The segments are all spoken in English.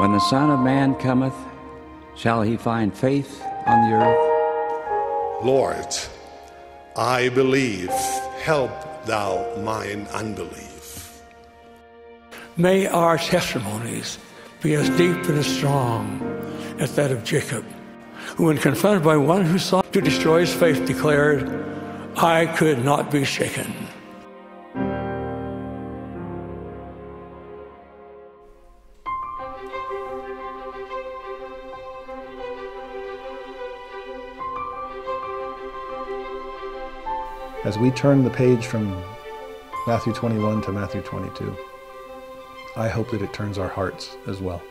When the Son of Man cometh, shall he find faith on the earth? Lord, I believe. Help thou mine unbelief. May our testimonies be as deep and as strong as that of Jacob, who, when confronted by one who sought to destroy his faith, declared, I could not be shaken. As we turn the page from Matthew 21 to Matthew 22, I hope that it turns our hearts as well.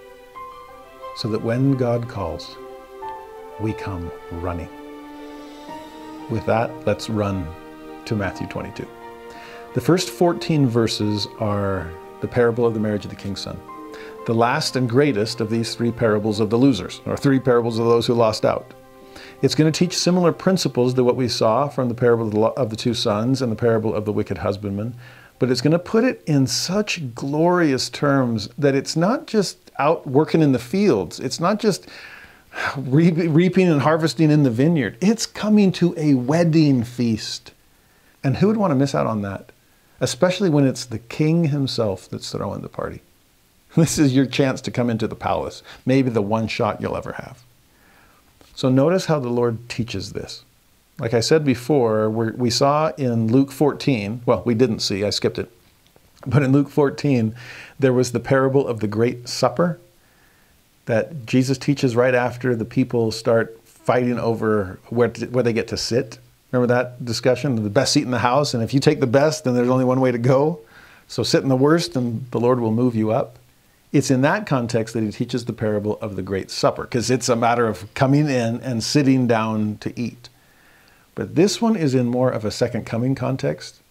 So that when God calls, we come running. With that, let's run to Matthew 22. The first 14 verses are the parable of the marriage of the king's son. The last and greatest of these three parables of the losers, or three parables of those who lost out. It's going to teach similar principles to what we saw from the parable of the, two sons and the parable of the wicked husbandman, but it's going to put it in such glorious terms that it's not just out working in the fields. It's not just reaping and harvesting in the vineyard. It's coming to a wedding feast. And who would want to miss out on that? Especially when it's the king himself that's throwing the party. This is your chance to come into the palace, maybe the one shot you'll ever have. So notice how the Lord teaches this. Like I said before, we saw in Luke 14, well, we didn't see, I skipped it. But in Luke 14, there was the parable of the Great Supper that Jesus teaches right after the people start fighting over where, to, where they get to sit. Remember that discussion? The best seat in the house, and if you take the best, then there's only one way to go. So sit in the worst, and the Lord will move you up. It's in that context that he teaches the parable of the Great Supper, because it's a matter of coming in and sitting down to eat. But this one is in more of a second coming context.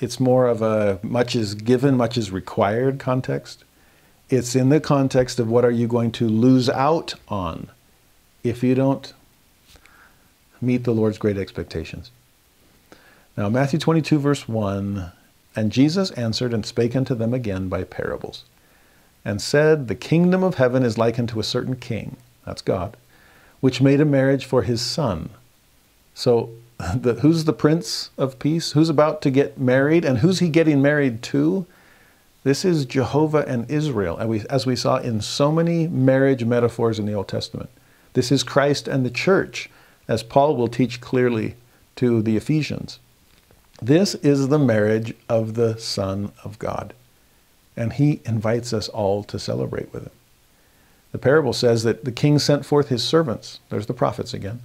It's more of a much is given, much is required context. It's in the context of what are you going to lose out on if you don't meet the Lord's great expectations. Now, Matthew 22, verse 1 And Jesus answered and spake unto them again by parables and said, The kingdom of heaven is likened to a certain king, that's God, which made a marriage for his son. So, the, who's the prince of peace? Who's about to get married? And who's he getting married to? This is Jehovah and Israel, and we, as we saw in so many marriage metaphors in the Old Testament. This is Christ and the church, as Paul will teach clearly to the Ephesians. This is the marriage of the Son of God and he invites us all to celebrate with him. The parable says that the king sent forth his servants, there's the prophets again,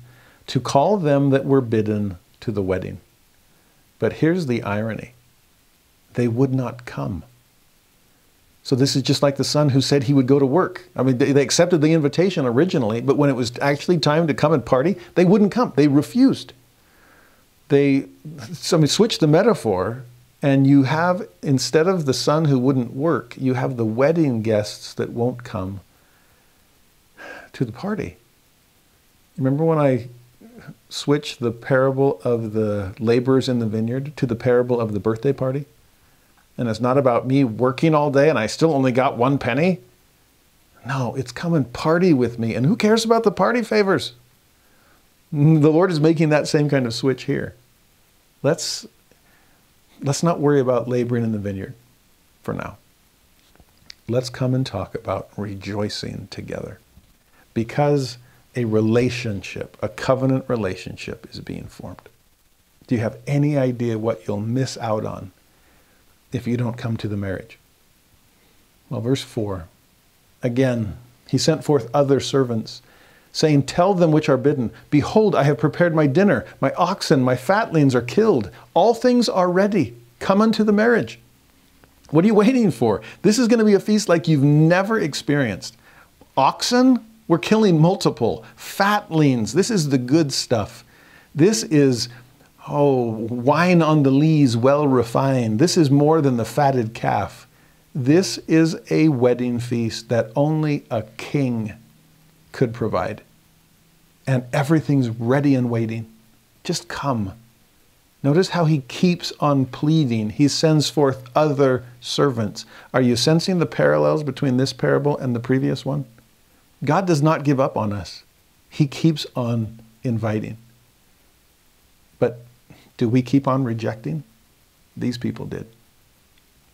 to call them that were bidden to the wedding. But here's the irony they would not come. So this is just like the son who said he would go to work. I mean, they, accepted the invitation originally, but when it was actually time to come and party, they wouldn't come. They refused. They, I mean, switched the metaphor and you have, instead of the son who wouldn't work, you have the wedding guests that won't come to the party. Remember when I switched the parable of the laborers in the vineyard to the parable of the birthday party? And it's not about me working all day and I still only got one penny. No, it's come and party with me. And who cares about the party favors? The Lord is making that same kind of switch here. Let's let's not worry about laboring in the vineyard for now. Let's come and talk about rejoicing together because a relationship, a covenant relationship, is being formed. Do you have any idea what you'll miss out on if you don't come to the marriage? Well, verse 4 again, he sent forth other servants saying, Tell them which are bidden, Behold, I have prepared my dinner. My oxen, my fatlings are killed. All things are ready. Come unto the marriage. What are you waiting for? This is going to be a feast like you've never experienced. Oxen, we're killing multiple. Fatlings, this is the good stuff. This is, oh, wine on the lees, well refined. This is more than the fatted calf. This is a wedding feast that only a king could provide. And everything's ready and waiting. Just come. Notice how he keeps on pleading. He sends forth other servants. Are you sensing the parallels between this parable and the previous one? God does not give up on us, He keeps on inviting. But do we keep on rejecting? These people did.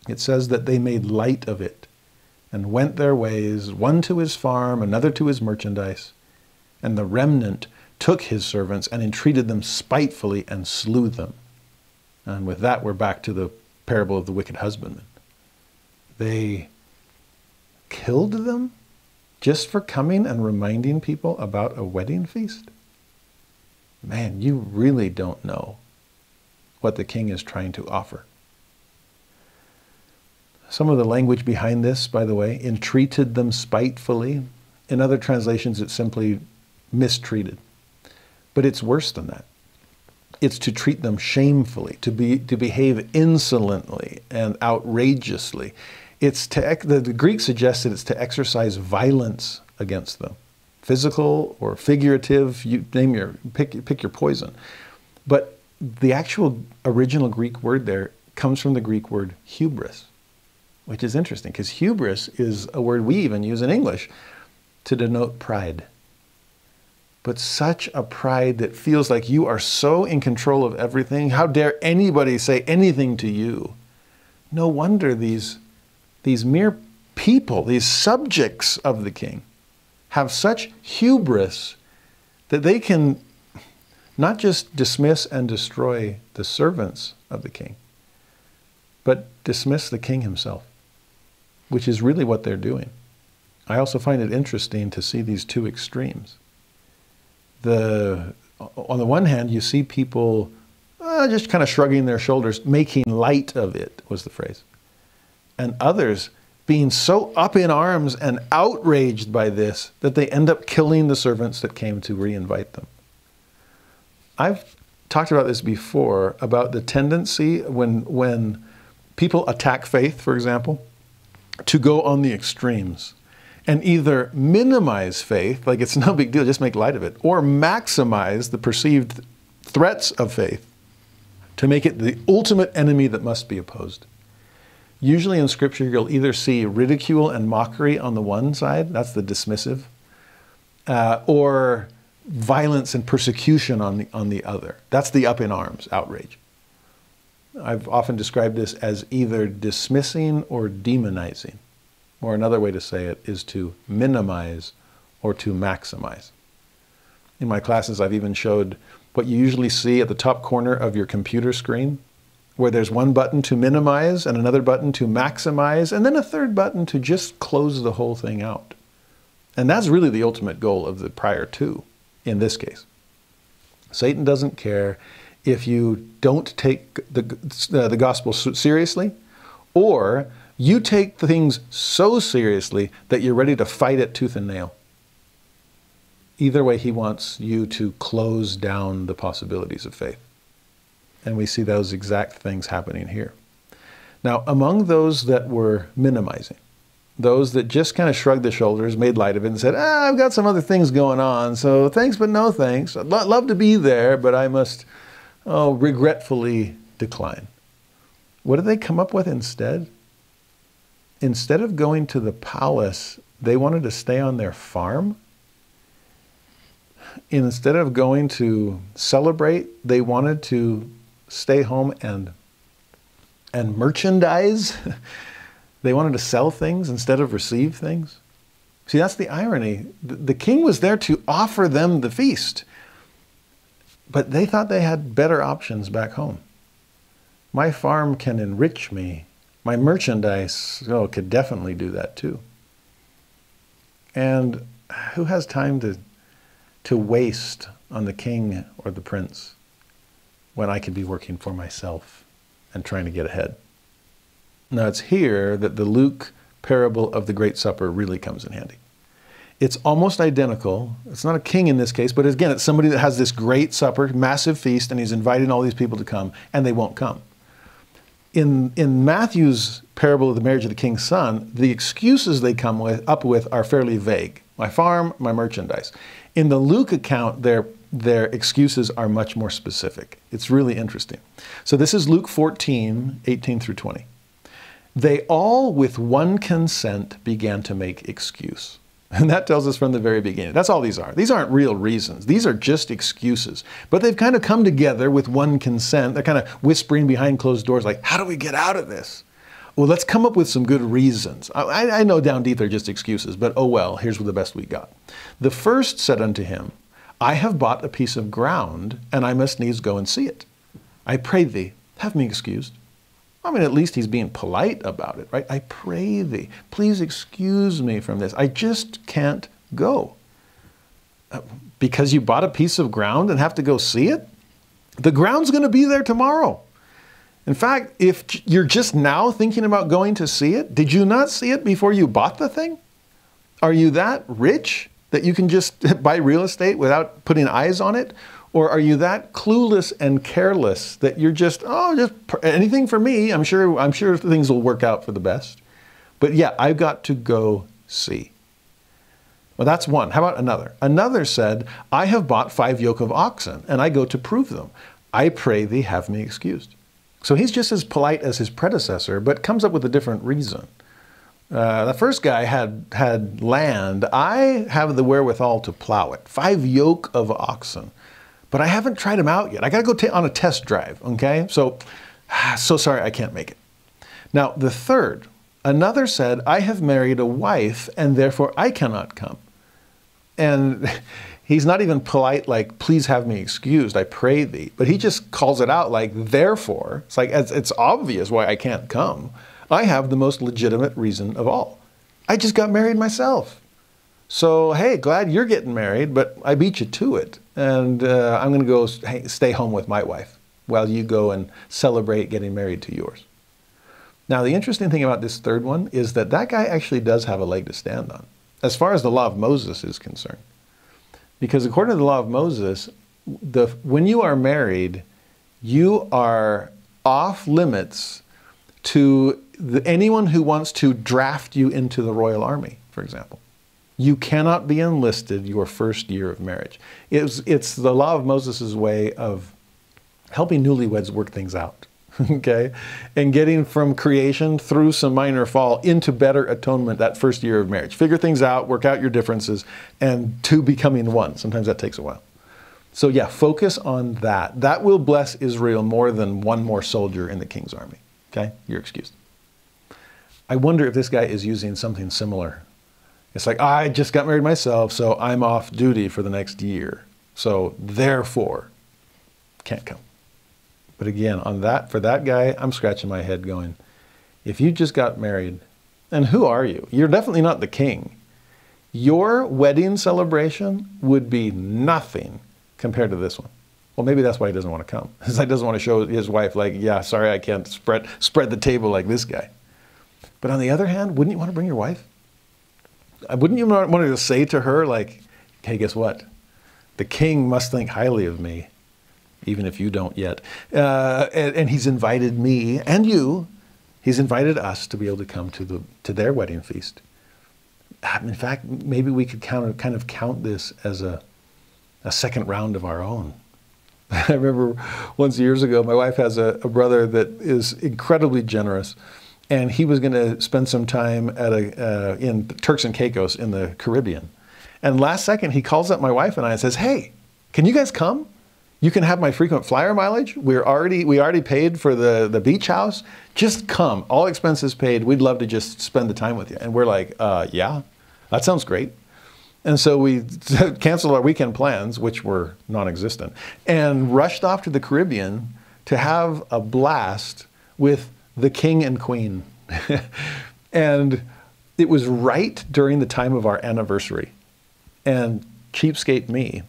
It says that they made light of it and went their ways, one to his farm, another to his merchandise. And the remnant took his servants and entreated them spitefully and slew them. And with that, we're back to the parable of the wicked husbandman. They killed them just for coming and reminding people about a wedding feast? Man, you really don't know what the king is trying to offer. Some of the language behind this, by the way, entreated them spitefully. In other translations, it simply mistreated. But it's worse than that. It's to treat them shamefully, to, be, to behave insolently and outrageously. It's to, the, the Greek suggests that it's to exercise violence against them, physical or figurative. You name your pick, pick your poison. But the actual original Greek word there comes from the Greek word hubris, which is interesting because hubris is a word we even use in English to denote pride. But such a pride that feels like you are so in control of everything. How dare anybody say anything to you? No wonder these these mere people, these subjects of the king, have such hubris that they can not just dismiss and destroy the servants of the king, but dismiss the king himself, which is really what they're doing. I also find it interesting to see these two extremes. The, on the one hand, you see people uh, just kind of shrugging their shoulders, making light of it, was the phrase and others being so up in arms and outraged by this that they end up killing the servants that came to reinvite them. I've talked about this before about the tendency when, when people attack faith, for example, to go on the extremes and either minimize faith, like it's no big deal, just make light of it, or maximize the perceived threats of faith to make it the ultimate enemy that must be opposed. Usually in Scripture, you'll either see ridicule and mockery on the one side, that's the dismissive, uh, or violence and persecution on the, on the other. That's the up in arms outrage. I've often described this as either dismissing or demonizing. Or another way to say it is to minimize or to maximize. In my classes, I've even showed what you usually see at the top corner of your computer screen where there's one button to minimize and another button to maximize, and then a third button to just close the whole thing out. And that's really the ultimate goal of the prior two in this case. Satan doesn't care if you don't take the, uh, the gospel seriously or you take things so seriously that you're ready to fight it tooth and nail. Either way, he wants you to close down the possibilities of faith. And we see those exact things happening here. Now, among those that were minimizing, those that just kind of shrugged their shoulders, made light of it, and said, ah, I've got some other things going on, so thanks but no thanks. I'd lo- love to be there, but I must, oh, regretfully decline. What did they come up with instead? Instead of going to the palace, they wanted to stay on their farm. Instead of going to celebrate, they wanted to stay home and and merchandise. they wanted to sell things instead of receive things. See, that's the irony. The king was there to offer them the feast, but they thought they had better options back home. My farm can enrich me. My merchandise oh, could definitely do that too. And who has time to, to waste on the king or the prince? when I could be working for myself and trying to get ahead. Now, it's here that the Luke parable of the Great Supper really comes in handy. It's almost identical. It's not a king in this case, but again, it's somebody that has this great supper, massive feast, and he's inviting all these people to come, and they won't come. In, in Matthew's parable of the marriage of the king's son, the excuses they come with, up with are fairly vague. My farm, my merchandise. In the Luke account, they're their excuses are much more specific. It's really interesting. So this is Luke 14, 18 through 20. They all, with one consent, began to make excuse. And that tells us from the very beginning. That's all these are. These aren't real reasons. These are just excuses. But they've kind of come together with one consent. They're kind of whispering behind closed doors, like, how do we get out of this? Well, let's come up with some good reasons. I, I know down deep they're just excuses, but oh well, here's what the best we got. The first said unto him, I have bought a piece of ground, and I must needs go and see it. I pray thee, have me excused. I mean, at least he's being polite about it, right? I pray thee, please excuse me from this. I just can't go. Uh, because you bought a piece of ground and have to go see it? The ground's going to be there tomorrow. In fact, if you're just now thinking about going to see it, did you not see it before you bought the thing? Are you that rich that you can just buy real estate without putting eyes on it? Or are you that clueless and careless that you're just, oh, just anything for me? I'm sure, I'm sure things will work out for the best. But yeah, I've got to go see. Well, that's one. How about another? Another said, I have bought five yoke of oxen, and I go to prove them. I pray thee have me excused. So he's just as polite as his predecessor, but comes up with a different reason. Uh, the first guy had, had land. I have the wherewithal to plow it. Five yoke of oxen. But I haven't tried them out yet. I got to go on a test drive, okay? So, so sorry, I can't make it. Now, the third, another said, I have married a wife, and therefore I cannot come. And He's not even polite, like, please have me excused, I pray thee. But he just calls it out, like, therefore. It's like, it's, it's obvious why I can't come. I have the most legitimate reason of all. I just got married myself. So, hey, glad you're getting married, but I beat you to it. And uh, I'm going to go stay home with my wife while you go and celebrate getting married to yours. Now, the interesting thing about this third one is that that guy actually does have a leg to stand on, as far as the law of Moses is concerned. Because according to the law of Moses, the, when you are married, you are off limits to the, anyone who wants to draft you into the royal army, for example. You cannot be enlisted your first year of marriage. It's, it's the law of Moses' way of helping newlyweds work things out. okay? And getting from creation through some minor fall into better atonement that first year of marriage. Figure things out, work out your differences, and two becoming one. Sometimes that takes a while. So, yeah, focus on that. That will bless Israel more than one more soldier in the king's army. Okay? You're excused. I wonder if this guy is using something similar. It's like, I just got married myself, so I'm off duty for the next year. So, therefore, can't come. But again, on that for that guy, I'm scratching my head going, if you just got married, and who are you? You're definitely not the king. Your wedding celebration would be nothing compared to this one. Well, maybe that's why he doesn't want to come. Because he doesn't want to show his wife, like, yeah, sorry, I can't spread spread the table like this guy. But on the other hand, wouldn't you want to bring your wife? Wouldn't you want to say to her, like, hey, guess what? The king must think highly of me even if you don't yet. Uh, and, and, he's invited me and you, he's invited us to be able to come to, the, to their wedding feast. In fact, maybe we could of, kind of count this as a, a second round of our own. I remember once years ago, my wife has a, a brother that is incredibly generous, and he was going to spend some time at a, uh, in Turks and Caicos in the Caribbean. And last second, he calls up my wife and I and says, Hey, can you guys come? You can have my frequent flyer mileage. We're already we already paid for the the beach house. Just come, all expenses paid. We'd love to just spend the time with you. And we're like, uh, yeah, that sounds great. And so we canceled our weekend plans, which were non-existent, and rushed off to the Caribbean to have a blast with the king and queen. and it was right during the time of our anniversary. And cheapskate me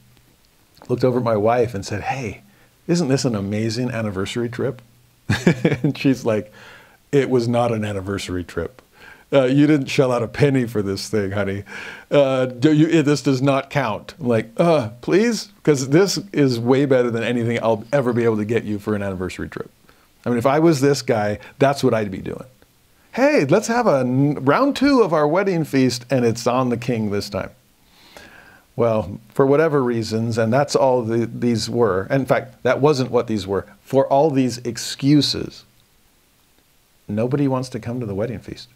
looked over at my wife and said, Hey, isn't this an amazing anniversary trip? and she's like, It was not an anniversary trip. Uh, you didn't shell out a penny for this thing, honey. Uh, do you, this does not count. I'm like, uh, please? Because this is way better than anything I'll ever be able to get you for an anniversary trip. I mean, if I was this guy, that's what I'd be doing. Hey, let's have a round two of our wedding feast, and it's on the king this time. Well, for whatever reasons, and that's all the, these were. In fact, that wasn't what these were. For all these excuses, nobody wants to come to the wedding feast.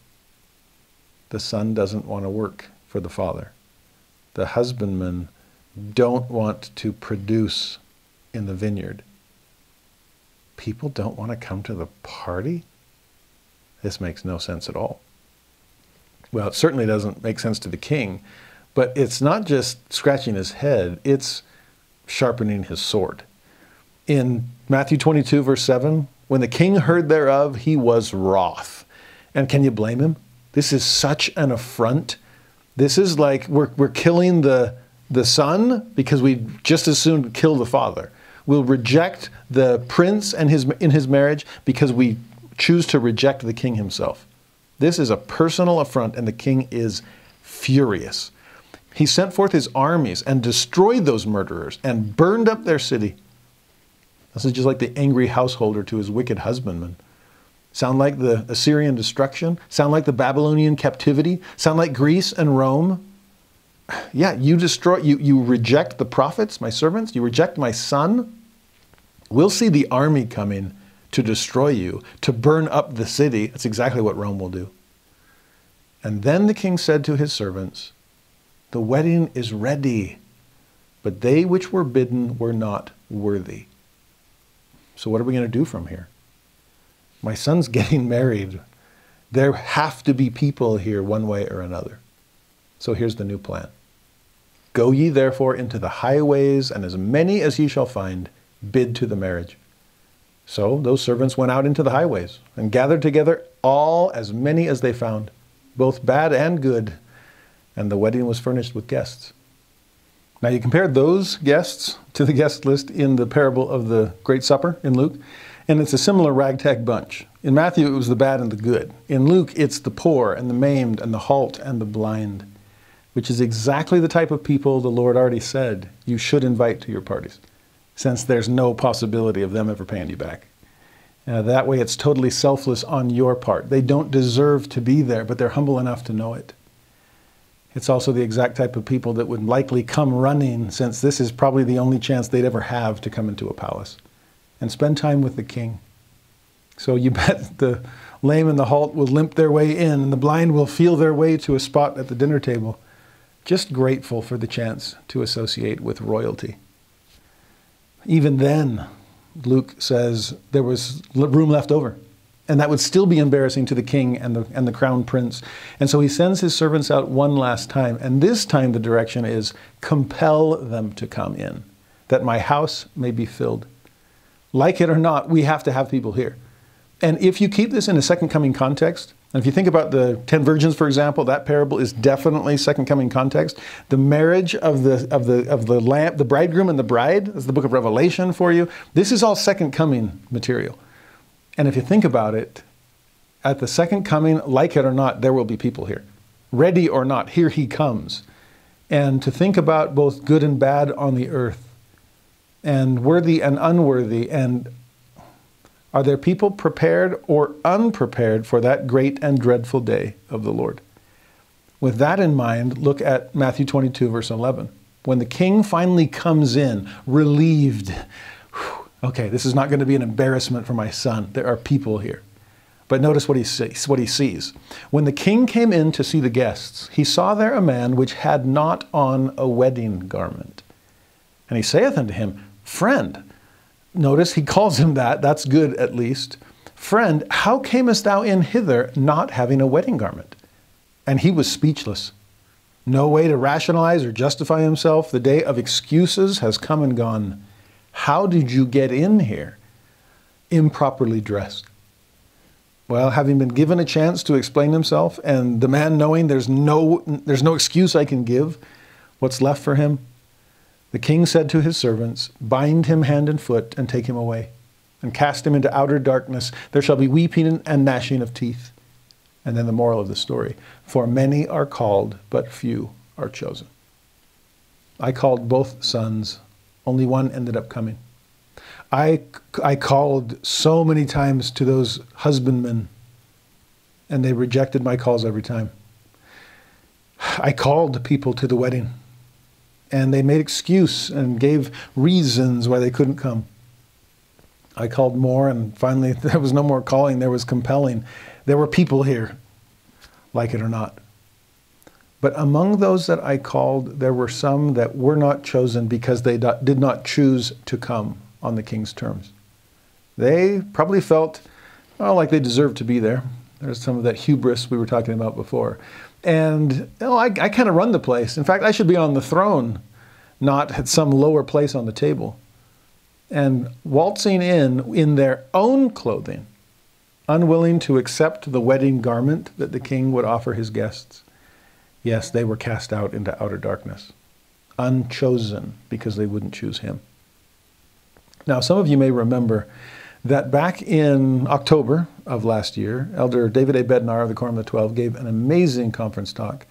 The son doesn't want to work for the father. The husbandmen don't want to produce in the vineyard. People don't want to come to the party? This makes no sense at all. Well, it certainly doesn't make sense to the king but it's not just scratching his head, it's sharpening his sword. In Matthew 22, verse 7, when the king heard thereof, he was wroth. And can you blame him? This is such an affront. This is like we're, we're killing the, the son because we just as soon kill the father. We'll reject the prince and his, in his marriage because we choose to reject the king himself. This is a personal affront, and the king is furious. He sent forth his armies and destroyed those murderers and burned up their city. This is just like the angry householder to his wicked husbandman. Sound like the Assyrian destruction? Sound like the Babylonian captivity? Sound like Greece and Rome? Yeah, you destroy, you, you reject the prophets, my servants, you reject my son. We'll see the army coming to destroy you, to burn up the city. That's exactly what Rome will do. And then the king said to his servants, the wedding is ready, but they which were bidden were not worthy. So, what are we going to do from here? My son's getting married. There have to be people here one way or another. So, here's the new plan Go ye therefore into the highways, and as many as ye shall find, bid to the marriage. So those servants went out into the highways and gathered together all as many as they found, both bad and good and the wedding was furnished with guests. Now you compare those guests to the guest list in the parable of the Great Supper in Luke, and it's a similar ragtag bunch. In Matthew, it was the bad and the good. In Luke, it's the poor and the maimed and the halt and the blind, which is exactly the type of people the Lord already said you should invite to your parties, since there's no possibility of them ever paying you back. Uh, that way, it's totally selfless on your part. They don't deserve to be there, but they're humble enough to know it. It's also the exact type of people that would likely come running, since this is probably the only chance they'd ever have to come into a palace and spend time with the king. So you bet the lame and the halt will limp their way in, and the blind will feel their way to a spot at the dinner table, just grateful for the chance to associate with royalty. Even then, Luke says there was room left over and that would still be embarrassing to the king and the, and the crown prince. And so he sends his servants out one last time. And this time the direction is compel them to come in, that my house may be filled. Like it or not, we have to have people here. And if you keep this in a second coming context, and if you think about the ten virgins, for example, that parable is definitely second coming context. The marriage of the of the of the lamb, the bridegroom and the bride, is the book of Revelation for you. This is all second coming material. And if you think about it, at the second coming, like it or not, there will be people here. Ready or not, here he comes. And to think about both good and bad on the earth, and worthy and unworthy, and are there people prepared or unprepared for that great and dreadful day of the Lord? With that in mind, look at Matthew 22, verse 11. When the king finally comes in, relieved, okay, this is not going to be an embarrassment for my son. There are people here. But notice what he sees, what he sees. When the king came in to see the guests, he saw there a man which had not on a wedding garment. And he saith unto him, Friend, notice he calls him that, that's good at least. Friend, how camest thou in hither not having a wedding garment? And he was speechless. No way to rationalize or justify himself. The day of excuses has come and gone. How did you get in here improperly dressed? Well, having been given a chance to explain himself, and the man knowing there's no, there's no excuse I can give, what's left for him? The king said to his servants, Bind him hand and foot and take him away, and cast him into outer darkness. There shall be weeping and gnashing of teeth. And then the moral of the story For many are called, but few are chosen. I called both sons only one ended up coming. I, I called so many times to those husbandmen, and they rejected my calls every time. I called people to the wedding, And they made excuse and gave reasons why they couldn't come. I called more, and finally there was no more calling, there was compelling. There were people here, like it or not. But among those that I called, there were some that were not chosen because they did not choose to come on the king's terms. They probably felt well, like they deserved to be there. There's some of that hubris we were talking about before. And know, I, I kind of run the place. In fact, I should be on the throne, not at some lower place on the table. And waltzing in in their own clothing, unwilling to accept the wedding garment that the king would offer his guests, yes, they were cast out into outer darkness, unchosen because they wouldn't choose him. Now, some of you may remember that back in October of last year, Elder David A. Bednar of the Quorum of the Twelve gave an amazing conference talk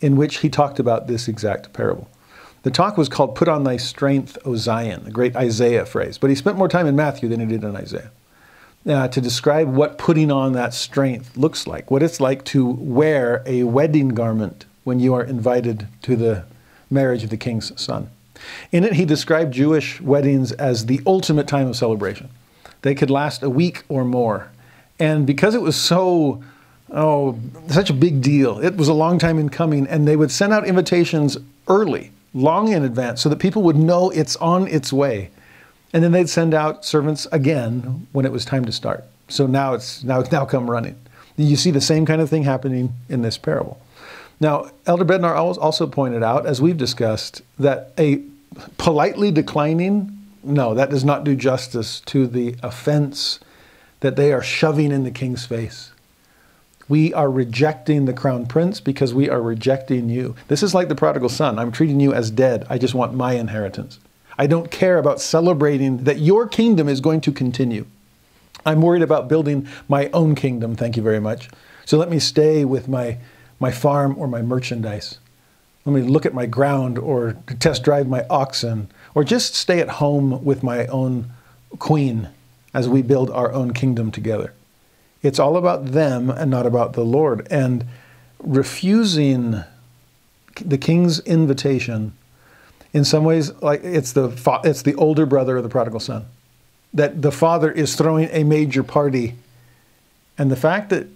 in which he talked about this exact parable. The talk was called Put on Thy Strength, O Zion, a great Isaiah phrase, but he spent more time in Matthew than he did in Isaiah. Uh, to describe what putting on that strength looks like, what it's like to wear a wedding garment when you are invited to the marriage of the king's son. In it, he described Jewish weddings as the ultimate time of celebration. They could last a week or more. And because it was so, oh, such a big deal, it was a long time in coming, and they would send out invitations early, long in advance, so that people would know it's on its way. And then they'd send out servants again when it was time to start. So now it's now, it's now come running. You see the same kind of thing happening in this parable. Now, Elder Bednar also pointed out, as we've discussed, that a politely declining no, that does not do justice to the offense that they are shoving in the king's face. We are rejecting the crown prince because we are rejecting you. This is like the prodigal son. I'm treating you as dead. I just want my inheritance. I don't care about celebrating that your kingdom is going to continue. I'm worried about building my own kingdom, thank you very much. So let me stay with my, my farm or my merchandise. Let me look at my ground or test drive my oxen or just stay at home with my own queen as we build our own kingdom together. It's all about them and not about the Lord. And refusing the king's invitation, in some ways, like it's the it's the older brother of the prodigal son, that the father is throwing a major party, and the fact that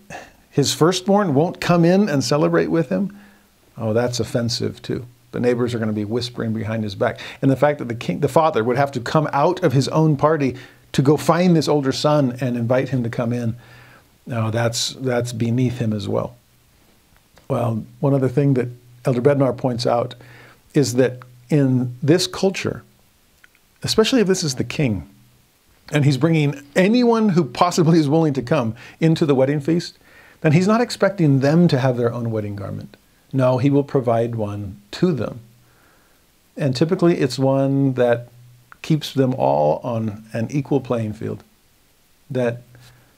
his firstborn won't come in and celebrate with him, oh, that's offensive too. The neighbors are going to be whispering behind his back. And the fact that the king, the father would have to come out of his own party to go find this older son and invite him to come in, no, that's, that's beneath him as well. Well, one other thing that Elder Bednar points out is that in this culture, especially if this is the king, and he's bringing anyone who possibly is willing to come into the wedding feast, then he's not expecting them to have their own wedding garment. No, he will provide one to them. And typically it's one that keeps them all on an equal playing field. That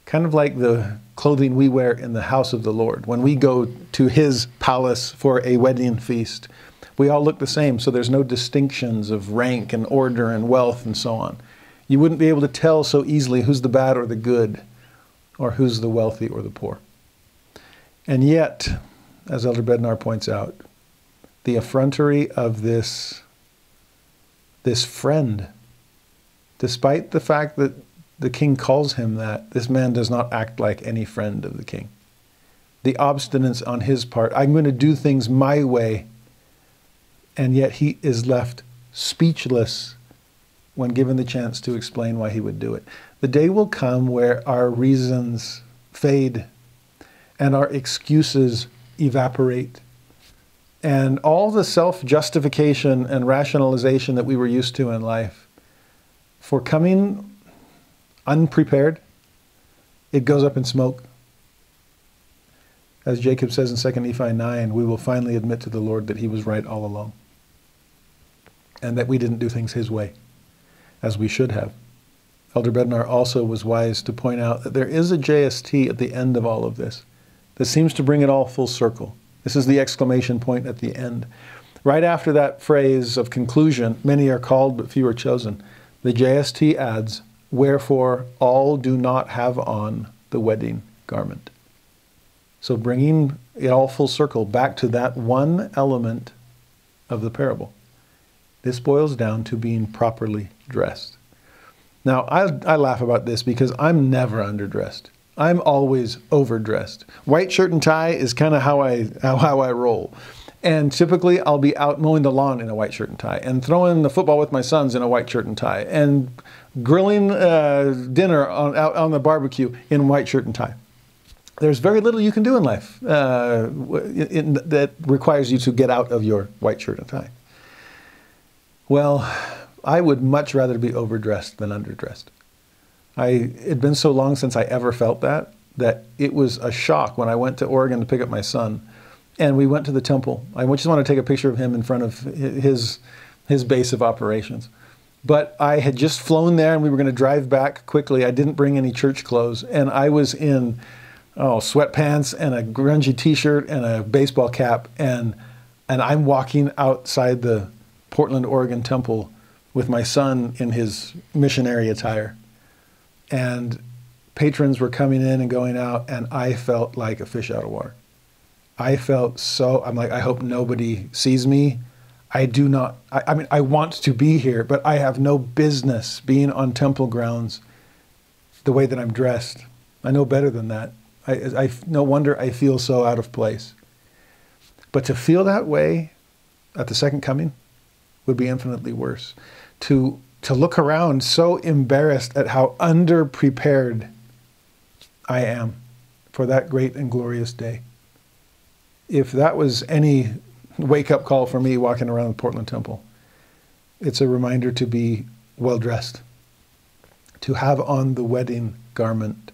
kind of like the clothing we wear in the house of the Lord. When we go to his palace for a wedding feast, we all look the same, so there's no distinctions of rank and order and wealth and so on. You wouldn't be able to tell so easily who's the bad or the good, or who's the wealthy or the poor. And yet, as Elder Bednar points out, the effrontery of this, this friend, despite the fact that the king calls him that, this man does not act like any friend of the king. The obstinance on his part, I'm going to do things my way, and yet he is left speechless when given the chance to explain why he would do it. The day will come where our reasons fade and our excuses evaporate. And all the self justification and rationalization that we were used to in life for coming unprepared, it goes up in smoke. As Jacob says in 2 Nephi 9, we will finally admit to the Lord that he was right all along and that we didn't do things his way as we should have. Elder Bednar also was wise to point out that there is a JST at the end of all of this that seems to bring it all full circle. This is the exclamation point at the end. Right after that phrase of conclusion, many are called but few are chosen, the JST adds, Wherefore all do not have on the wedding garment. So bringing it all full circle back to that one element of the parable. This boils down to being properly dressed. Now, I, I laugh about this because I'm never underdressed. I'm always overdressed. White shirt and tie is kind of how I, how, I roll. And typically, I'll be out mowing the lawn in a white shirt and tie, and throwing the football with my sons in a white shirt and tie, and grilling uh, dinner on, out on the barbecue in white shirt and tie. There's very little you can do in life uh, in, that requires you to get out of your white shirt and tie. Well, I would much rather be overdressed than underdressed. I, it had been so long since I ever felt that that it was a shock when I went to Oregon to pick up my son and we went to the temple. I just want to take a picture of him in front of his, his base of operations. But I had just flown there and we were going to drive back quickly. I didn't bring any church clothes. And I was in oh, sweatpants and a grungy t shirt and a baseball cap. And, and I'm walking outside the Portland, Oregon temple with my son in his missionary attire. And patrons were coming in and going out, and I felt like a fish out of water. I felt so, I'm like, I hope nobody sees me. I do not, I, I, mean, I want to be here, but I have no business being on temple grounds the way that I'm dressed. I know better than that. I, I, no wonder I feel so out of place. But to feel that way at the second coming would be infinitely worse. To, to look around so embarrassed at how underprepared I am for that great and glorious day if that was any wake up call for me walking around the Portland Temple, it's a reminder to be well dressed, to have on the wedding garment,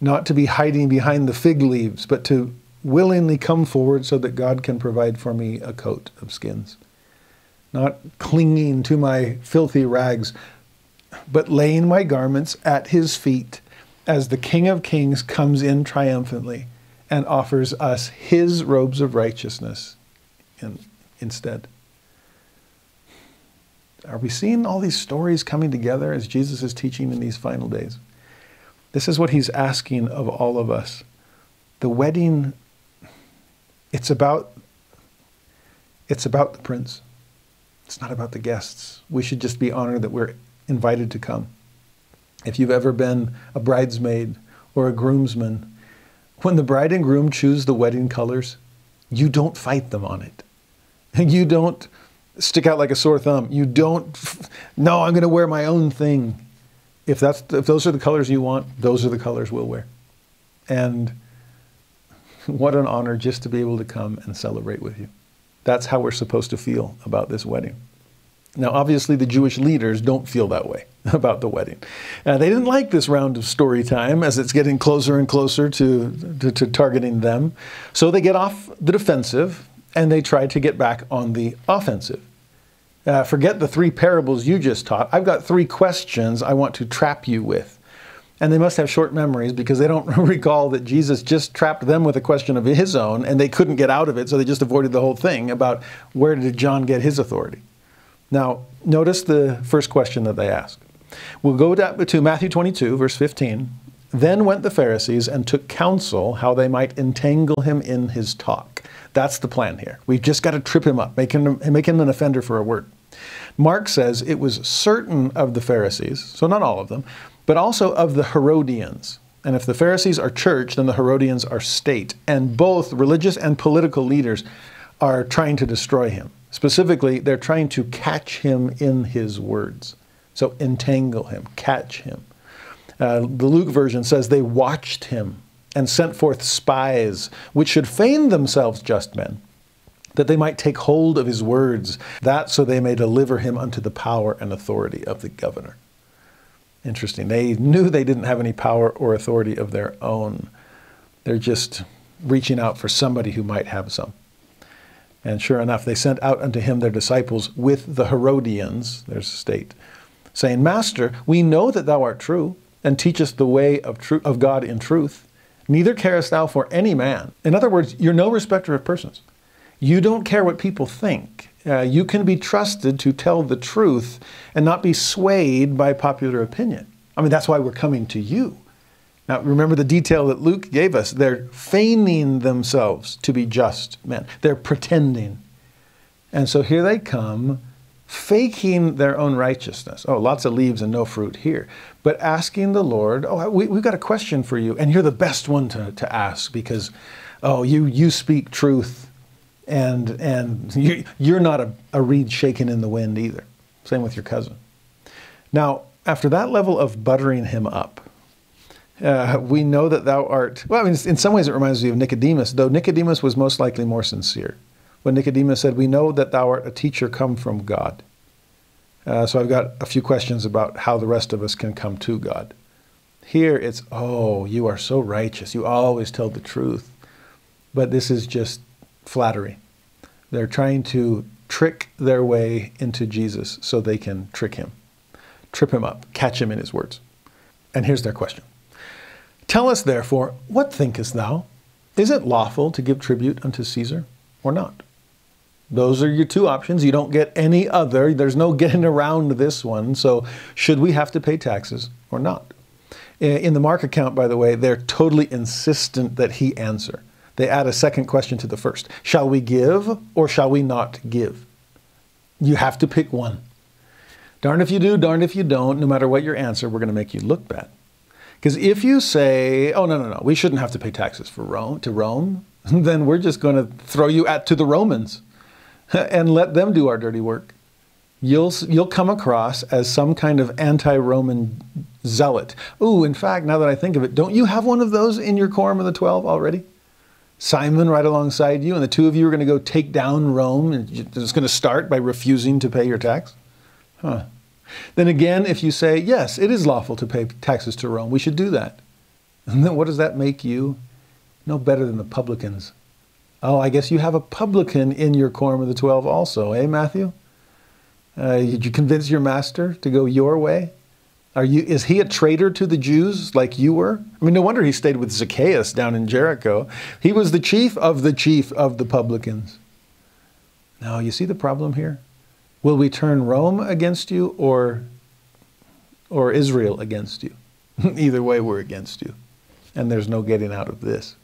not to be hiding behind the fig leaves, but to willingly come forward so that God can provide for me a coat of skins. Not clinging to my filthy rags, but laying my garments at his feet as the King of Kings comes in triumphantly and offers us his robes of righteousness in, instead. Are we seeing all these stories coming together as Jesus is teaching in these final days? This is what he's asking of all of us. The wedding, it's about it's about the prince. It's not about the guests. We should just be honored that we're invited to come. If you've ever been a bridesmaid or a groomsman, when the bride and groom choose the wedding colors, you don't fight them on it. You don't stick out like a sore thumb. You don't, no, I'm going to wear my own thing. If, that's, if those are the colors you want, those are the colors we'll wear. And what an honor just to be able to come and celebrate with you. That's how we're supposed to feel about this wedding. Now, obviously, the Jewish leaders don't feel that way about the wedding. Uh, they didn't like this round of story time as it's getting closer and closer to, to, to targeting them. So they get off the defensive and they try to get back on the offensive. Uh, forget the three parables you just taught. I've got three questions I want to trap you with. And they must have short memories because they don't recall that Jesus just trapped them with a question of his own and they couldn't get out of it, so they just avoided the whole thing about where did John get his authority. Now, notice the first question that they ask. We'll go to Matthew 22, verse 15. Then went the Pharisees and took counsel how they might entangle him in his talk. That's the plan here. We've just got to trip him up, make him, make him an offender for a word. Mark says it was certain of the Pharisees, so not all of them, but also of the Herodians. And if the Pharisees are church, then the Herodians are state. And both religious and political leaders are trying to destroy him. Specifically, they're trying to catch him in his words. So entangle him, catch him. Uh, the Luke version says they watched him and sent forth spies, which should feign themselves just men, that they might take hold of his words, that so they may deliver him unto the power and authority of the governor. Interesting. They knew they didn't have any power or authority of their own. They're just reaching out for somebody who might have some. And sure enough, they sent out unto him their disciples with the Herodians, there's a state, saying, Master, we know that thou art true, and teachest the way of, tru- of God in truth. Neither carest thou for any man. In other words, you're no respecter of persons. You don't care what people think. Uh, you can be trusted to tell the truth and not be swayed by popular opinion. I mean, that's why we're coming to you. Now, remember the detail that Luke gave us. They're feigning themselves to be just men, they're pretending. And so here they come, faking their own righteousness. Oh, lots of leaves and no fruit here. But asking the Lord, oh, we, have got a question for you, and you're the best one to, to ask because, oh, you, you speak truth, and, and you, you're not a, a reed shaken in the wind either. Same with your cousin. Now, after that level of buttering him up, uh, we know that thou art. Well, I mean, in some ways it reminds me of Nicodemus, though Nicodemus was most likely more sincere. When Nicodemus said, We know that thou art a teacher come from God. Uh, so I've got a few questions about how the rest of us can come to God. Here it's, Oh, you are so righteous. You always tell the truth. But this is just flattery. They're trying to trick their way into Jesus so they can trick him, trip him up, catch him in his words. And here's their question Tell us, therefore, what thinkest thou? Is it lawful to give tribute unto Caesar or not? Those are your two options. You don't get any other. There's no getting around this one. So, should we have to pay taxes or not? In the Mark account, by the way, they're totally insistent that he answer. They add a second question to the first Shall we give or shall we not give? You have to pick one. Darn if you do, darn if you don't. No matter what your answer, we're going to make you look bad. Because if you say, oh, no, no, no, we shouldn't have to pay taxes for Rome, to Rome, then we're just going to throw you at, to the Romans and let them do our dirty work. You'll, you'll come across as some kind of anti Roman zealot. Ooh, in fact, now that I think of it, don't you have one of those in your quorum of the 12 already? Simon right alongside you, and the two of you are going to go take down Rome, and it's going to start by refusing to pay your tax? Huh. Then again, if you say, yes, it is lawful to pay taxes to Rome, we should do that. And then what does that make you? No better than the publicans. Oh, I guess you have a publican in your quorum of the 12 also, eh, Matthew? Uh, did you convince your master to go your way? Are you, is he a traitor to the Jews like you were? I mean, no wonder he stayed with Zacchaeus down in Jericho. He was the chief of the chief of the publicans. Now, you see the problem here? Will we turn Rome against you or, or Israel against you? Either way, we're against you. And there's no getting out of this.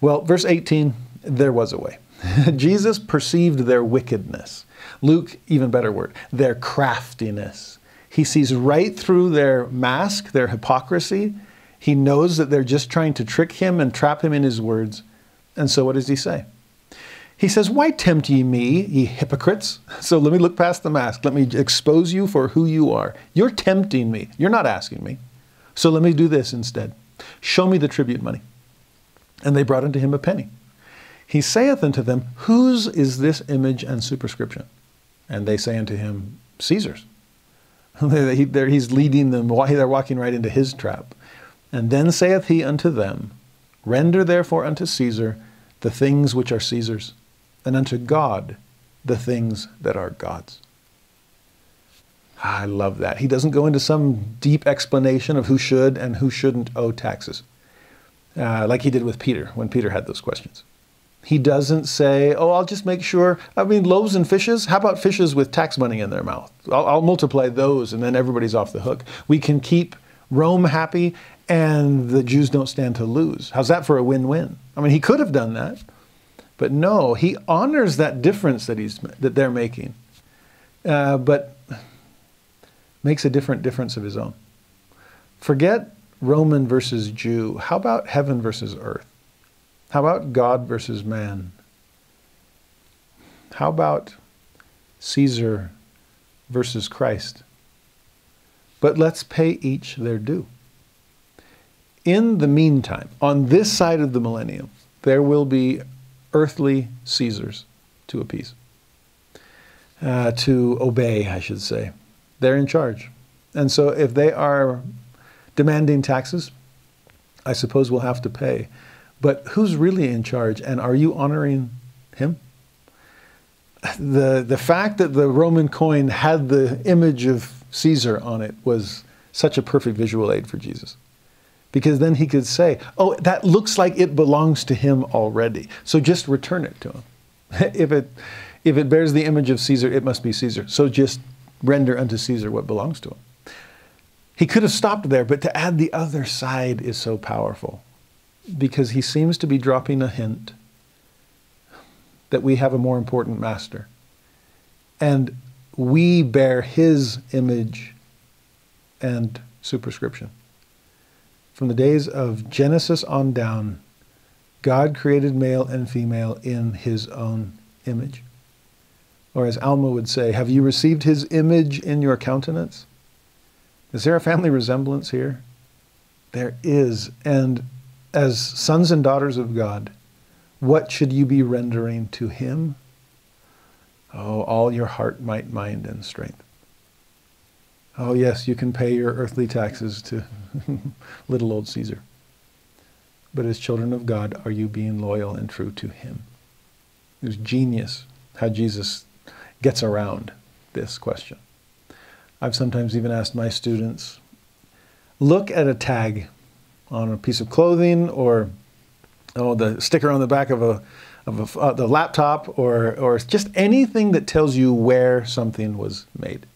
Well, verse 18 there was a way. Jesus perceived their wickedness. Luke, even better word, their craftiness. He sees right through their mask, their hypocrisy. He knows that they're just trying to trick him and trap him in his words. And so, what does he say? He says, Why tempt ye me, ye hypocrites? So let me look past the mask. Let me expose you for who you are. You're tempting me. You're not asking me. So let me do this instead. Show me the tribute money. And they brought unto him a penny. He saith unto them, Whose is this image and superscription? And they say unto him, Caesar's. He's leading them, they're walking right into his trap. And then saith he unto them, Render therefore unto Caesar the things which are Caesar's, and unto God the things that are God's. I love that. He doesn't go into some deep explanation of who should and who shouldn't owe taxes, uh, like he did with Peter when Peter had those questions. He doesn't say, oh, I'll just make sure. I mean, loaves and fishes? How about fishes with tax money in their mouth? I'll, I'll multiply those and then everybody's off the hook. We can keep Rome happy and the Jews don't stand to lose. How's that for a win win? I mean, he could have done that. But no, he honors that difference that, he's, that they're making, uh, but makes a different difference of his own. Forget Roman versus Jew. How about heaven versus earth? How about God versus man? How about Caesar versus Christ? But let's pay each their due. In the meantime, on this side of the millennium, there will be earthly Caesars to appease, uh, to obey, I should say. They're in charge. And so if they are demanding taxes, I suppose we'll have to pay. But who's really in charge, and are you honoring him? The, the fact that the Roman coin had the image of Caesar on it was such a perfect visual aid for Jesus because then he could say, Oh, that looks like it belongs to him already. So just return it to him. if, it, if it bears the image of Caesar, it must be Caesar. So just render unto Caesar what belongs to him. He could have stopped there, but to add the other side is so powerful because he seems to be dropping a hint that we have a more important master. And we bear his image and superscription. From the days of Genesis on down, God created male and female in his own image. Or as Alma would say, have you received his image in your countenance? Is there a family resemblance here? There is. And as sons and daughters of God, what should you be rendering to him? Oh, all your heart, might, mind, and strength. Oh, yes, you can pay your earthly taxes to little old Caesar. But as children of God, are you being loyal and true to him? It was genius how Jesus gets around this question. I've sometimes even asked my students look at a tag on a piece of clothing or oh, the sticker on the back of a of a, uh, the laptop or or just anything that tells you where something was made.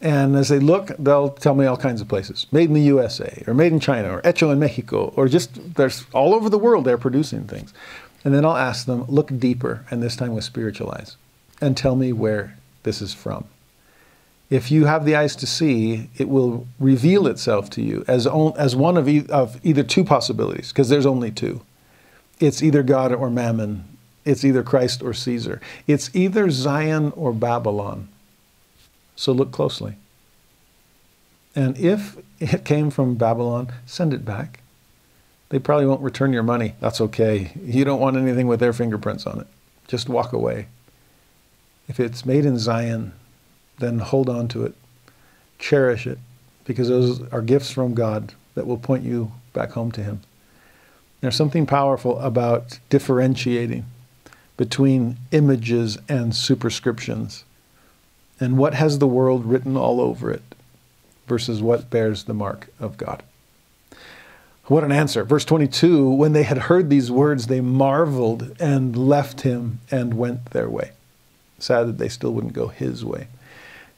And as they look, they'll tell me all kinds of places. Made in the USA, or made in China, or hecho in Mexico, or just there's all over the world they're producing things. And then I'll ask them, look deeper, and this time with spiritual eyes, and tell me where this is from if you have the eyes to see, it will reveal itself to you as, on, as one of, e- of either two possibilities, because there's only two. It's either God or Mammon, it's either Christ or Caesar, it's either Zion or Babylon. So look closely. And if it came from Babylon, send it back. They probably won't return your money. That's okay. You don't want anything with their fingerprints on it. Just walk away. If it's made in Zion, then hold on to it. Cherish it, because those are gifts from God that will point you back home to Him. There's something powerful about differentiating between images and superscriptions and what has the world written all over it versus what bears the mark of God. What an answer. Verse 22 when they had heard these words, they marveled and left him and went their way. Sad that they still wouldn't go his way.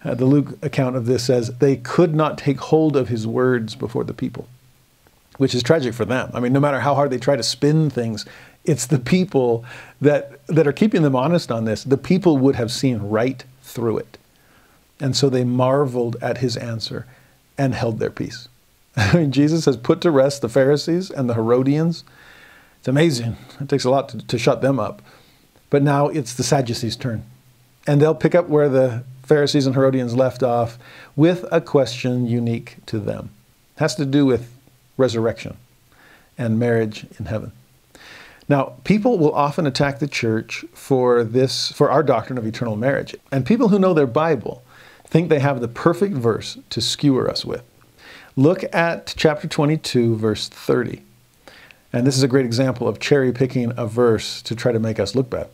Uh, the Luke account of this says, they could not take hold of his words before the people, which is tragic for them. I mean, no matter how hard they try to spin things, it's the people that, that are keeping them honest on this. The people would have seen right through it. And so they marveled at his answer and held their peace. I mean, Jesus has put to rest the Pharisees and the Herodians. It's amazing. It takes a lot to, to shut them up. But now it's the Sadducees' turn. And they'll pick up where the Pharisees and Herodians left off with a question unique to them. It has to do with resurrection and marriage in heaven. Now, people will often attack the church for this for our doctrine of eternal marriage. And people who know their Bible think they have the perfect verse to skewer us with. Look at chapter 22 verse 30. And this is a great example of cherry picking a verse to try to make us look bad.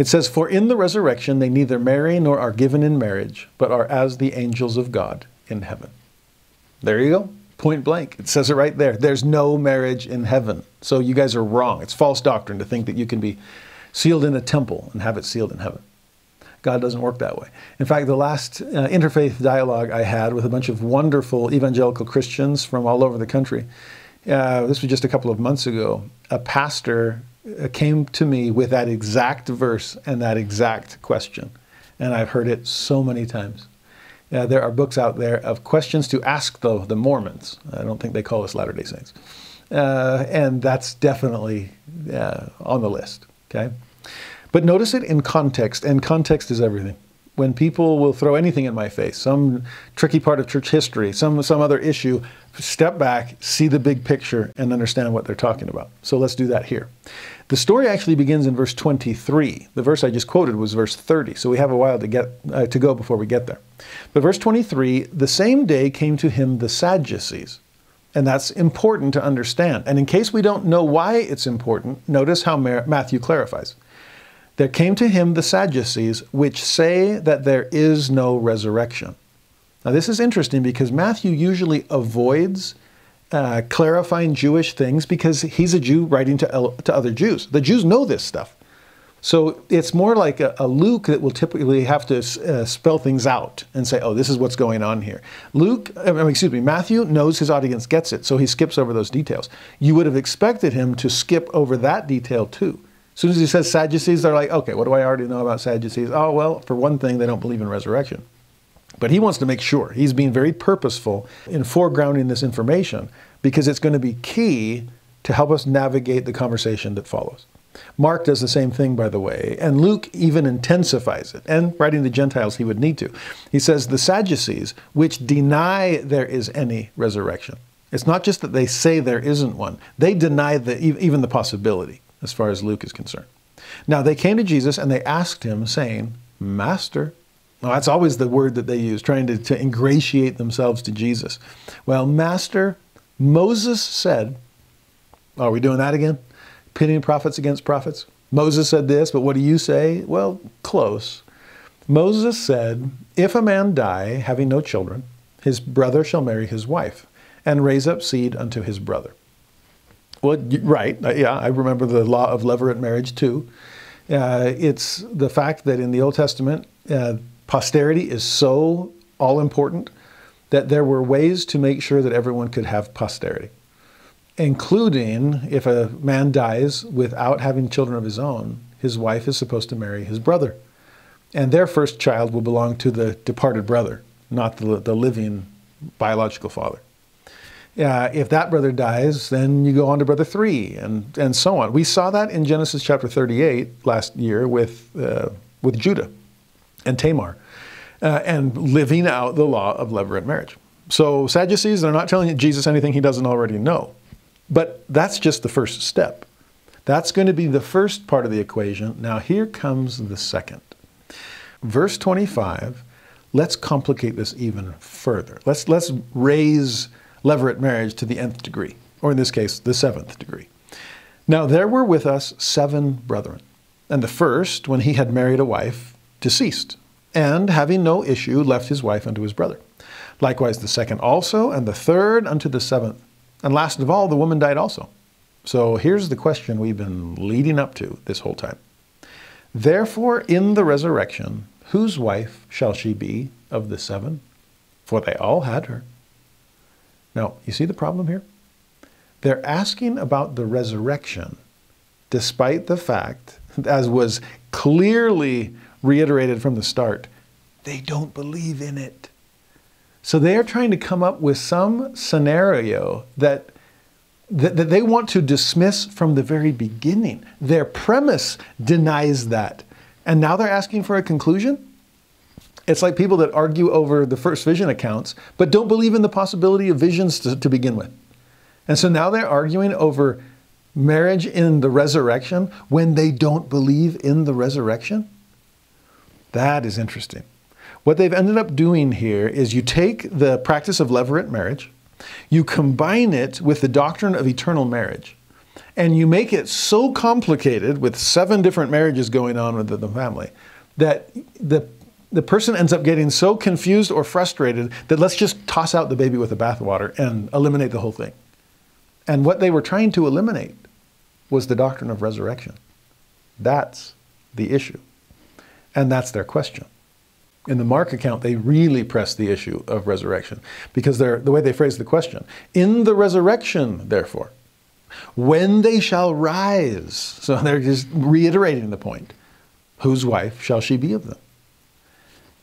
It says, For in the resurrection they neither marry nor are given in marriage, but are as the angels of God in heaven. There you go. Point blank. It says it right there. There's no marriage in heaven. So you guys are wrong. It's false doctrine to think that you can be sealed in a temple and have it sealed in heaven. God doesn't work that way. In fact, the last uh, interfaith dialogue I had with a bunch of wonderful evangelical Christians from all over the country, uh, this was just a couple of months ago, a pastor came to me with that exact verse and that exact question. And I've heard it so many times. Uh, there are books out there of questions to ask the, the Mormons. I don't think they call us Latter day Saints. Uh, and that's definitely uh, on the list. Okay? But notice it in context, and context is everything when people will throw anything in my face, some tricky part of church history, some, some other issue, step back, see the big picture, and understand what they're talking about. So let's do that here. The story actually begins in verse 23. The verse I just quoted was verse 30, so we have a while to, get, uh, to go before we get there. But verse 23 the same day came to him the Sadducees. And that's important to understand. And in case we don't know why it's important, notice how Matthew clarifies. There came to him the Sadducees, which say that there is no resurrection. Now, this is interesting because Matthew usually avoids uh, clarifying Jewish things because he's a Jew writing to, to other Jews. The Jews know this stuff. So it's more like a, a Luke that will typically have to uh, spell things out and say, oh, this is what's going on here. Luke, I mean, excuse me, Matthew knows his audience gets it, so he skips over those details. You would have expected him to skip over that detail too As soon as he says Sadducees, they're like, okay, what do I already know about Sadducees? Oh, well, for one thing, they don't believe in resurrection. But he wants to make sure. He's being very purposeful in foregrounding this information because it's going to be key to help us navigate the conversation that follows. Mark does the same thing, by the way, and Luke even intensifies it. And writing the Gentiles, he would need to. He says, The Sadducees, which deny there is any resurrection. It's not just that they say there isn't one, they deny the, even the possibility, as far as Luke is concerned. Now, they came to Jesus and they asked him, saying, Master, that's always the word that they use, trying to, to ingratiate themselves to Jesus. Well, Master, Moses said, Are we doing that again? pitting prophets against prophets. Moses said this, but what do you say? Well, close. Moses said, If a man die having no children, his brother shall marry his wife and raise up seed unto his brother. Well, right. Uh, yeah, I remember the law of levirate marriage too. Uh, it's the fact that in the Old Testament, uh, posterity is so all important that there were ways to make sure that everyone could have posterity including if a man dies without having children of his own, his wife is supposed to marry his brother. And their first child will belong to the departed brother, not the, the living biological father. Uh, if that brother dies, then you go on to brother three, and, and so on. We saw that in Genesis chapter 38 last year with, uh, with Judah and Tamar, uh, and living out the law of levirate marriage. So, Sadducees, they're not telling Jesus anything he doesn't already know. But that's just the first step. That's going to be the first part of the equation. Now, here comes the second. Verse 25, let's complicate this even further. Let's, let's raise levirate marriage to the nth degree, or in this case, the seventh degree. Now, there were with us seven brethren, and the first, when he had married a wife, deceased, and having no issue, left his wife unto his brother. Likewise, the second also, and the third unto the seventh. And last of all, the woman died also. So here's the question we've been leading up to this whole time. Therefore, in the resurrection, whose wife shall she be of the seven? For they all had her. Now, you see the problem here? They're asking about the resurrection, despite the fact, as was clearly reiterated from the start, they don't believe in it. So they are trying to come up with some scenario that, that, that, they want to dismiss from the very beginning. Their premise denies that. And now they're asking for a conclusion? It's like people that argue over the first vision accounts, but don't believe in the possibility of visions to, to begin with. And so now they're arguing over marriage in the resurrection when they don't believe in the resurrection? That is interesting. What they've ended up doing here is you take the practice of levirate marriage, you combine it with the doctrine of eternal marriage, and you make it so complicated with seven different marriages going on within the family that the the person ends up getting so confused or frustrated that let's just toss out the baby with the bathwater and eliminate the whole thing. And what they were trying to eliminate was the doctrine of resurrection. That's the issue. And that's their question in the Mark account, they really press the issue of resurrection because they're, the way they phrase the question in the resurrection, therefore, when they shall rise. So they're just reiterating the point whose wife shall she be of them?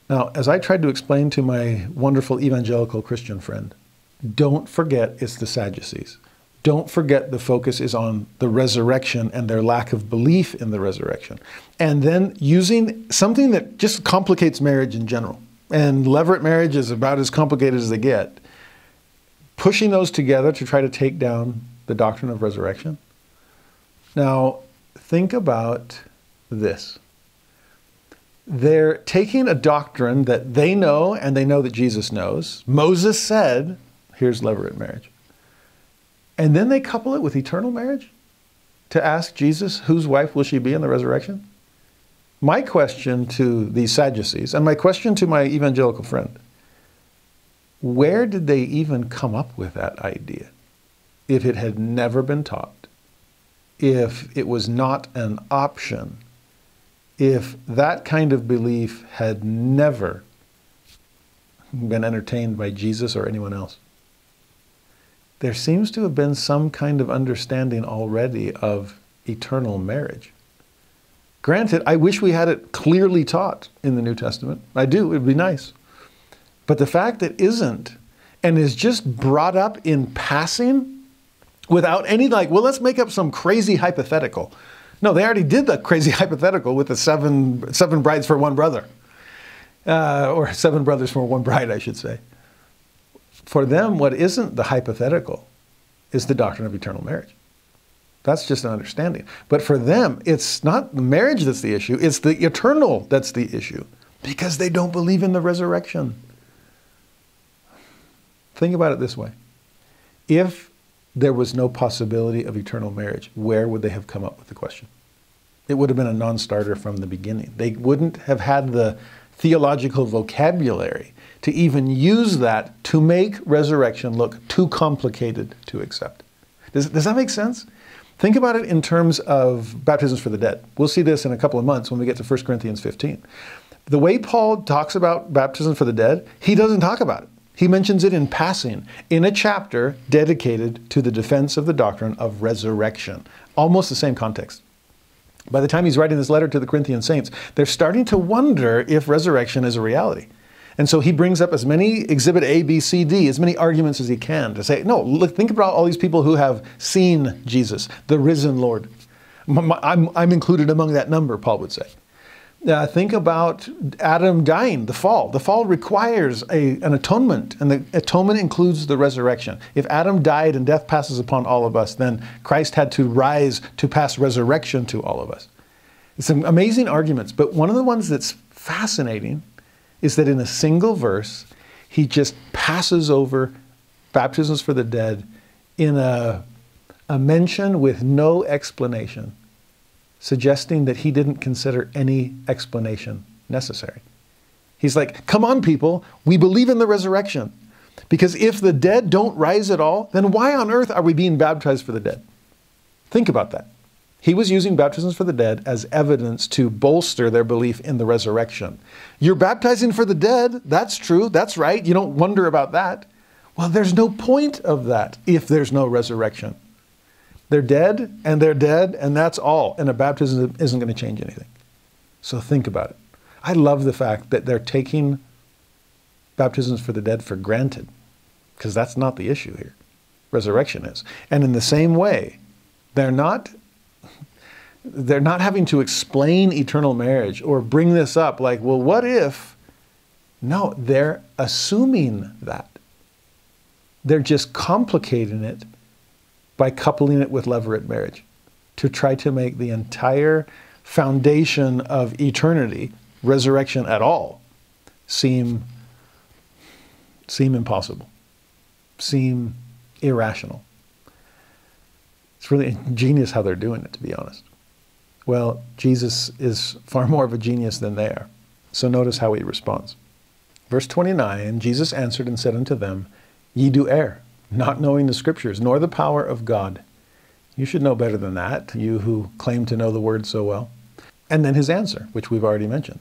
Now, as I tried to explain to my wonderful evangelical Christian friend, don't forget it's the Sadducees don't forget the focus is on the resurrection and their lack of belief in the resurrection. And then using something that just complicates marriage in general. And levirate marriage is about as complicated as they get. Pushing those together to try to take down the doctrine of resurrection. Now, think about this. They're taking a doctrine that they know and they know that Jesus knows. Moses said, here's levirate marriage. And then they couple it with eternal marriage to ask Jesus, whose wife will she be in the resurrection? My question to these Sadducees, and my question to my evangelical friend, where did they even come up with that idea if it had never been taught, if it was not an option, if that kind of belief had never been entertained by Jesus or anyone else? There seems to have been some kind of understanding already of eternal marriage. Granted, I wish we had it clearly taught in the New Testament. I do, it would be nice. But the fact that isn't and is just brought up in passing without any, like, well, let's make up some crazy hypothetical. No, they already did the crazy hypothetical with the seven, seven brides for one brother, uh, or seven brothers for one bride, I should say. For them, what isn't the hypothetical is the doctrine of eternal marriage. That's just an understanding. But for them, it's not the marriage that's the issue, it's the eternal that's the issue because they don't believe in the resurrection. Think about it this way if there was no possibility of eternal marriage, where would they have come up with the question? It would have been a non starter from the beginning. They wouldn't have had the theological vocabulary to even use that to make resurrection look too complicated to accept. Does, does that make sense? Think about it in terms of baptisms for the dead. We'll see this in a couple of months when we get to 1 Corinthians 15. The way Paul talks about baptism for the dead, he doesn't talk about it. He mentions it in passing in a chapter dedicated to the defense of the doctrine of resurrection. Almost the same context. By the time he's writing this letter to the Corinthian saints, they're starting to wonder if resurrection is a reality. And so he brings up as many exhibit A, B, C, D, as many arguments as he can to say, no, look, think about all these people who have seen Jesus, the risen Lord. I'm, I'm included among that number, Paul would say. Uh, think about Adam dying, the fall. The fall requires a, an atonement, and the atonement includes the resurrection. If Adam died and death passes upon all of us, then Christ had to rise to pass resurrection to all of us. It's some amazing arguments, but one of the ones that's fascinating is that in a single verse, he just passes over baptisms for the dead in a, a mention with no explanation, suggesting that he didn't consider any explanation necessary. He's like, come on, people, we believe in the resurrection. Because if the dead don't rise at all, then why on earth are we being baptized for the dead? Think about that. He was using baptisms for the dead as evidence to bolster their belief in the resurrection. You're baptizing for the dead. That's true. That's right. You don't wonder about that. Well, there's no point of that if there's no resurrection. They're dead and they're dead, and that's all. And a baptism isn't going to change anything. So think about it. I love the fact that they're taking baptisms for the dead for granted, because that's not the issue here. Resurrection is. And in the same way, they're not they're not having to explain eternal marriage or bring this up like, well, what if? No, they're assuming that. They're just complicating it by coupling it with levirate marriage to try to make the entire foundation of eternity, resurrection at all, seem, seem impossible, seem irrational. It's really ingenious how they're doing it, to be honest. Well, Jesus is far more of a genius than they are. So notice how he responds. Verse 29 Jesus answered and said unto them, Ye do err, not knowing the Scriptures, nor the power of God. You should know better than that, you who claim to know the word so well. And then his answer, which we've already mentioned.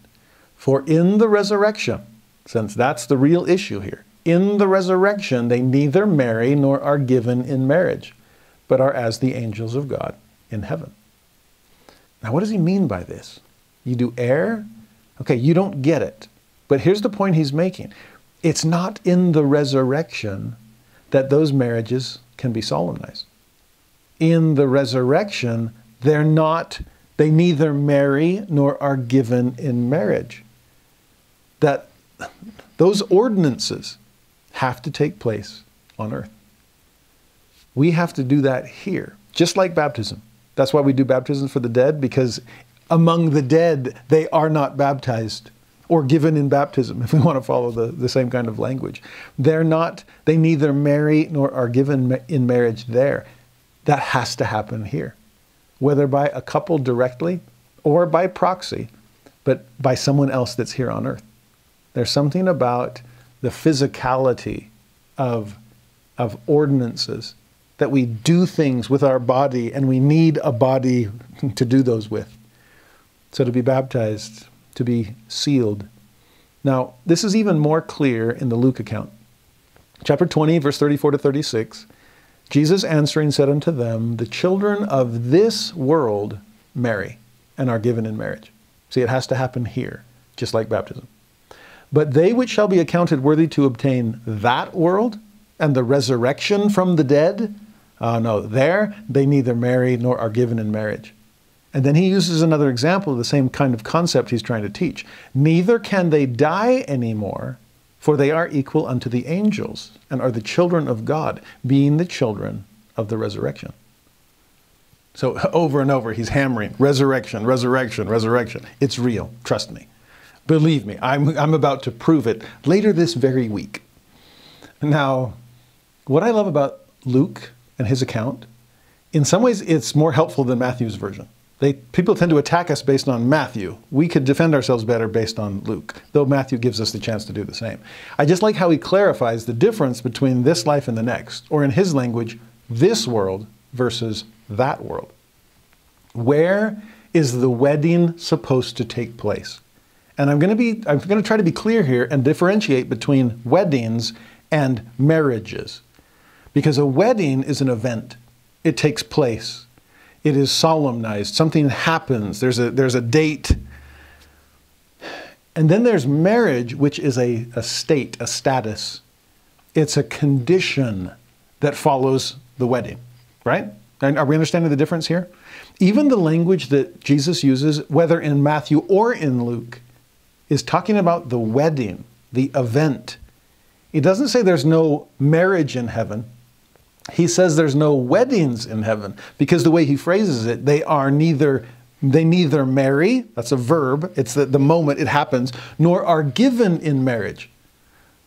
For in the resurrection, since that's the real issue here, in the resurrection they neither marry nor are given in marriage, but are as the angels of God in heaven. Now, what does he mean by this? You do err? Okay, you don't get it. But here's the point he's making it's not in the resurrection that those marriages can be solemnized. In the resurrection, they're not, they neither marry nor are given in marriage. That those ordinances have to take place on earth. We have to do that here, just like baptism. That's why we do baptism for the dead, because among the dead, they are not baptized or given in baptism, if we want to follow the, the same kind of language. They're not, they neither marry nor are given in marriage there. That has to happen here, whether by a couple directly or by proxy, but by someone else that's here on earth. There's something about the physicality of, of ordinances that we do things with our body and we need a body to do those with. So to be baptized, to be sealed. Now, this is even more clear in the Luke account. Chapter 20, verse 34 to 36. Jesus answering said unto them, The children of this world marry and are given in marriage. See, it has to happen here, just like baptism. But they which shall be accounted worthy to obtain that world and the resurrection from the dead, uh, no, there they neither marry nor are given in marriage. And then he uses another example of the same kind of concept he's trying to teach. Neither can they die anymore, for they are equal unto the angels and are the children of God, being the children of the resurrection. So over and over, he's hammering resurrection, resurrection, resurrection. It's real. Trust me. Believe me, I'm, I'm about to prove it later this very week. Now, what I love about Luke and his account, in some ways, it's more helpful than Matthew's version. They, people tend to attack us based on Matthew. We could defend ourselves better based on Luke, though Matthew gives us the chance to do the same. I just like how he clarifies the difference between this life and the next, or in his language, this world versus that world. Where is the wedding supposed to take place? And I'm going to be I'm going to try to be clear here and differentiate between weddings and marriages. Because a wedding is an event. It takes place. It is solemnized. Something happens. There's a there's a date. And then there's marriage, which is a, a state, a status. It's a condition that follows the wedding, right? Are we understanding the difference here? Even the language that Jesus uses, whether in Matthew or in Luke, is talking about the wedding, the event. He doesn't say there's no marriage in heaven. He says there's no weddings in heaven because the way he phrases it, they are neither they neither marry, that's a verb, it's the, the moment it happens, nor are given in marriage.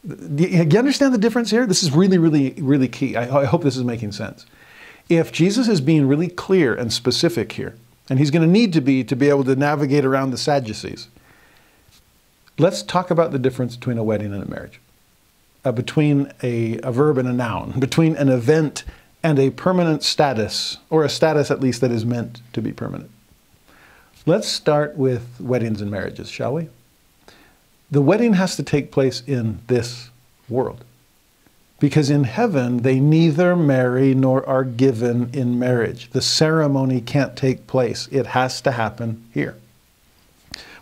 Do you understand the difference here? This is really, really, really key. I, I hope this is making sense. If Jesus is being really clear and specific here, and he's going to need to be to be able to navigate around the Sadducees, let's talk about the difference between a wedding and a marriage, uh, between a, a verb and a noun, between an event and a permanent status, or a status at least that is meant to be permanent. Let's start with weddings and marriages, shall we? The wedding has to take place in this world. Because in heaven, they neither marry nor are given in marriage. The ceremony can't take place, it has to happen here.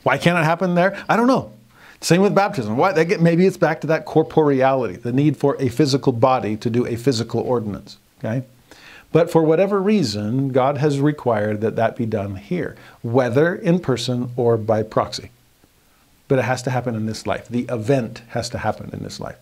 Why can't it happen there? I don't know. Same with baptism. Why? Get, maybe it's back to that corporeality, the need for a physical body to do a physical ordinance. Okay? But for whatever reason, God has required that that be done here, whether in person or by proxy. But it has to happen in this life. The event has to happen in this life.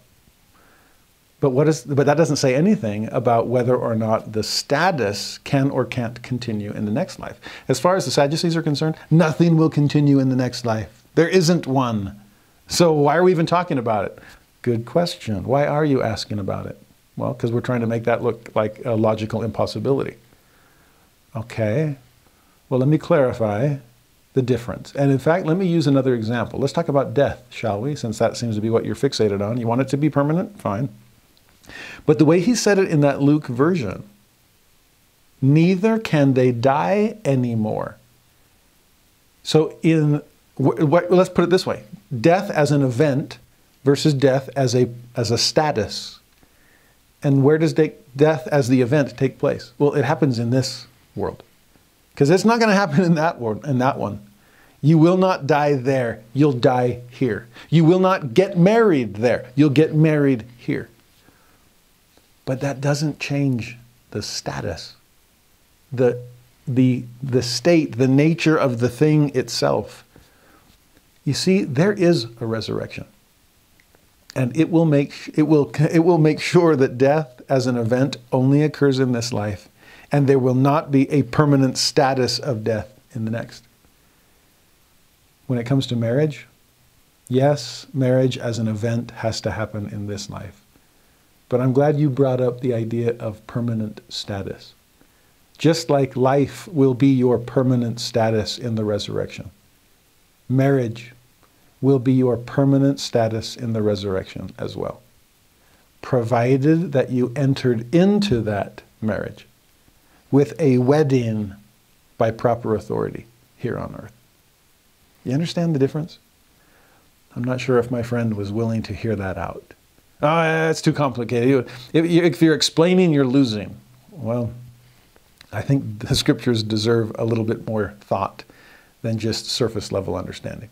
But, what is, but that doesn't say anything about whether or not the status can or can't continue in the next life. As far as the Sadducees are concerned, nothing will continue in the next life. There isn't one. So why are we even talking about it? Good question. Why are you asking about it? Well, because we're trying to make that look like a logical impossibility. Okay. Well, let me clarify the difference. And in fact, let me use another example. Let's talk about death, shall we? Since that seems to be what you're fixated on. You want it to be permanent? Fine. But the way he said it in that Luke version, neither can they die anymore. So in let's put it this way death as an event versus death as a, as a status. And where does de- death as the event take place? Well, it happens in this world. Because it's not going to happen in that world, in that one. You will not die there. You'll die here. You will not get married there. You'll get married here. But that doesn't change the status, the, the, the state, the nature of the thing itself. You see, there is a resurrection. And it will make, it will, it will make sure that death as an event only occurs in this life, and there will not be a permanent status of death in the next. When it comes to marriage, yes, marriage as an event has to happen in this life. But I'm glad you brought up the idea of permanent status. Just like life will be your permanent status in the resurrection, marriage will be your permanent status in the resurrection as well, provided that you entered into that marriage with a wedding by proper authority here on earth. You understand the difference? I'm not sure if my friend was willing to hear that out. Oh, it's too complicated. If you're explaining, you're losing. Well, I think the scriptures deserve a little bit more thought than just surface level understanding.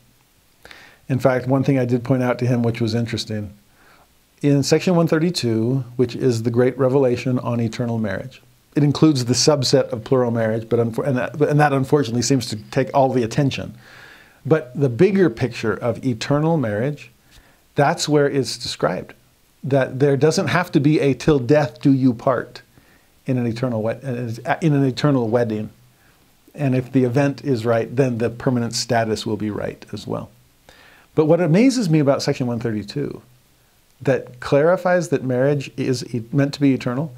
In fact, one thing I did point out to him, which was interesting, in section 132, which is the great revelation on eternal marriage, it includes the subset of plural marriage, but and, that, and that unfortunately seems to take all the attention. But the bigger picture of eternal marriage, that's where it's described. That there doesn't have to be a till death do you part in an eternal in an eternal wedding. And if the event is right, then the permanent status will be right as well. But what amazes me about section 132 that clarifies that marriage is meant to be eternal,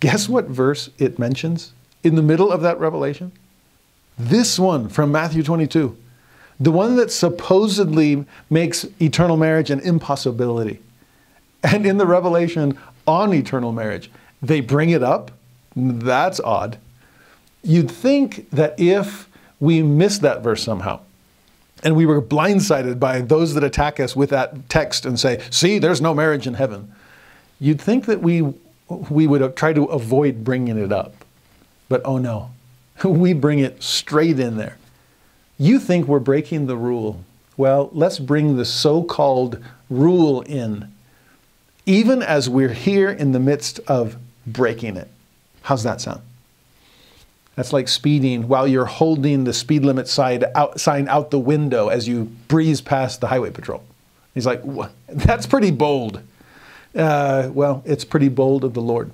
guess what verse it mentions in the middle of that revelation? This one from Matthew 22 the one that supposedly makes eternal marriage an impossibility. And in the revelation on eternal marriage, they bring it up. That's odd. You'd think that if we miss that verse somehow, and we were blindsided by those that attack us with that text and say, see, there's no marriage in heaven, you'd think that we, we would try to avoid bringing it up. But oh no, we bring it straight in there. You think we're breaking the rule. Well, let's bring the so called rule in, even as we're here in the midst of breaking it. How's that sound? That's like speeding while you're holding the speed limit sign out, sign out the window as you breeze past the highway patrol. He's like, that's pretty bold. Uh, well, it's pretty bold of the Lord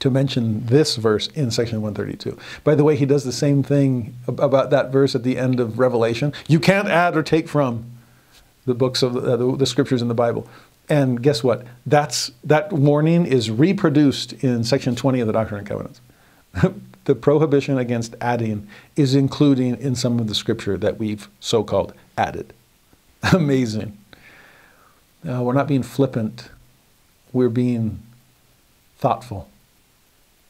to mention this verse in section 132. By the way, he does the same thing about that verse at the end of Revelation. You can't add or take from the books of the, uh, the, the scriptures in the Bible. And guess what? That's, that warning is reproduced in section 20 of the Doctrine and Covenants. the prohibition against adding is including in some of the scripture that we've so called added. Amazing. Uh, we're not being flippant, we're being thoughtful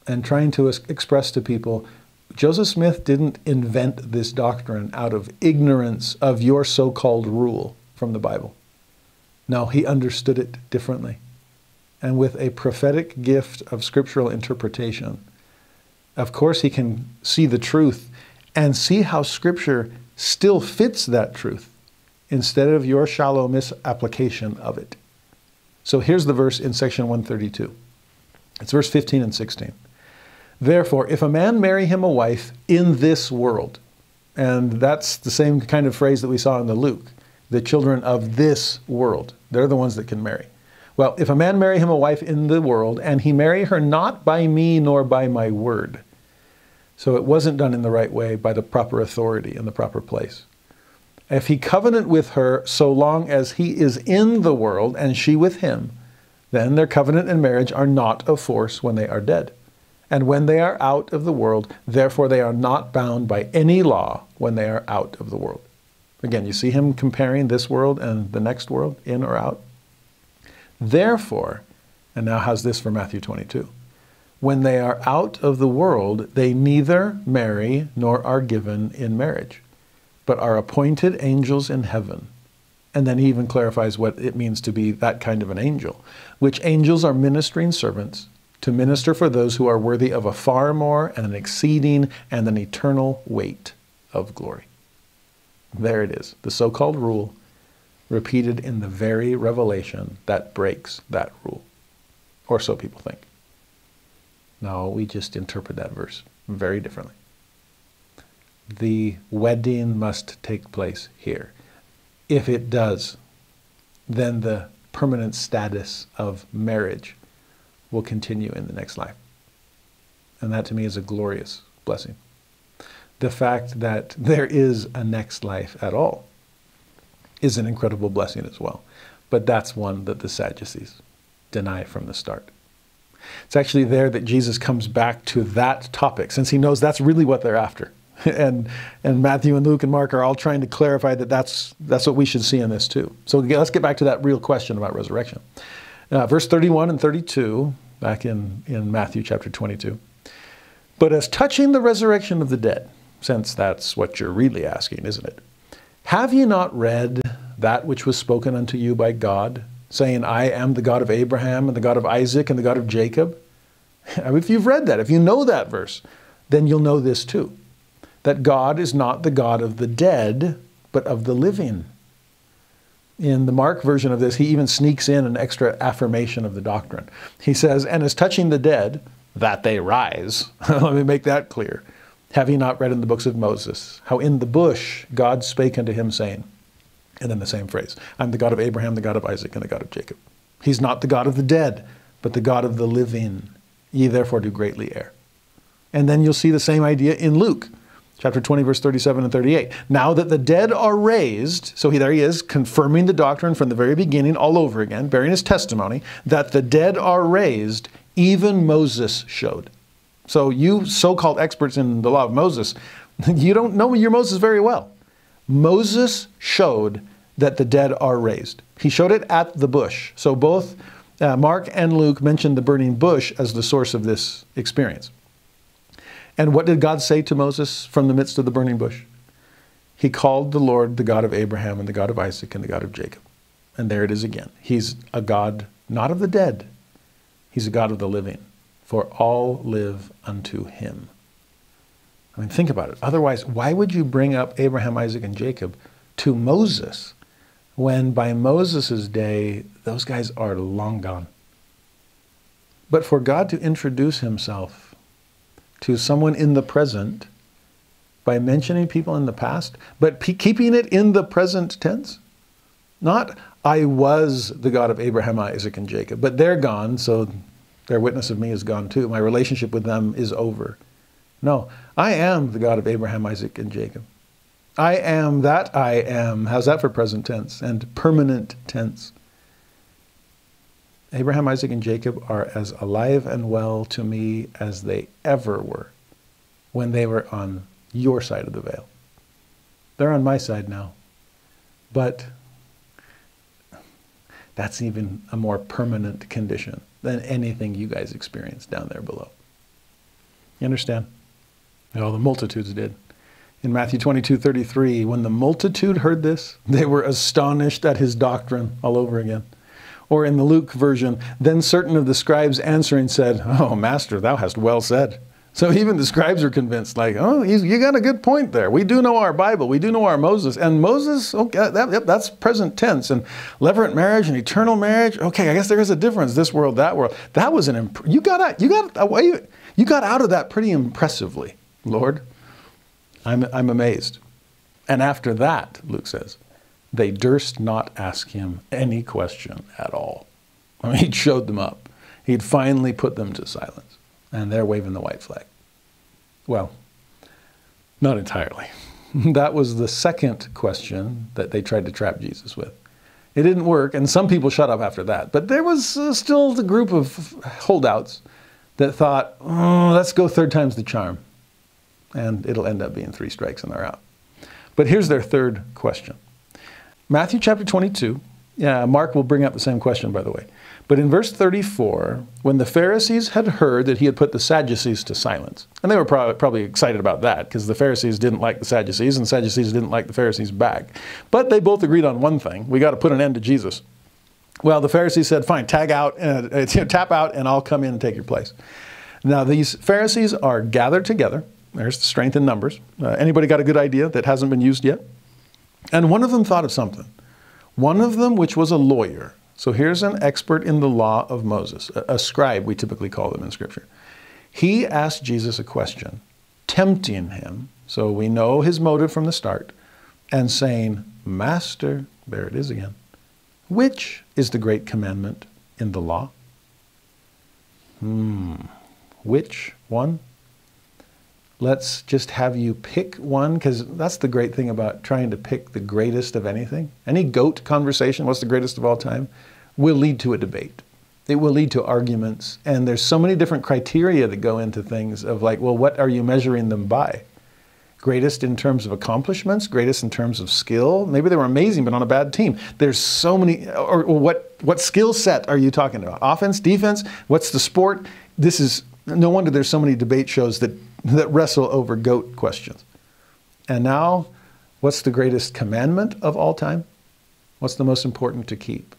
and trying to express to people Joseph Smith didn't invent this doctrine out of ignorance of your so called rule from the Bible. No, he understood it differently. And with a prophetic gift of scriptural interpretation, of course, he can see the truth and see how Scripture still fits that truth instead of your shallow misapplication of it. So here's the verse in section 132. It's verse 15 and 16. Therefore, if a man marry him a wife in this world, and that's the same kind of phrase that we saw in the Luke, the children of this world, they're the ones that can marry. Well, if a man marry him a wife in the world, and he marry her not by me nor by my word, so it wasn't done in the right way by the proper authority in the proper place. If he covenant with her so long as he is in the world and she with him, then their covenant and marriage are not of force when they are dead and when they are out of the world, therefore they are not bound by any law when they are out of the world. Again, you see him comparing this world and the next world, in or out? Therefore, and now how's this for Matthew 22? When they are out of the world, they neither marry nor are given in marriage, but are appointed angels in heaven. And then he even clarifies what it means to be that kind of an angel, which angels are ministering servants to minister for those who are worthy of a far more and an exceeding and an eternal weight of glory. There it is, the so called rule repeated in the very revelation that breaks that rule. Or so people think. No, we just interpret that verse very differently. The wedding must take place here. If it does, then the permanent status of marriage will continue in the next life. And that to me is a glorious blessing. The fact that there is a next life at all is an incredible blessing as well. But that's one that the Sadducees deny from the start. It's actually there that Jesus comes back to that topic, since he knows that's really what they're after. and, and Matthew and Luke and Mark are all trying to clarify that that's, that's what we should see in this too. So let's get back to that real question about resurrection. Uh, verse 31 and 32, back in, in Matthew chapter 22. But as touching the resurrection of the dead, since that's what you're really asking, isn't it? Have ye not read that which was spoken unto you by God, saying, I am the God of Abraham and the God of Isaac and the God of Jacob? if you've read that, if you know that verse, then you'll know this too. that God is not the God of the dead, but of the living. In the Mark version of this, he even sneaks in an extra affirmation of the doctrine. He says, And as touching the dead, that they rise. Let me make that clear. Have ye not read in the books of Moses how in the bush God spake unto him, saying, and then the same phrase I'm the God of Abraham, the God of Isaac, and the God of Jacob. He's not the God of the dead, but the God of the living. Ye therefore do greatly err. And then you'll see the same idea in Luke chapter 20, verse 37 and 38. Now that the dead are raised, so he, there he is, confirming the doctrine from the very beginning all over again, bearing his testimony, that the dead are raised, even Moses showed. So, you so called experts in the law of Moses, you don't know your Moses very well. Moses showed that the dead are raised. He showed it at the bush. So, both uh, Mark and Luke mentioned the burning bush as the source of this experience. And what did God say to Moses from the midst of the burning bush? He called the Lord the God of Abraham and the God of Isaac and the God of Jacob. And there it is again. He's a God not of the dead, He's a God of the living, for all live unto Him. I mean, think about it. Otherwise, why would you bring up Abraham, Isaac, and Jacob to Moses when by Moses' day, those guys are long gone? But for God to introduce Himself to someone in the present by mentioning people in the past, but keeping it in the present tense. Not, I was the God of Abraham, Isaac, and Jacob, but they're gone, so their witness of me is gone too. My relationship with them is over. No, I am the God of Abraham, Isaac, and Jacob. I am that I am. How's that for present tense and permanent tense? Abraham, Isaac, and Jacob are as alive and well to me as they ever were when they were on your side of the veil. They're on my side now. But that's even a more permanent condition than anything you guys experience down there below. You understand? Well, the multitudes did. In Matthew 22 33, when the multitude heard this, they were astonished at his doctrine all over again. Or in the Luke version, then certain of the scribes answering said, Oh, Master, thou hast well said. So even the scribes are convinced, like, oh, you got a good point there. We do know our Bible. We do know our Moses. And Moses, okay, that, yep, that's present tense. And levirate marriage and eternal marriage, okay, I guess there is a difference, this world, that world. That was an, imp- you got out, you got away, you got out of that pretty impressively, Lord. I'm, I'm amazed. And after that, Luke says, they durst not ask him any question at all. I mean, he'd showed them up. He'd finally put them to silence, and they're waving the white flag. Well, not entirely. that was the second question that they tried to trap Jesus with. It didn't work, and some people shut up after that. But there was uh, still the group of holdouts that thought, oh, let's go third time's the charm. And it'll end up being three strikes and they're out. But here's their third question Matthew chapter 22. Yeah, Mark will bring up the same question, by the way. But in verse 34, when the Pharisees had heard that he had put the Sadducees to silence, and they were probably, probably excited about that because the Pharisees didn't like the Sadducees and the Sadducees didn't like the Pharisees back. But they both agreed on one thing we got to put an end to Jesus. Well, the Pharisees said, fine, tag out, and, uh, tap out, and I'll come in and take your place. Now, these Pharisees are gathered together. There's the strength in numbers. Uh, anybody got a good idea that hasn't been used yet? And one of them thought of something. One of them, which was a lawyer. So here's an expert in the law of Moses, a, scribe, we typically call them in Scripture. He asked Jesus a question, tempting him, so we know his motive from the start, and saying, Master, there it is again, which is the great commandment in the law? Hmm, which one? Let's just have you pick one because that's the great thing about trying to pick the greatest of anything. Any goat conversation, what's the greatest of all time, will lead to a debate. It will lead to arguments. And there's so many different criteria that go into things of like, well, what are you measuring them by? Greatest in terms of accomplishments, greatest in terms of skill. Maybe they were amazing, but on a bad team. There's so many, or, or what, what skill set are you talking about? Offense, defense? What's the sport? This is, no wonder there's so many debate shows that that wrestle over goat questions. And now, what's the greatest commandment of all time? What's the most important to keep?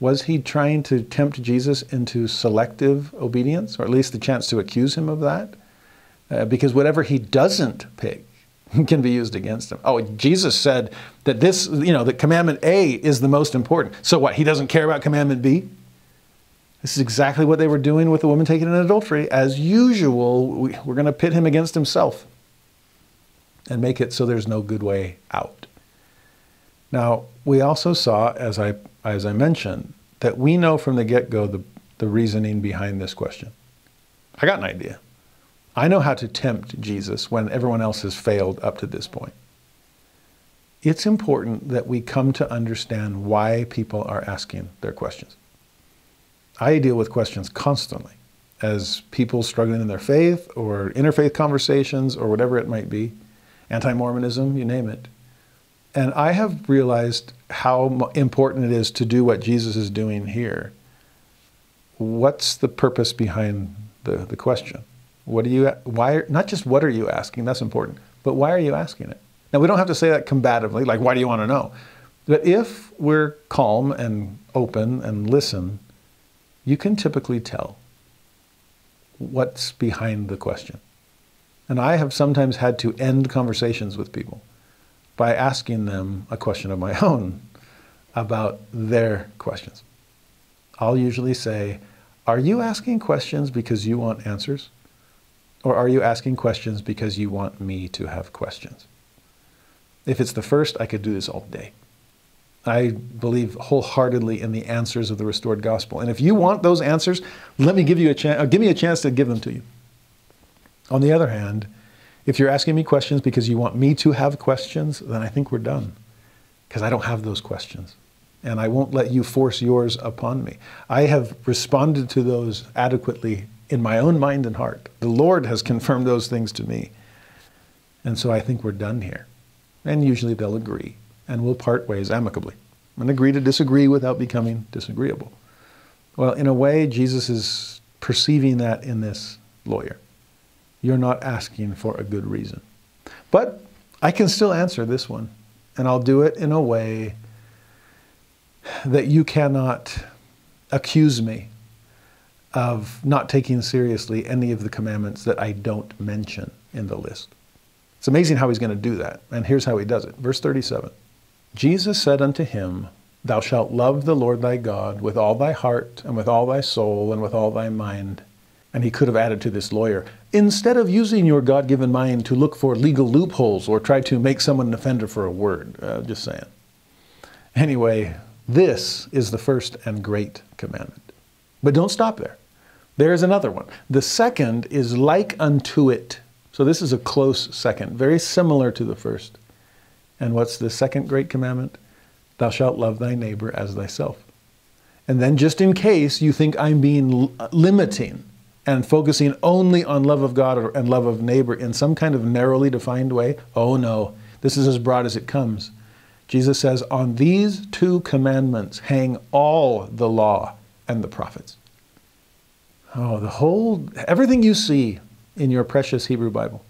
Was he trying to tempt Jesus into selective obedience, or at least the chance to accuse him of that? Uh, because whatever he doesn't pick can be used against him. Oh, Jesus said that this, you know, that commandment A is the most important. So what? He doesn't care about commandment B? This is exactly what they were doing with the woman taken in adultery. As usual, we, we're going to pit him against himself and make it so there's no good way out. Now, we also saw, as I, as I mentioned, that we know from the get go the, the reasoning behind this question. I got an idea. I know how to tempt Jesus when everyone else has failed up to this point. It's important that we come to understand why people are asking their questions. I deal with questions constantly as people struggling in their faith or interfaith conversations or whatever it might be, anti Mormonism, you name it. And I have realized how important it is to do what Jesus is doing here. What's the purpose behind the, the question? What are you, why, not just what are you asking, that's important, but why are you asking it? Now, we don't have to say that combatively, like, why do you want to know? But if we're calm and open and listen, you can typically tell what's behind the question. And I have sometimes had to end conversations with people by asking them a question of my own about their questions. I'll usually say, Are you asking questions because you want answers? Or are you asking questions because you want me to have questions? If it's the first, I could do this all day. I believe wholeheartedly in the answers of the restored gospel. And if you want those answers, let me give you a chance, uh, give me a chance to give them to you. On the other hand, if you're asking me questions because you want me to have questions, then I think we're done. Because I don't have those questions. And I won't let you force yours upon me. I have responded to those adequately in my own mind and heart. The Lord has confirmed those things to me. And so I think we're done here. And usually they'll agree and we'll part ways amicably and agree to disagree without becoming disagreeable. Well, in a way, Jesus is perceiving that in this lawyer. You're not asking for a good reason. But I can still answer this one, and I'll do it in a way that you cannot accuse me of not taking seriously any of the commandments that I don't mention in the list. It's amazing how he's going to do that. And here's how he does it. Verse 37 Jesus said unto him, Thou shalt love the Lord thy God with all thy heart, and with all thy soul, and with all thy mind. And he could have added to this lawyer, instead of using your God given mind to look for legal loopholes or try to make someone an offender for a word. Uh, just saying. Anyway, this is the first and great commandment. But don't stop there. There is another one. The second is like unto it. So this is a close second, very similar to the first. And what's the second great commandment? Thou shalt love thy neighbor as thyself. And then, just in case you think I'm being uh, limiting and focusing only on love of God and love of neighbor in some kind of narrowly defined way, oh no, this is as broad as it comes. Jesus says, On these two commandments hang all the law and the prophets. Oh, the whole, everything you see in your precious Hebrew Bible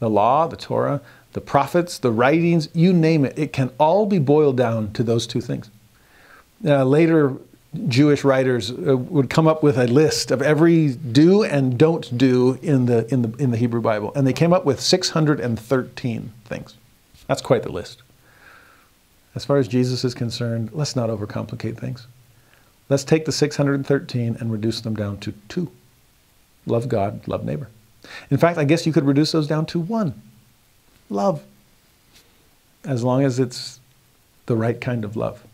the law, the Torah, the prophets, the writings, you name it, it can all be boiled down to those two things. Uh, later, Jewish writers uh, would come up with a list of every do and don't do in the, in, the, in the Hebrew Bible, and they came up with 613 things. That's quite the list. As far as Jesus is concerned, let's not overcomplicate things. Let's take the 613 and reduce them down to two love God, love neighbor. In fact, I guess you could reduce those down to one love, as long as it's the right kind of love.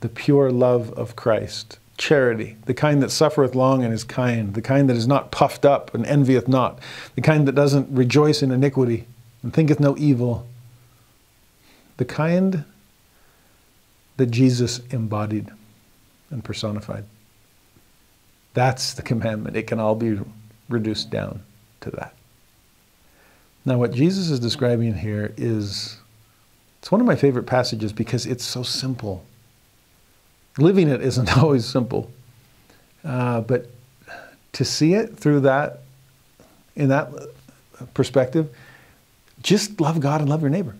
The pure love of Christ, charity, the kind that suffereth long and is kind, the kind that is not puffed up and envieth not, the kind that doesn't rejoice in iniquity and thinketh no evil, the kind that Jesus embodied and personified. That's the commandment. It can all be reduced down to that. Now, what Jesus is describing here is it's one of my favorite passages because it's so simple. Living it isn't always simple, uh, but to see it through that, in that perspective, just love God and love your neighbor.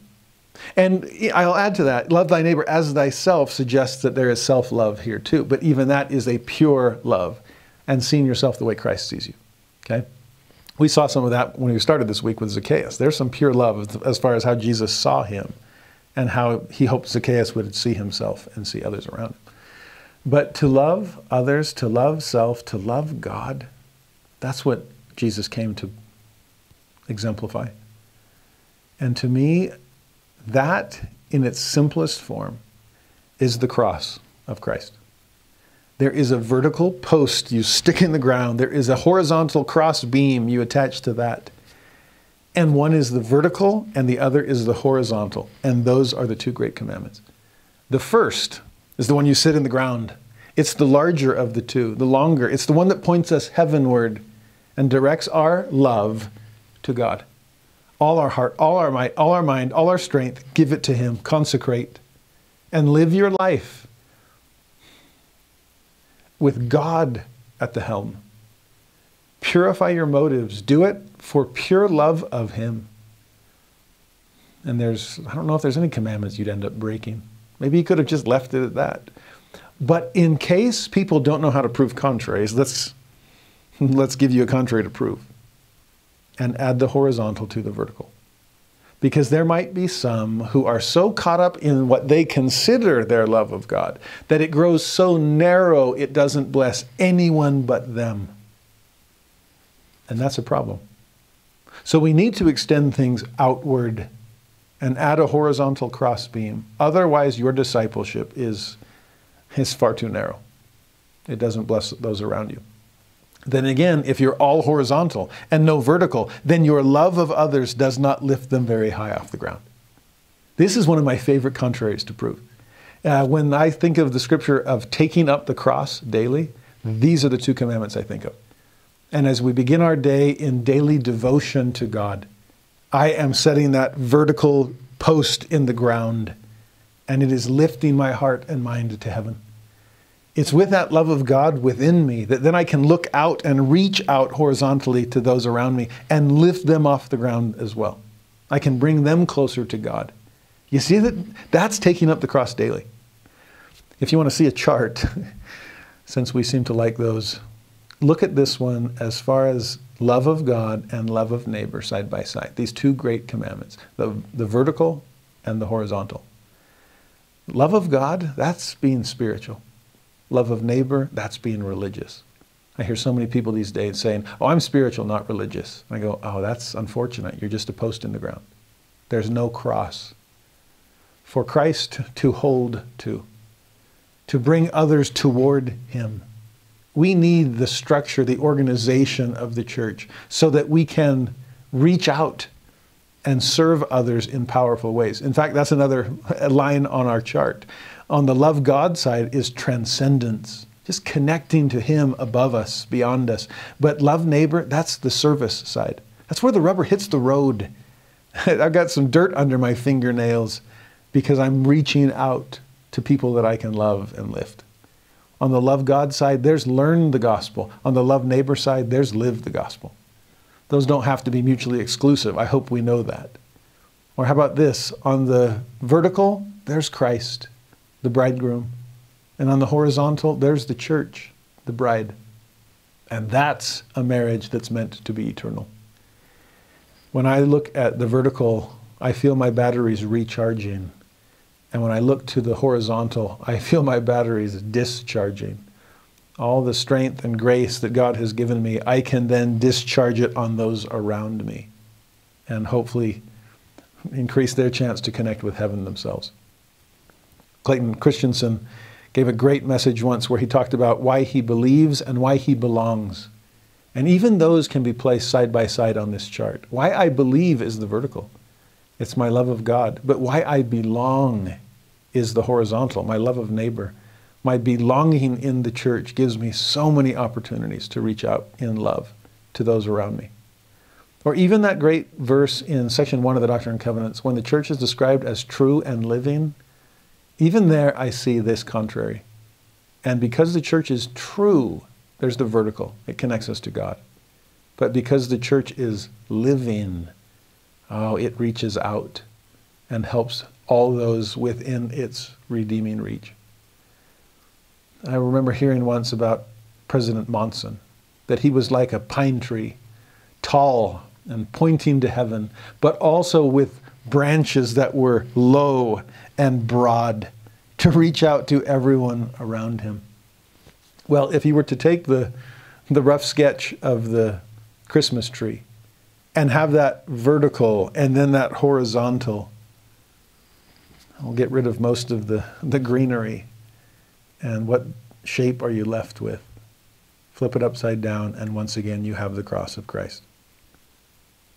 And I'll add to that, love thy neighbor as thyself suggests that there is self love here too, but even that is a pure love and seeing yourself the way Christ sees you. Okay? We saw some of that when we started this week with Zacchaeus. There's some pure love as far as how Jesus saw him and how he hoped Zacchaeus would see himself and see others around him. But to love others, to love self, to love God, that's what Jesus came to exemplify. And to me, that in its simplest form is the cross of Christ. There is a vertical post you stick in the ground. There is a horizontal cross beam you attach to that. And one is the vertical and the other is the horizontal. And those are the two great commandments. The first is the one you sit in the ground. It's the larger of the two, the longer. It's the one that points us heavenward and directs our love to God. All our heart, all our might, all our mind, all our strength, give it to Him, consecrate, and live your life with God at the helm. Purify your motives. Do it for pure love of Him. And there's, I don't know if there's any commandments you'd end up breaking. Maybe you could have just left it at that. But in case people don't know how to prove contraries, let's, let's give you a contrary to prove and add the horizontal to the vertical because there might be some who are so caught up in what they consider their love of God that it grows so narrow it doesn't bless anyone but them. And that's a problem. So we need to extend things outward and add a horizontal crossbeam. Otherwise, your discipleship is, is far too narrow. It doesn't bless those around you. Then again, if you're all horizontal and no vertical, then your love of others does not lift them very high off the ground. This is one of my favorite contraries to prove. Uh, when I think of the scripture of taking up the cross daily, these are the two commandments I think of. And as we begin our day in daily devotion to God, I am setting that vertical post in the ground, and it is lifting my heart and mind to heaven. It's with that love of God within me that then I can look out and reach out horizontally to those around me and lift them off the ground as well. I can bring them closer to God. You see that that's taking up the cross daily. If you want to see a chart, since we seem to like those, look at this one as far as love of God and love of neighbor side by side. These two great commandments, the, the vertical and the horizontal. Love of God, that's being spiritual. Love of neighbor, that's being religious. I hear so many people these days saying, Oh, I'm spiritual, not religious. And I go, Oh, that's unfortunate. You're just a post in the ground. There's no cross. For Christ to hold to, to bring others toward Him. We need the structure, the organization of the church so that we can reach out and serve others in powerful ways. In fact, that's another line on our chart on the love God side is transcendence, just connecting to Him above us, beyond us. But love neighbor, that's the service side. That's where the rubber hits the road. I've got some dirt under my fingernails because I'm reaching out to people that I can love and lift. On the love God side, there's learn the gospel. On the love neighbor side, there's live the gospel. Those don't have to be mutually exclusive. I hope we know that. Or how about this? On the vertical, there's Christ the bridegroom. And on the horizontal, there's the church, the bride. And that's a marriage that's meant to be eternal. When I look at the vertical, I feel my batteries recharging. And when I look to the horizontal, I feel my batteries discharging. All the strength and grace that God has given me, I can then discharge it on those around me and hopefully increase their chance to connect with heaven themselves. Clayton Christensen gave a great message once where he talked about why he believes and why he belongs. And even those can be placed side by side on this chart. Why I believe is the vertical, it's my love of God. But why I belong is the horizontal, my love of neighbor. My belonging in the church gives me so many opportunities to reach out in love to those around me. Or even that great verse in section one of the Doctrine and Covenants, when the church is described as true and living, even there, I see this contrary. And because the church is true, there's the vertical, it connects us to God. But because the church is living, oh, it reaches out and helps all those within its redeeming reach. I remember hearing once about President Monson, that he was like a pine tree tall and pointing to heaven, but also with branches that were low and broad to reach out to everyone around him. Well, if he were to take the, the rough sketch of the Christmas tree and have that vertical and then that horizontal, I'll get rid of most of the, the greenery. And what shape are you left with? Flip it upside down, and once again, you have the cross of Christ.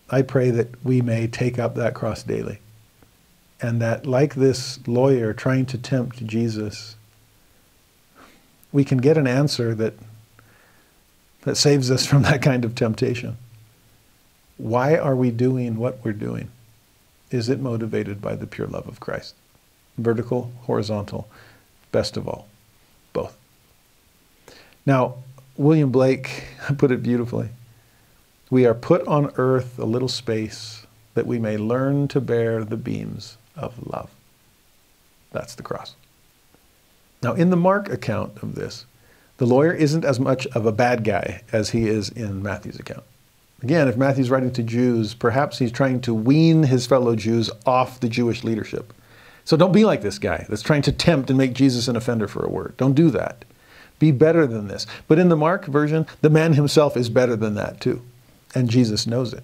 I pray that we may take up that cross daily. And that, like this lawyer trying to tempt Jesus, we can get an answer that, that saves us from that kind of temptation. Why are we doing what we're doing? Is it motivated by the pure love of Christ? Vertical, horizontal, best of all, both. Now, William Blake put it beautifully. We are put on earth a little space that we may learn to bear the beams of love. That's the cross. Now, in the Mark account of this, the lawyer isn't as much of a bad guy as he is in Matthew's account. Again, if Matthew's writing to Jews, perhaps he's trying to wean his fellow Jews off the Jewish leadership. So don't be like this guy that's trying to tempt and make Jesus an offender for a word. Don't do that. Be better than this. But in the Mark version, the man himself is better than that too. And Jesus knows it.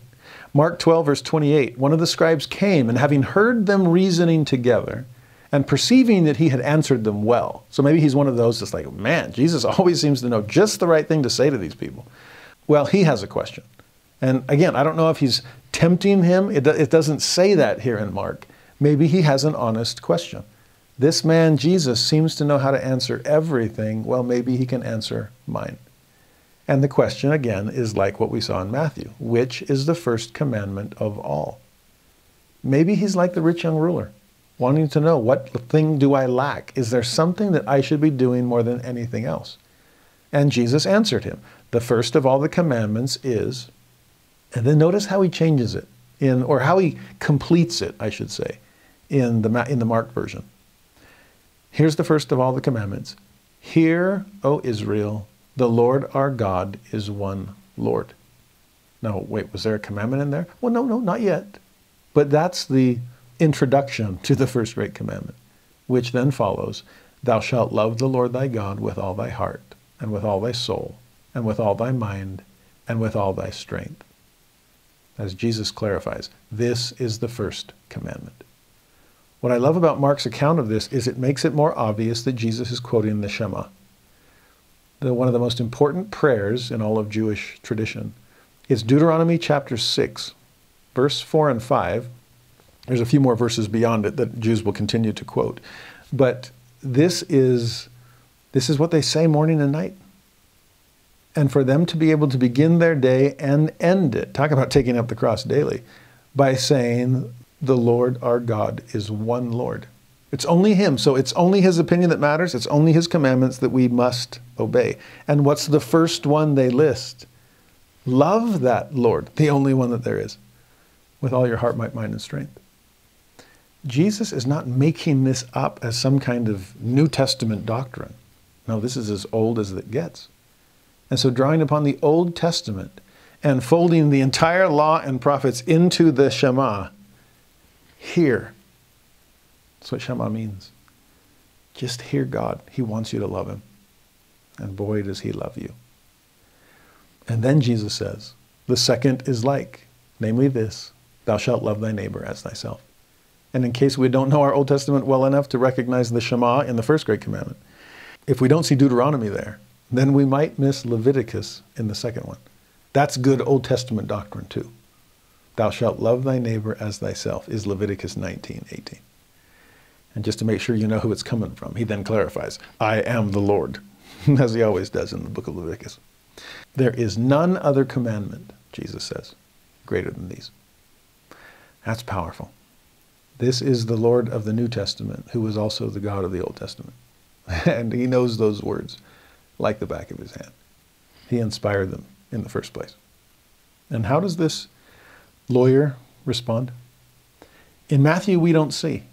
Mark 12, verse 28 one of the scribes came, and having heard them reasoning together, and perceiving that he had answered them well. So maybe he's one of those that's like, man, Jesus always seems to know just the right thing to say to these people. Well, he has a question. And again, I don't know if he's tempting him. It, it doesn't say that here in Mark. Maybe he has an honest question. This man, Jesus, seems to know how to answer everything. Well, maybe he can answer mine. And the question, again, is like what we saw in Matthew which is the first commandment of all? Maybe he's like the rich young ruler, wanting to know what thing do I lack? Is there something that I should be doing more than anything else? And Jesus answered him The first of all the commandments is, and then notice how he changes it, in, or how he completes it, I should say, in the, in the Mark version. Here's the first of all the commandments Hear, O Israel, the Lord our God is one Lord. Now, wait, was there a commandment in there? Well, no, no, not yet. But that's the introduction to the first great commandment, which then follows Thou shalt love the Lord thy God with all thy heart, and with all thy soul, and with all thy mind, and with all thy strength. As Jesus clarifies, this is the first commandment. What I love about Mark's account of this is it makes it more obvious that Jesus is quoting the Shema. The, one of the most important prayers in all of Jewish tradition is Deuteronomy chapter 6, verse 4 and 5. There's a few more verses beyond it that Jews will continue to quote. But this is, this is what they say morning and night. And for them to be able to begin their day and end it, talk about taking up the cross daily, by saying, the Lord our God is one Lord. It's only Him. So it's only His opinion that matters. It's only His commandments that we must obey. And what's the first one they list? Love that Lord, the only one that there is, with all your heart, might, mind, and strength. Jesus is not making this up as some kind of New Testament doctrine. No, this is as old as it gets. And so, drawing upon the Old Testament and folding the entire law and prophets into the Shema, Hear. That's what Shema means. Just hear God. He wants you to love Him. And boy, does He love you. And then Jesus says, The second is like, namely this Thou shalt love thy neighbor as thyself. And in case we don't know our Old Testament well enough to recognize the Shema in the first great commandment, if we don't see Deuteronomy there, then we might miss Leviticus in the second one. That's good Old Testament doctrine too. Thou shalt love thy neighbor as thyself, is Leviticus 19, 18. And just to make sure you know who it's coming from, he then clarifies, I am the Lord, as he always does in the book of Leviticus. There is none other commandment, Jesus says, greater than these. That's powerful. This is the Lord of the New Testament, who is also the God of the Old Testament. and he knows those words like the back of his hand. He inspired them in the first place. And how does this lawyer respond? In Matthew, we don't see.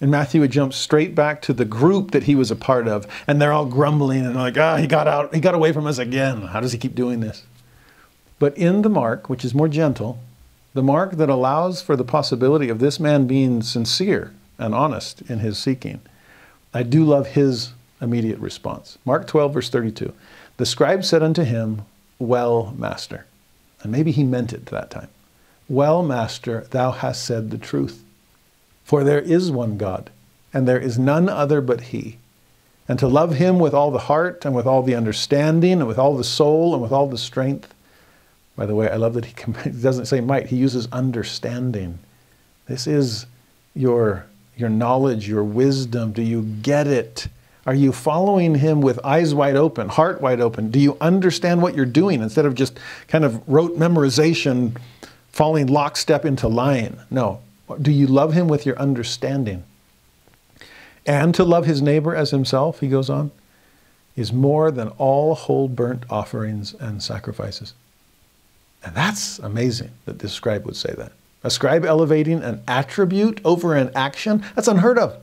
In Matthew, would jump straight back to the group that he was a part of, and they're all grumbling and like, ah, he got out, he got away from us again. How does he keep doing this? But in the mark, which is more gentle, the mark that allows for the possibility of this man being sincere and honest in his seeking, I do love his immediate response. Mark 12, verse 32. The scribe said unto him, Well, master. And maybe he meant it that time. Well, master, thou hast said the truth. For there is one God, and there is none other but he. And to love him with all the heart, and with all the understanding, and with all the soul, and with all the strength. By the way, I love that he doesn't say might, he uses understanding. This is your, your knowledge, your wisdom. Do you get it? Are you following him with eyes wide open, heart wide open? Do you understand what you're doing instead of just kind of rote memorization, falling lockstep into lying? No. Do you love him with your understanding? And to love his neighbor as himself, he goes on, is more than all whole burnt offerings and sacrifices. And that's amazing that this scribe would say that. A scribe elevating an attribute over an action, that's unheard of.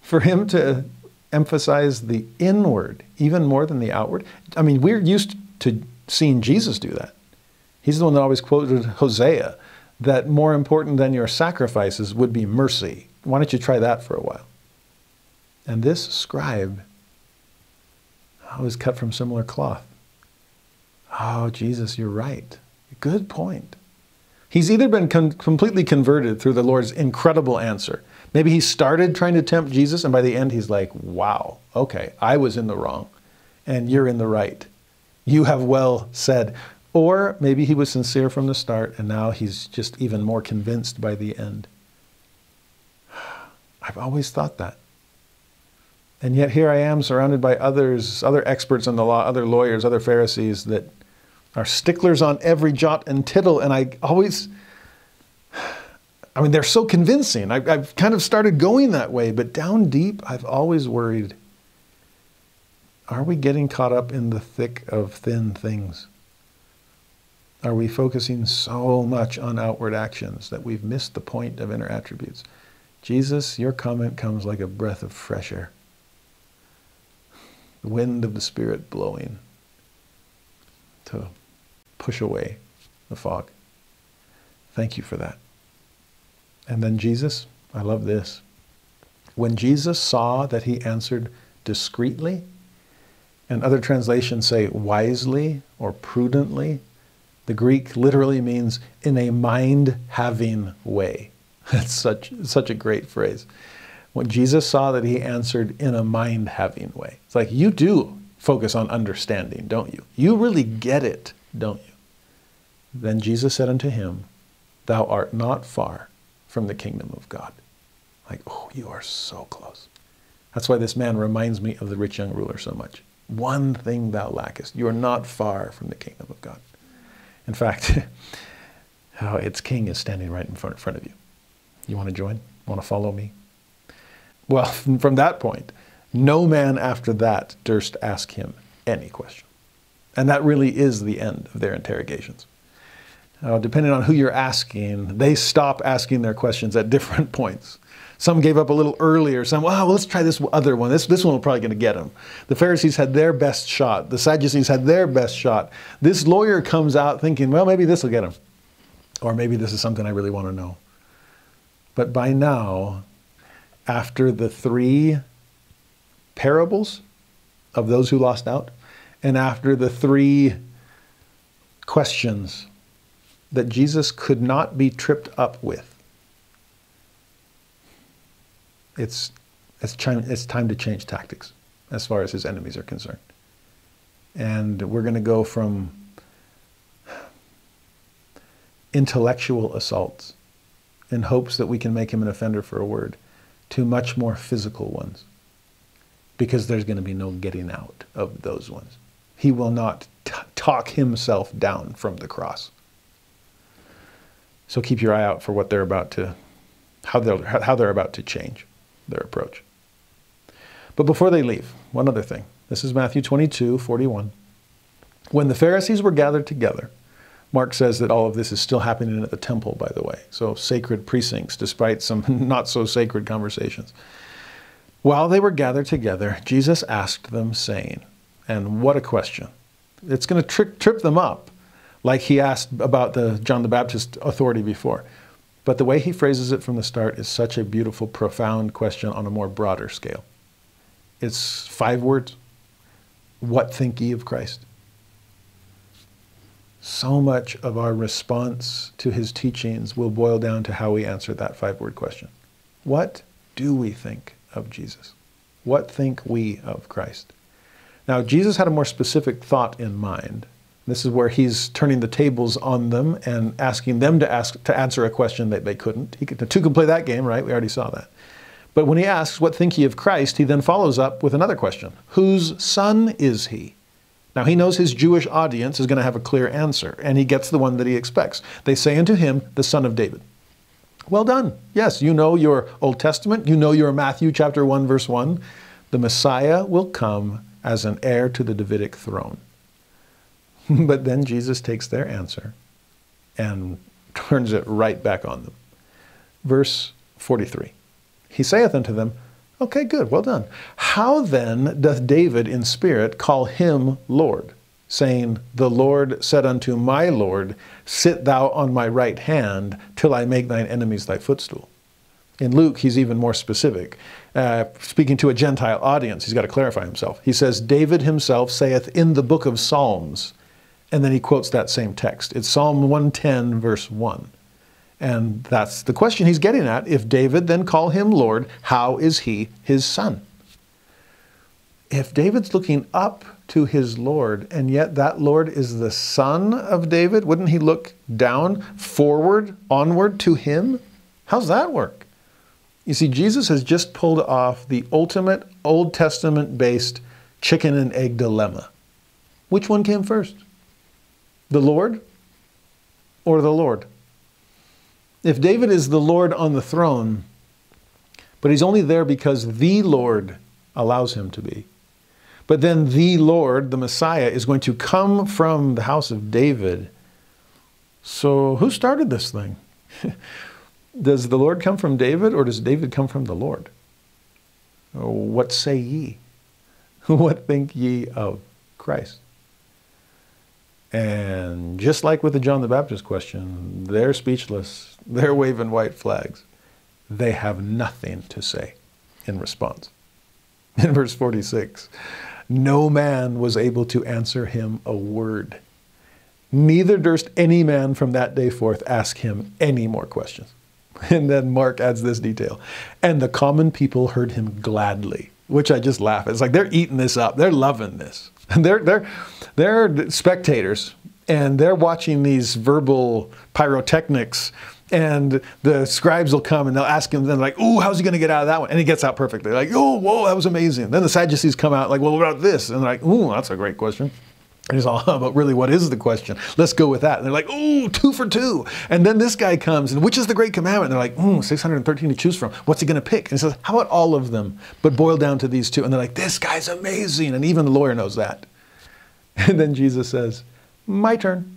For him to emphasize the inward even more than the outward. I mean, we're used to seeing Jesus do that. He's the one that always quoted Hosea that more important than your sacrifices would be mercy. Why don't you try that for a while? And this scribe oh, was cut from similar cloth. Oh, Jesus, you're right. Good point. He's either been con- completely converted through the Lord's incredible answer Maybe he started trying to tempt Jesus, and by the end, he's like, wow, okay, I was in the wrong, and you're in the right. You have well said. Or maybe he was sincere from the start, and now he's just even more convinced by the end. I've always thought that. And yet here I am surrounded by others, other experts in the law, other lawyers, other Pharisees that are sticklers on every jot and tittle, and I always I mean, they're so convincing. I, I've kind of started going that way, but down deep, I've always worried are we getting caught up in the thick of thin things? Are we focusing so much on outward actions that we've missed the point of inner attributes? Jesus, your comment comes like a breath of fresh air, the wind of the Spirit blowing to push away the fog. Thank you for that. And then Jesus, I love this. When Jesus saw that he answered discreetly, and other translations say wisely or prudently, the Greek literally means in a mind having way. That's such, such a great phrase. When Jesus saw that he answered in a mind having way, it's like you do focus on understanding, don't you? You really get it, don't you? Then Jesus said unto him, Thou art not far from the kingdom of God. Like, oh, you are so close. That's why this man reminds me of the rich young ruler so much. One thing thou lackest. You are not far from the kingdom of God. In fact, oh, its king is standing right in front, in front of you. You want to join? Want to follow me? Well, from that point, no man after that durst ask him any question. And that really is the end of their interrogations uh, depending on who you're asking, they stop asking their questions at different points. Some gave up a little earlier. Some, well, let's try this other one. This, this one will probably going to get them. The Pharisees had their best shot. The Sadducees had their best shot. This lawyer comes out thinking, well, maybe this will get him. Or maybe this is something I really want to know. But by now, after the three parables of those who lost out, and after the three questions that Jesus could not be tripped up with. It's, it's, time, it's time to change tactics as far as his enemies are concerned. And we're going to go from intellectual assaults in hopes that we can make him an offender for a word to much more physical ones because there's going to be no getting out of those ones. He will not talk himself down from the cross. So keep your eye out for what they're about to, how they're, how they're about to change their approach. But before they leave, one other thing. This is Matthew 22, 41. When the Pharisees were gathered together, Mark says that all of this is still happening at the temple, by the way. So sacred precincts, despite some not so sacred conversations. While they were gathered together, Jesus asked them, saying, and what a question. It's going to trip them up like he asked about the John the Baptist authority before. But the way he phrases it from the start is such a beautiful, profound question on a more broader scale. It's five words. What think ye of Christ? So much of our response to his teachings will boil down to how we answer that five word question. What do we think of Jesus? What think we of Christ? Now, Jesus had a more specific thought in mind. This is where he's turning the tables on them and asking them to ask to answer a question that they couldn't. He could, the two can play that game, right? We already saw that. But when he asks, What think ye of Christ? he then follows up with another question Whose son is he? Now he knows his Jewish audience is going to have a clear answer, and he gets the one that he expects. They say unto him, The son of David. Well done. Yes, you know your Old Testament. You know your Matthew chapter 1, verse 1. The Messiah will come as an heir to the Davidic throne. but then Jesus takes their answer and turns it right back on them. Verse 43 He saith unto them, Okay, good, well done. How then doth David in spirit call him Lord, saying, The Lord said unto my Lord, Sit thou on my right hand till I make thine enemies thy footstool? In Luke, he's even more specific. Uh, speaking to a Gentile audience, he's got to clarify himself. He says, David himself saith in the book of Psalms, and then he quotes that same text. It's Psalm 110, verse 1. And that's the question he's getting at. If David then call him Lord, how is he his son? If David's looking up to his Lord, and yet that Lord is the son of David, wouldn't he look down, forward, onward to him? How's that work? You see, Jesus has just pulled off the ultimate Old Testament based chicken and egg dilemma. Which one came first? The Lord or the Lord? If David is the Lord on the throne, but he's only there because the Lord allows him to be. But then the Lord, the Messiah, is going to come from the house of David. So who started this thing? Does the Lord come from David or does David come from the Lord? Oh, what say ye? What think ye of Christ? And just like with the John the Baptist question, they're speechless, they're waving white flags. They have nothing to say in response. In verse 46, no man was able to answer him a word. Neither durst any man from that day forth ask him any more questions. And then Mark adds this detail. And the common people heard him gladly, which I just laugh. at. It's like they're eating this up. They're loving this. And they're, they're, they're spectators and they're watching these verbal pyrotechnics and the scribes will come and they'll ask him, then like, oh how's he going to get out of that one?" And he gets out perfectly. Like, "Oh, whoa, that was amazing." Then the Sadducees come out like, "Well, what about this?" And they're like, oh that's a great question." And he's all, but really, what is the question? Let's go with that. And they're like, ooh, two for two. And then this guy comes, and which is the great commandment? And they're like, hmm, ooh, 613 to choose from. What's he going to pick? And he says, how about all of them, but boil down to these two? And they're like, this guy's amazing. And even the lawyer knows that. And then Jesus says, my turn.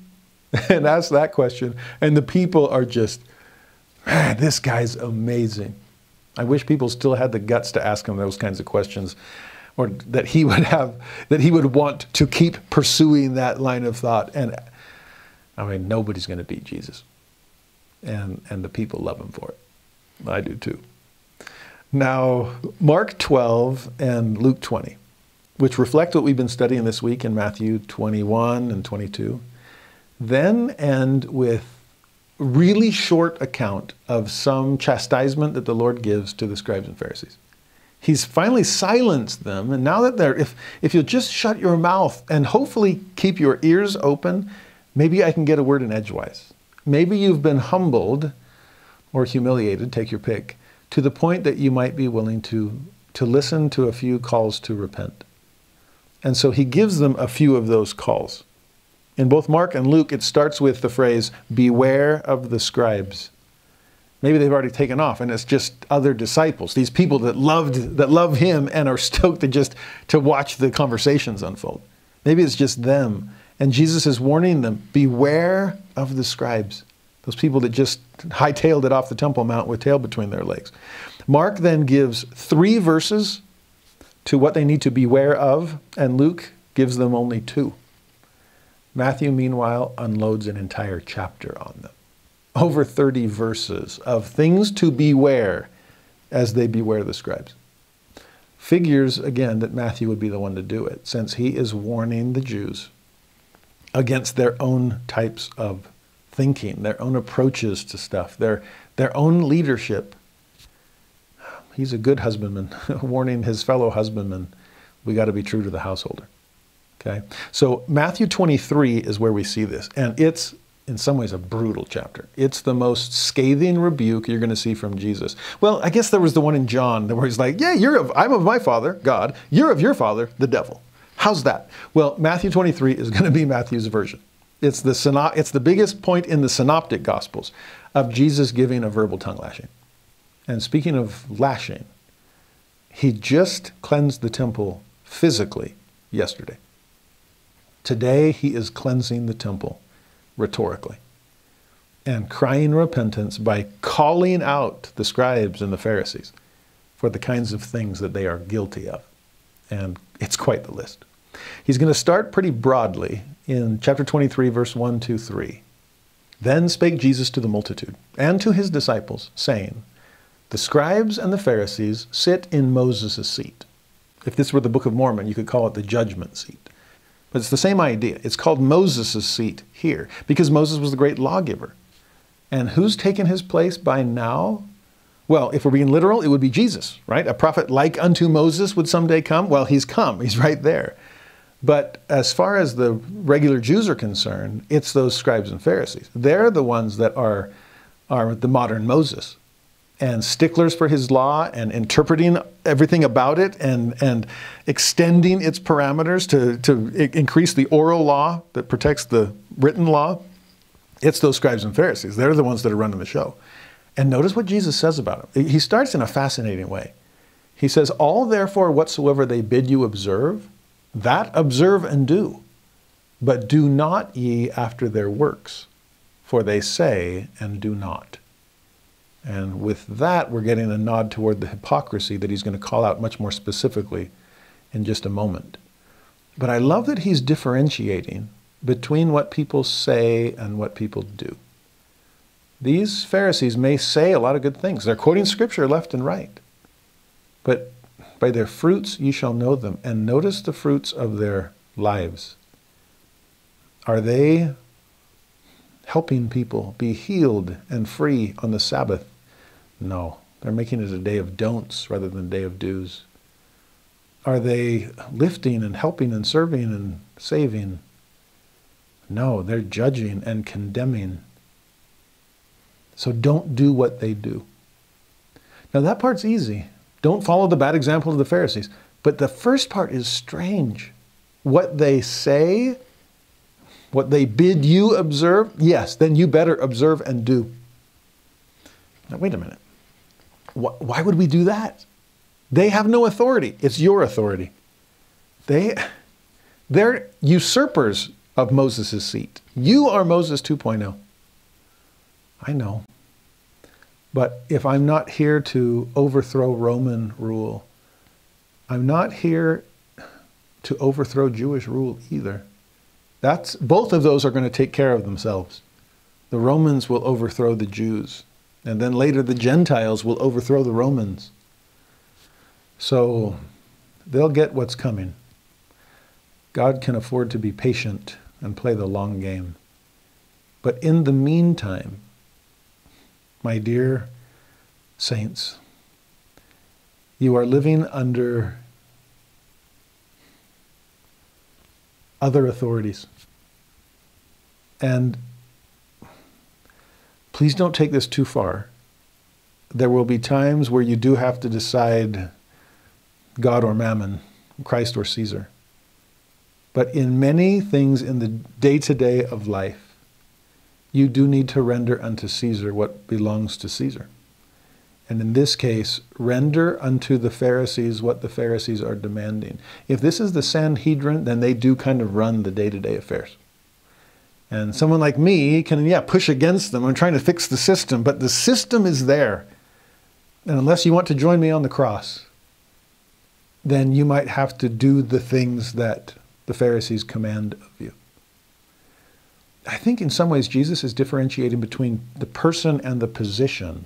And asks that question. And the people are just, man, this guy's amazing. I wish people still had the guts to ask him those kinds of questions or that he would have, that he would want to keep pursuing that line of thought. And I mean, nobody's going to beat Jesus. And, and the people love him for it. I do too. Now, Mark 12 and Luke 20, which reflect what we've been studying this week in Matthew 21 and 22, then end with really short account of some chastisement that the Lord gives to the scribes and Pharisees. He's finally silenced them. And now that they're, if, if you'll just shut your mouth and hopefully keep your ears open, maybe I can get a word in edgewise. Maybe you've been humbled or humiliated, take your pick, to the point that you might be willing to, to listen to a few calls to repent. And so he gives them a few of those calls. In both Mark and Luke, it starts with the phrase, Beware of the scribes. Maybe they've already taken off and it's just other disciples, these people that loved that love him and are stoked to just to watch the conversations unfold. Maybe it's just them. And Jesus is warning them, beware of the scribes, those people that just hightailed it off the Temple Mount with tail between their legs. Mark then gives three verses to what they need to beware of, and Luke gives them only two. Matthew, meanwhile, unloads an entire chapter on them. Over 30 verses of things to beware as they beware the scribes. Figures, again, that Matthew would be the one to do it, since he is warning the Jews against their own types of thinking, their own approaches to stuff, their, their own leadership. He's a good husbandman, warning his fellow husbandmen, we got to be true to the householder. Okay? So Matthew 23 is where we see this, and it's in some ways a brutal chapter. It's the most scathing rebuke you're going to see from Jesus. Well, I guess there was the one in John where he's like, "Yeah, you're of I'm of my father, God. You're of your father, the devil." How's that? Well, Matthew 23 is going to be Matthew's version. It's the it's the biggest point in the synoptic gospels of Jesus giving a verbal tongue lashing. And speaking of lashing, he just cleansed the temple physically yesterday. Today he is cleansing the temple rhetorically and crying repentance by calling out the scribes and the Pharisees for the kinds of things that they are guilty of. And it's quite the list. He's going to start pretty broadly in chapter 23, verse 1 to 3. Then spake Jesus to the multitude and to his disciples, saying, The scribes and the Pharisees sit in Moses' seat. If this were the Book of Mormon, you could call it the judgment seat. But it's the same idea. It's called Moses' seat here because Moses was the great lawgiver. And who's taken his place by now? Well, if we're being literal, it would be Jesus, right? A prophet like unto Moses would someday come. Well, he's come, he's right there. But as far as the regular Jews are concerned, it's those scribes and Pharisees. They're the ones that are, are the modern Moses and sticklers for his law and interpreting everything about it and, and extending its parameters to, to increase the oral law that protects the written law. It's those scribes and Pharisees. They're the ones that are running the show. And notice what Jesus says about them. He starts in a fascinating way. He says, All therefore whatsoever they bid you observe, that observe and do. But do not ye after their works, for they say and do not. And with that, we're getting a nod toward the hypocrisy that he's going to call out much more specifically in just a moment. But I love that he's differentiating between what people say and what people do. These Pharisees may say a lot of good things. They're quoting scripture left and right. But by their fruits you shall know them. And notice the fruits of their lives. Are they helping people be healed and free on the Sabbath? No, they're making it a day of don'ts rather than a day of do's. Are they lifting and helping and serving and saving? No, they're judging and condemning. So don't do what they do. Now, that part's easy. Don't follow the bad example of the Pharisees. But the first part is strange. What they say, what they bid you observe, yes, then you better observe and do. Now, wait a minute. Why would we do that? They have no authority. It's your authority. They, they're usurpers of Moses' seat. You are Moses 2.0. I know. But if I'm not here to overthrow Roman rule, I'm not here to overthrow Jewish rule either. That's, both of those are going to take care of themselves. The Romans will overthrow the Jews. And then later the Gentiles will overthrow the Romans. So they'll get what's coming. God can afford to be patient and play the long game. But in the meantime, my dear saints, you are living under other authorities. And Please don't take this too far. There will be times where you do have to decide God or mammon, Christ or Caesar. But in many things in the day to day of life, you do need to render unto Caesar what belongs to Caesar. And in this case, render unto the Pharisees what the Pharisees are demanding. If this is the Sanhedrin, then they do kind of run the day to day affairs. And someone like me can, yeah, push against them. I'm trying to fix the system, but the system is there. And unless you want to join me on the cross, then you might have to do the things that the Pharisees command of you. I think in some ways Jesus is differentiating between the person and the position,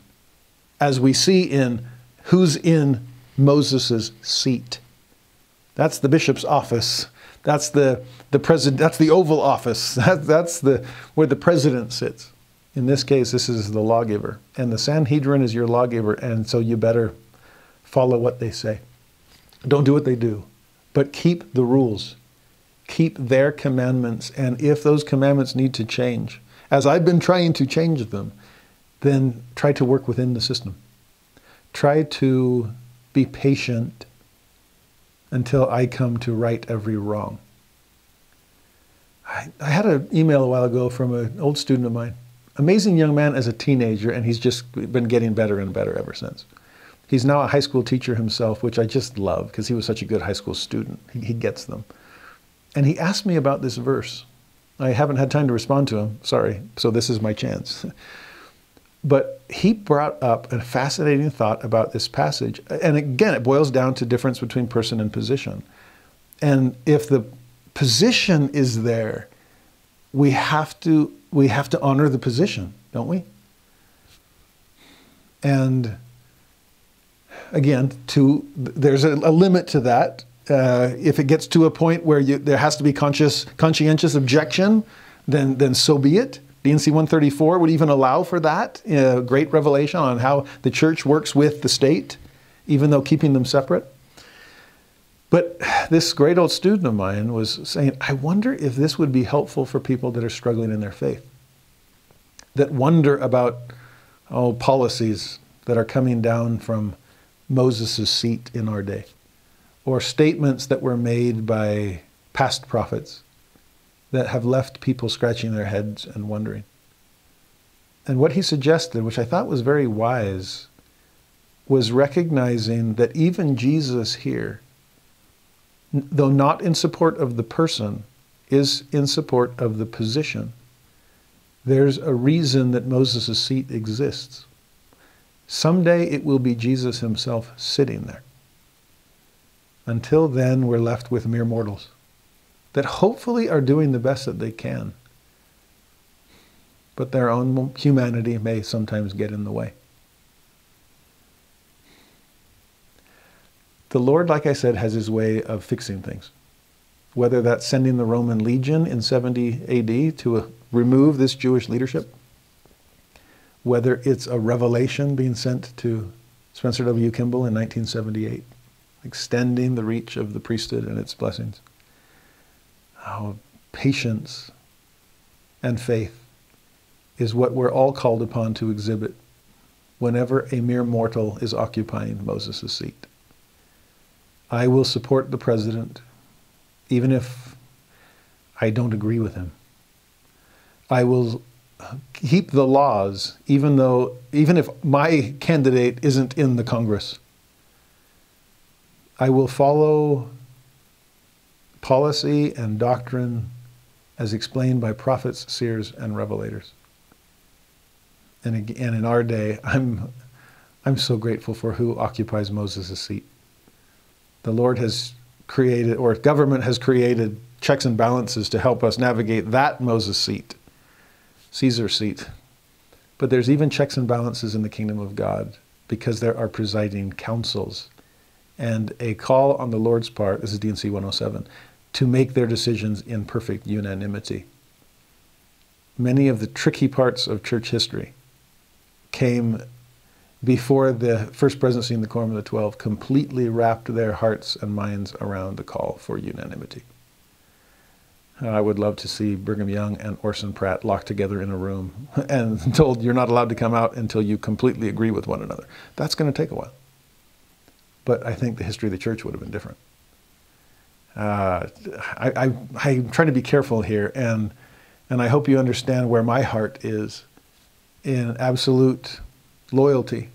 as we see in who's in Moses' seat. That's the bishop's office. That's the, the president. That's the Oval Office. That, that's the where the president sits. In this case, this is the lawgiver, and the Sanhedrin is your lawgiver, and so you better follow what they say. Don't do what they do, but keep the rules. Keep their commandments, and if those commandments need to change, as I've been trying to change them, then try to work within the system. Try to be patient until I come to right every wrong. I, I had an email a while ago from an old student of mine. Amazing young man as a teenager, and he's just been getting better and better ever since. He's now a high school teacher himself, which I just love because he was such a good high school student. He, he gets them. And he asked me about this verse. I haven't had time to respond to him, sorry, so this is my chance. But he brought up a fascinating thought about this passage. And again, it boils down to difference between person and position. And if the position is there, we have to we have to honor the position, don't we? And again, to there's a, a limit to that. Uh, if it gets to a point where you, there has to be conscious, conscientious objection, then then so be it. D&C 134 would even allow for that. A great revelation on how the church works with the state, even though keeping them separate. But this great old student of mine was saying, I wonder if this would be helpful for people that are struggling in their faith, that wonder about oh, policies that are coming down from Moses' seat in our day, or statements that were made by past prophets that have left people scratching their heads and wondering. And what he suggested, which I thought was very wise, was recognizing that even Jesus here, though not in support of the person, is in support of the position. There's a reason that Moses' seat exists. Someday it will be Jesus himself sitting there. Until then, we're left with mere mortals that hopefully are doing the best that they can. But their own humanity may sometimes get in the way. The Lord, like I said, has his way of fixing things. Whether that's sending the Roman legion in 70 AD to uh, remove this Jewish leadership, whether it's a revelation being sent to Spencer W. Kimball in 1978, extending the reach of the priesthood and its blessings our patience and faith is what we're all called upon to exhibit whenever a mere mortal is occupying Moses' seat. I will support the president even if I don't agree with him. I will keep the laws even though even if my candidate isn't in the Congress. I will follow policy and doctrine as explained by prophets, seers, and revelators. And again, in our day, I'm, I'm so grateful for who occupies Moses' seat. The Lord has created, or government has created checks and balances to help us navigate that Moses seat, Caesar's seat. But there's even checks and balances in the kingdom of God because there are presiding councils and a call on the Lord's part, this is D&C 107, to make their decisions in perfect unanimity. Many of the tricky parts of church history came before the first presidency and the Quorum of the Twelve completely wrapped their hearts and minds around the call for unanimity. I would love to see Brigham Young and Orson Pratt locked together in a room and told you're not allowed to come out until you completely agree with one another. That's going to take a while. But I think the history of the church would have been different uh, I, I'm trying to be careful here, and, and I hope you understand where my heart is in absolute loyalty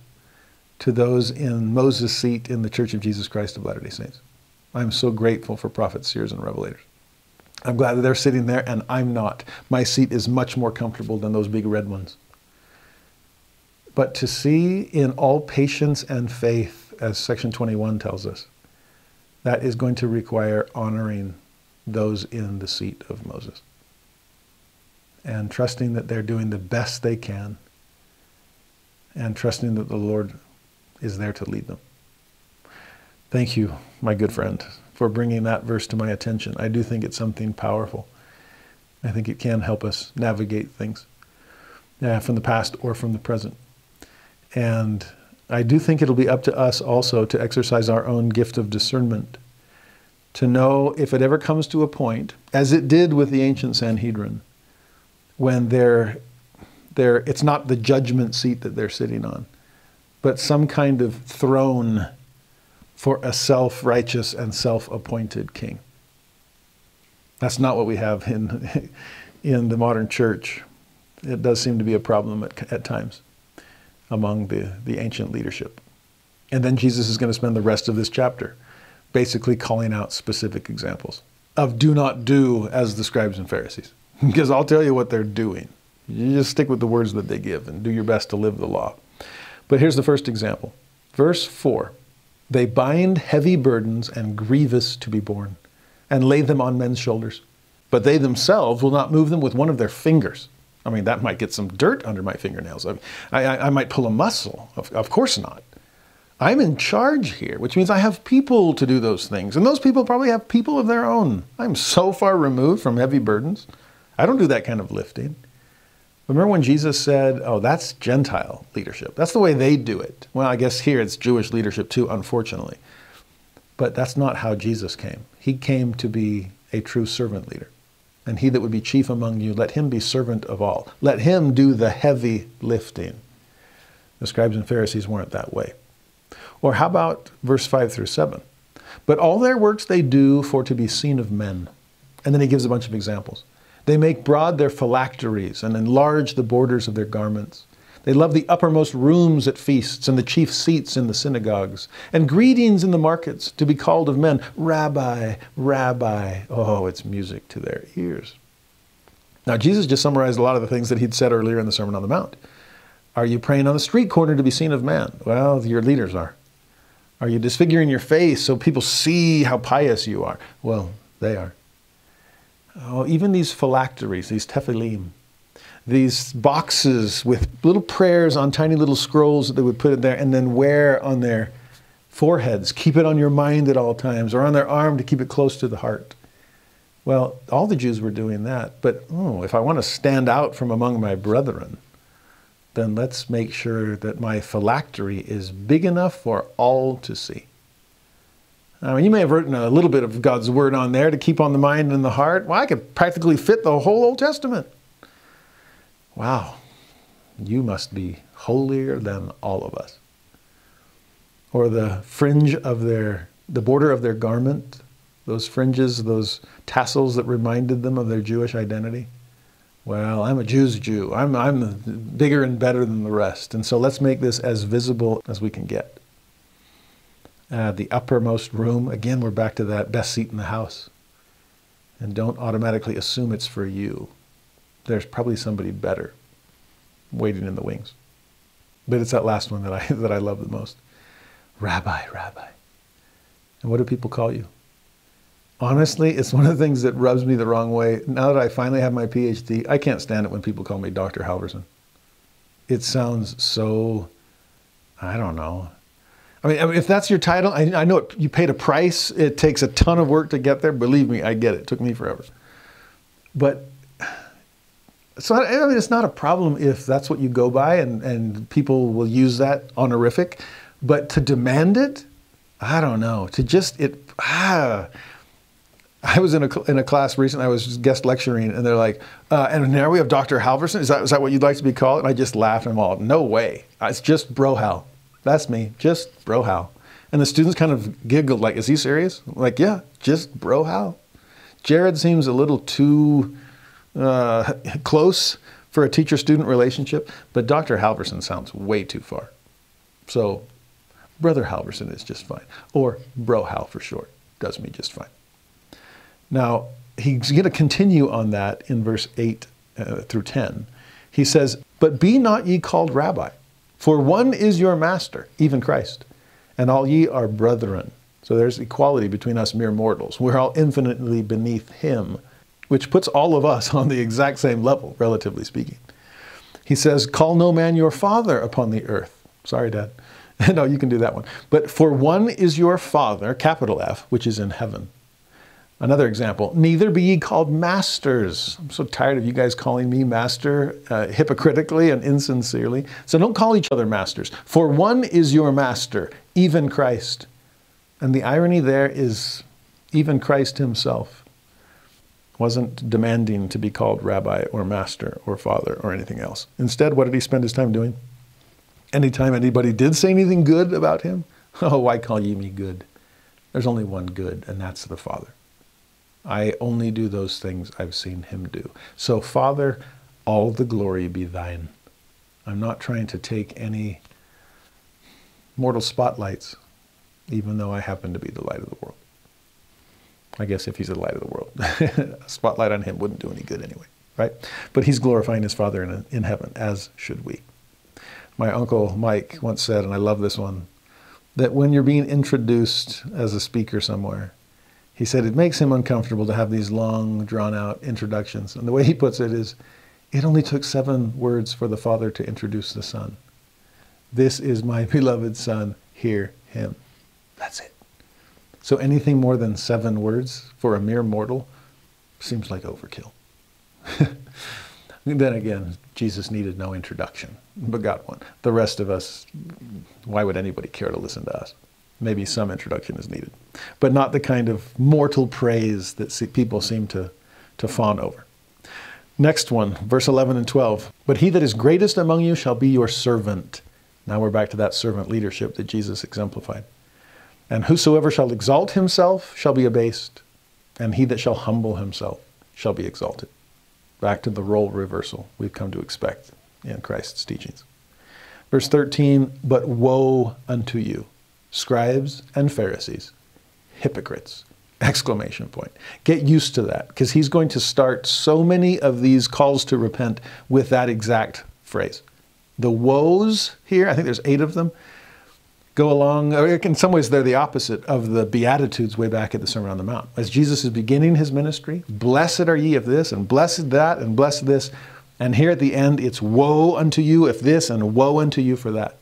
to those in Moses' seat in the Church of Jesus Christ of Latter-day Saints. I'm so grateful for prophets, seers, and revelators. I'm glad that they're sitting there and I'm not. My seat is much more comfortable than those big red ones. But to see in all patience and faith, as section 21 tells us, that is going to require honoring those in the seat of Moses. and trusting that they're doing the best they can and trusting that the Lord is there to lead them. Thank you, my good friend, for bringing that verse to my attention. I do think it's something powerful. I think it can help us navigate things from the past or from the present. And I do think it'll be up to us also to exercise our own gift of discernment, to know if it ever comes to a point, as it did with the ancient Sanhedrin, when they're, they're, it's not the judgment seat that they're sitting on, but some kind of throne for a self righteous and self appointed king. That's not what we have in, in the modern church. It does seem to be a problem at, at times among the, the ancient leadership. And then Jesus is going to spend the rest of this chapter basically calling out specific examples of do not do as the scribes and Pharisees. because I'll tell you what they're doing. You just stick with the words that they give and do your best to live the law. But here's the first example. Verse 4 They bind heavy burdens and grievous to be borne, and lay them on men's shoulders. But they themselves will not move them with one of their fingers. I mean, that might get some dirt under my fingernails. I, I, I might pull a muscle. Of, of course not. I'm in charge here, which means I have people to do those things. And those people probably have people of their own. I'm so far removed from heavy burdens. I don't do that kind of lifting. Remember when Jesus said, Oh, that's Gentile leadership. That's the way they do it. Well, I guess here it's Jewish leadership too, unfortunately. But that's not how Jesus came. He came to be a true servant leader and he that would be chief among you, let him be servant of all. Let him do the heavy lifting. The scribes and Pharisees weren't that way. Or how about verse 5 through 7? But all their works they do for to be seen of men. And then he gives a bunch of examples. They make broad their phylacteries and enlarge the borders of their garments. They love the uppermost rooms at feasts and the chief seats in the synagogues, and greetings in the markets to be called of men, Rabbi, Rabbi. Oh, it's music to their ears. Now, Jesus just summarized a lot of the things that he'd said earlier in the Sermon on the Mount. Are you praying on the street corner to be seen of man? Well, your leaders are. Are you disfiguring your face so people see how pious you are? Well, they are. Oh, even these phylacteries, these tefillin, these boxes with little prayers on tiny little scrolls that they would put in there and then wear on their foreheads. Keep it on your mind at all times or on their arm to keep it close to the heart. Well, all the Jews were doing that. But oh, if I want to stand out from among my brethren, then let's make sure that my phylactery is big enough for all to see. I mean, you may have written a little bit of God's word on there to keep on the mind and the heart. Well, I could practically fit the whole Old Testament. Wow, you must be holier than all of us. Or the fringe of their, the border of their garment, those fringes, those tassels that reminded them of their Jewish identity. Well, I'm a Jew's Jew. I'm, I'm bigger and better than the rest. And so let's make this as visible as we can get. Uh, the uppermost room, again, we're back to that best seat in the house. And don't automatically assume it's for you there's probably somebody better waiting in the wings. But it's that last one that I, that I love the most. Rabbi, Rabbi. And what do people call you? Honestly, it's one of the things that rubs me the wrong way. Now that I finally have my PhD, I can't stand it when people call me Dr. Halverson. It sounds so, I don't know. I mean, if that's your title, I, I know it, you paid a price. It takes a ton of work to get there. Believe me, I get it. It took me forever. But so I mean, it's not a problem if that's what you go by, and, and people will use that honorific. But to demand it, I don't know. To just it, ah. I was in a in a class recently. I was guest lecturing, and they're like, uh, "And now we have Dr. Halverson. Is that is that what you'd like to be called?" And I just laughed and all, "No way! It's just Bro Hal. That's me. Just Bro Hal." And the students kind of giggled, like, "Is he serious?" I'm like, yeah, just Bro Hal. Jared seems a little too uh, close for a teacher student relationship, but Dr. Halverson sounds way too far. So, Brother Halverson is just fine. Or Bro Hal for short does me just fine. Now, he's going to continue on that in verse 8 uh, through 10. He says, But be not ye called rabbi, for one is your master, even Christ, and all ye are brethren. So there's equality between us mere mortals. We're all infinitely beneath him which puts all of us on the exact same level, relatively speaking. He says, Call no man your father upon the earth. Sorry, Dad. no, you can do that one. But for one is your Father, capital F, which is in heaven. Another example, neither be ye called masters. I'm so tired of you guys calling me master uh, hypocritically and insincerely. So don't call each other masters. For one is your master, even Christ. And the irony there is, even Christ himself wasn't demanding to be called rabbi or master or father or anything else. Instead, what did he spend his time doing? Anytime anybody did say anything good about him, oh, why call ye me good? There's only one good, and that's the Father. I only do those things I've seen him do. So, Father, all the glory be thine. I'm not trying to take any mortal spotlights, even though I happen to be the light of the world. I guess if he's the light of the world, a spotlight on him wouldn't do any good anyway, right? But he's glorifying his Father in, in heaven, as should we. My uncle Mike once said, and I love this one, that when you're being introduced as a speaker somewhere, he said it makes him uncomfortable to have these long, drawn out introductions. And the way he puts it is, it only took seven words for the Father to introduce the Son. This is my beloved Son, hear him. That's it. So anything more than seven words for a mere mortal seems like overkill. then again, Jesus needed no introduction, but got one. The rest of us, why would anybody care to listen to us? maybe some introduction is needed, but not the kind of mortal praise that people seem to, to fawn over. Next one, verse 11 and 12. But he that is greatest among you shall be your servant. Now we're back to that servant leadership that Jesus exemplified. And whosoever shall exalt himself shall be abased, and he that shall humble himself shall be exalted. Back to the role reversal we've come to expect in Christ's teachings. Verse 13, but woe unto you scribes and Pharisees, hypocrites. Exclamation point. Get used to that because he's going to start so many of these calls to repent with that exact phrase. The woes here, I think there's eight of them, go along, in some ways, they're the opposite of the Beatitudes way back at the Sermon on the Mount. As Jesus is beginning his ministry, blessed are ye of this, and blessed that, and blessed this. And here at the end, it's woe unto you if this, and woe unto you for that.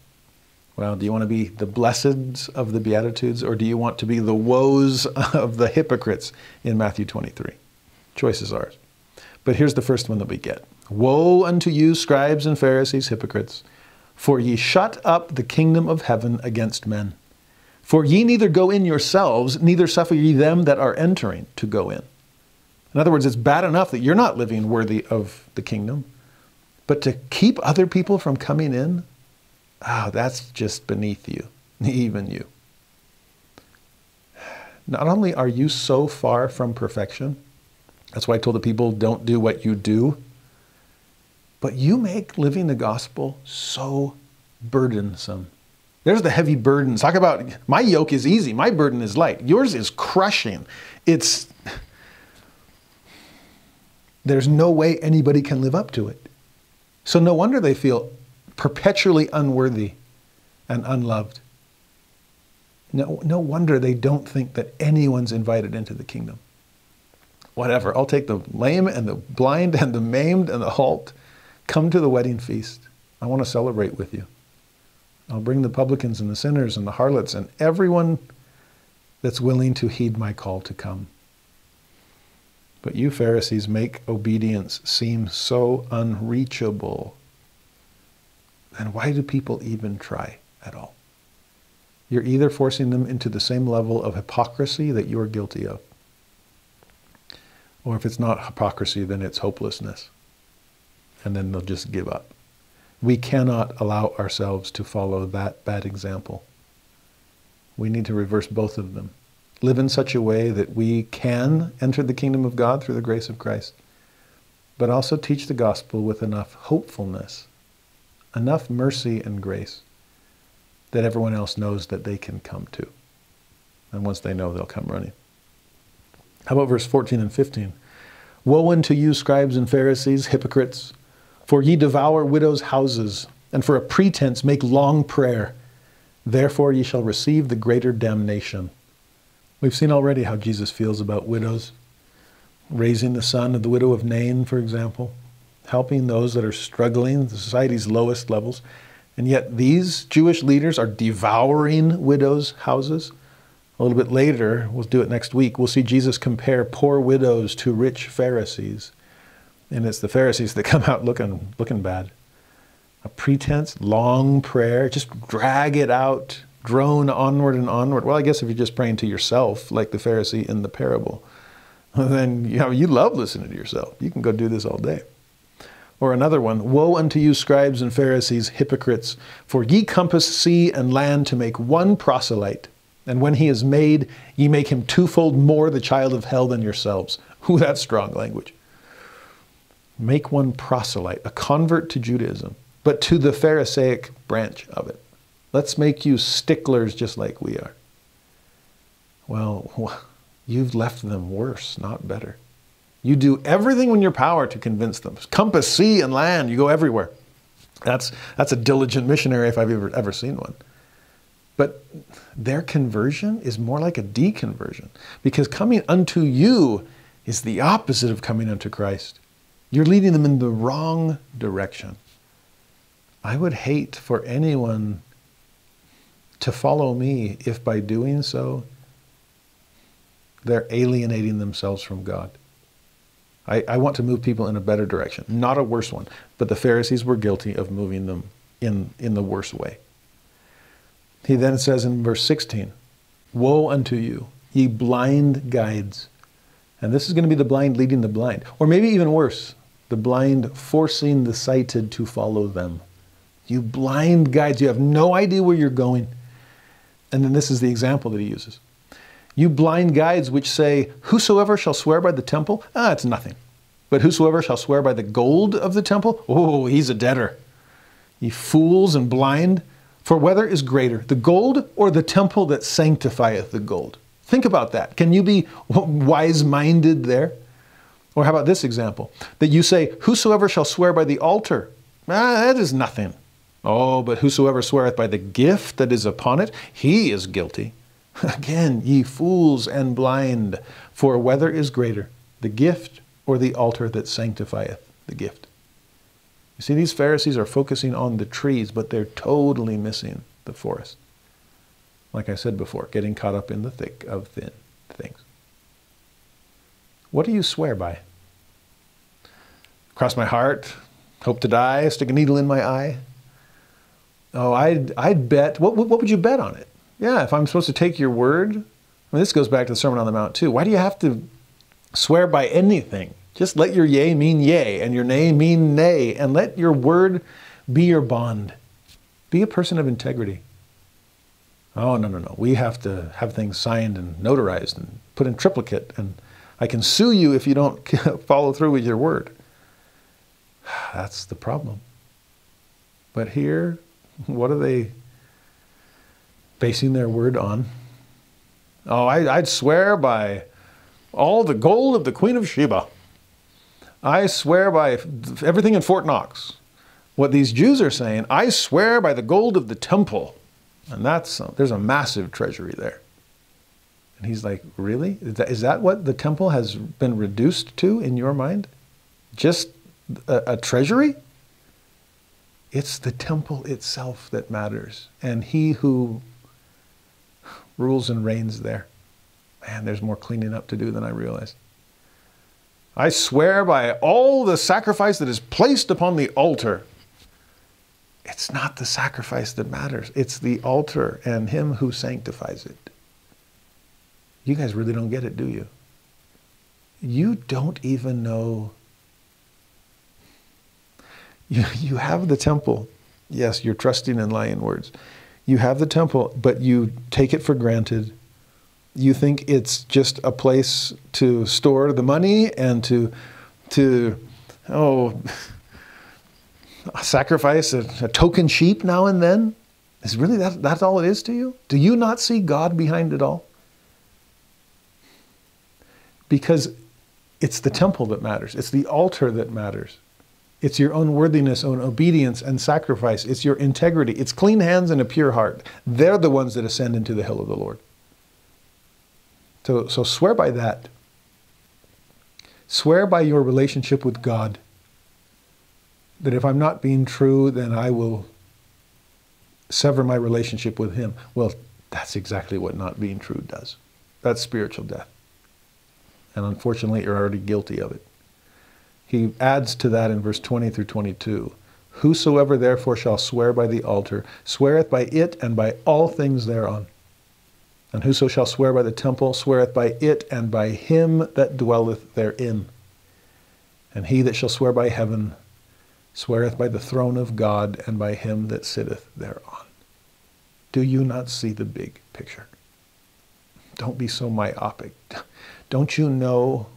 Well, do you want to be the blesseds of the Beatitudes or do you want to be the woes of the hypocrites in Matthew 23? Choice is ours. But here's the first one that we get Woe unto you, scribes and Pharisees, hypocrites, for ye shut up the kingdom of heaven against men. For ye neither go in yourselves, neither suffer ye them that are entering to go in. In other words, it's bad enough that you're not living worthy of the kingdom, but to keep other people from coming in, oh, that's just beneath you, even you. Not only are you so far from perfection, that's why I told the people don't do what you do, but you make living the gospel so burdensome. There's the heavy burdens. Talk about my yoke is easy, my burden is light. Yours is crushing. It's there's no way anybody can live up to it. So no wonder they feel perpetually unworthy and unloved. No, no wonder they don't think that anyone's invited into the kingdom. Whatever, I'll take the lame and the blind and the maimed and the halt. Come to the wedding feast. I want to celebrate with you. I'll bring the publicans and the sinners and the harlots and everyone that's willing to heed my call to come. But you Pharisees make obedience seem so unreachable then why do people even try at all? You're either forcing them into the same level of hypocrisy that you are guilty of, or if it's not hypocrisy, then it's hopelessness. And then they'll just give up. We cannot allow ourselves to follow that bad example. We need to reverse both of them. Live in such a way that we can enter the kingdom of God through the grace of Christ, but also teach the gospel with enough hopefulness enough mercy and grace that everyone else knows that they can come to. And once they know, they'll come running. How about verse 14 and 15? Woe unto you, scribes and Pharisees, hypocrites, for ye devour widows' houses, and for a pretense make long prayer. Therefore ye shall receive the greater damnation. We've seen already how Jesus feels about widows. raising the son of the widow of Nain, for example, helping those that are struggling, the society's lowest levels. And yet these Jewish leaders are devouring widows' houses. A little bit later, we'll do it next week, we'll see Jesus compare poor widows to rich Pharisees. And it's the Pharisees that come out looking, looking bad. A pretense, long prayer, just drag it out, drone onward and onward. Well, I guess if you're just praying to yourself, like the Pharisee in the parable, then you know you love listening to yourself. You can go do this all day. Or another one, woe unto you, scribes and Pharisees, hypocrites, for ye compass sea and land to make one proselyte. And when he is made, ye make him twofold more the child of hell than yourselves. Ooh, that's strong language. Make one proselyte, a convert to Judaism, but to the Pharisaic branch of it. Let's make you sticklers just like we are. Well, you've left them worse, not better. You do everything in your power to convince them. Compass, sea, and land, you go everywhere. That's, that's a diligent missionary if I've ever, ever seen one. But their conversion is more like a deconversion because coming unto you is the opposite of coming unto Christ. You're leading them in the wrong direction. I would hate for anyone to follow me if by doing so they're alienating themselves from God. I, I, want to move people in a better direction, not a worse one. But the Pharisees were guilty of moving them in, in the worst way. He then says in verse 16, Woe unto you, ye blind guides. And this is going to be the blind leading the blind. Or maybe even worse, the blind forcing the sighted to follow them. You blind guides, you have no idea where you're going. And then this is the example that he uses. You blind guides which say, Whosoever shall swear by the temple, ah, it's nothing. But whosoever shall swear by the gold of the temple, oh, he's a debtor. Ye fools and blind, for whether is greater, the gold or the temple that sanctifieth the gold? Think about that. Can you be wise minded there? Or how about this example? That you say, Whosoever shall swear by the altar, ah, that is nothing. Oh, but whosoever sweareth by the gift that is upon it, he is guilty. Again, ye fools and blind, for whether is greater, the gift or the altar that sanctifieth the gift? You see, these Pharisees are focusing on the trees, but they're totally missing the forest. Like I said before, getting caught up in the thick of thin things. What do you swear by? Cross my heart, hope to die, stick a needle in my eye. Oh, I'd, I'd bet. What, what would you bet on it? Yeah, if I'm supposed to take your word, I mean, this goes back to the Sermon on the Mount too. Why do you have to swear by anything? Just let your yea mean yea and your nay mean nay, and let your word be your bond. Be a person of integrity. Oh, no, no, no. We have to have things signed and notarized and put in triplicate, and I can sue you if you don't follow through with your word. That's the problem. But here, what are they basing their word on? Oh, I, would swear by all the gold of the Queen of Sheba. I swear by everything in Fort Knox. What these Jews are saying, I swear by the gold of the temple. And that's, uh, there's a massive treasury there. And he's like, Really? Is that, what the temple has been reduced to in your mind? Just a, a treasury? It's the temple itself that matters. And he who rules and reigns there. Man, there's more cleaning up to do than I realized. I swear by all the sacrifice that is placed upon the altar. It's not the sacrifice that matters, it's the altar and Him who sanctifies it. You guys really don't get it, do you? You don't even know. You, you have the temple. Yes, you're trusting in lying words. You have the temple, but you take it for granted you think it's just a place to store the money and to to oh sacrifice a, a, token sheep now and then is really that that's all it is to you do you not see god behind it all because it's the temple that matters it's the altar that matters it's your own worthiness own obedience and sacrifice it's your integrity it's clean hands and a pure heart they're the ones that ascend into the hill of the lord so, so swear by that. Swear by your relationship with God that if I'm not being true, then I will sever my relationship with Him. Well, that's exactly what not being true does. That's spiritual death. And unfortunately, you're already guilty of it. He adds to that in verse 20 through 22 Whosoever therefore shall swear by the altar, sweareth by it and by all things thereon. And whoso shall swear by the temple, sweareth by it and by him that dwelleth therein. And he that shall swear by heaven, sweareth by the throne of God and by him that sitteth thereon. Do you not see the big picture? Don't be so myopic. Don't you know?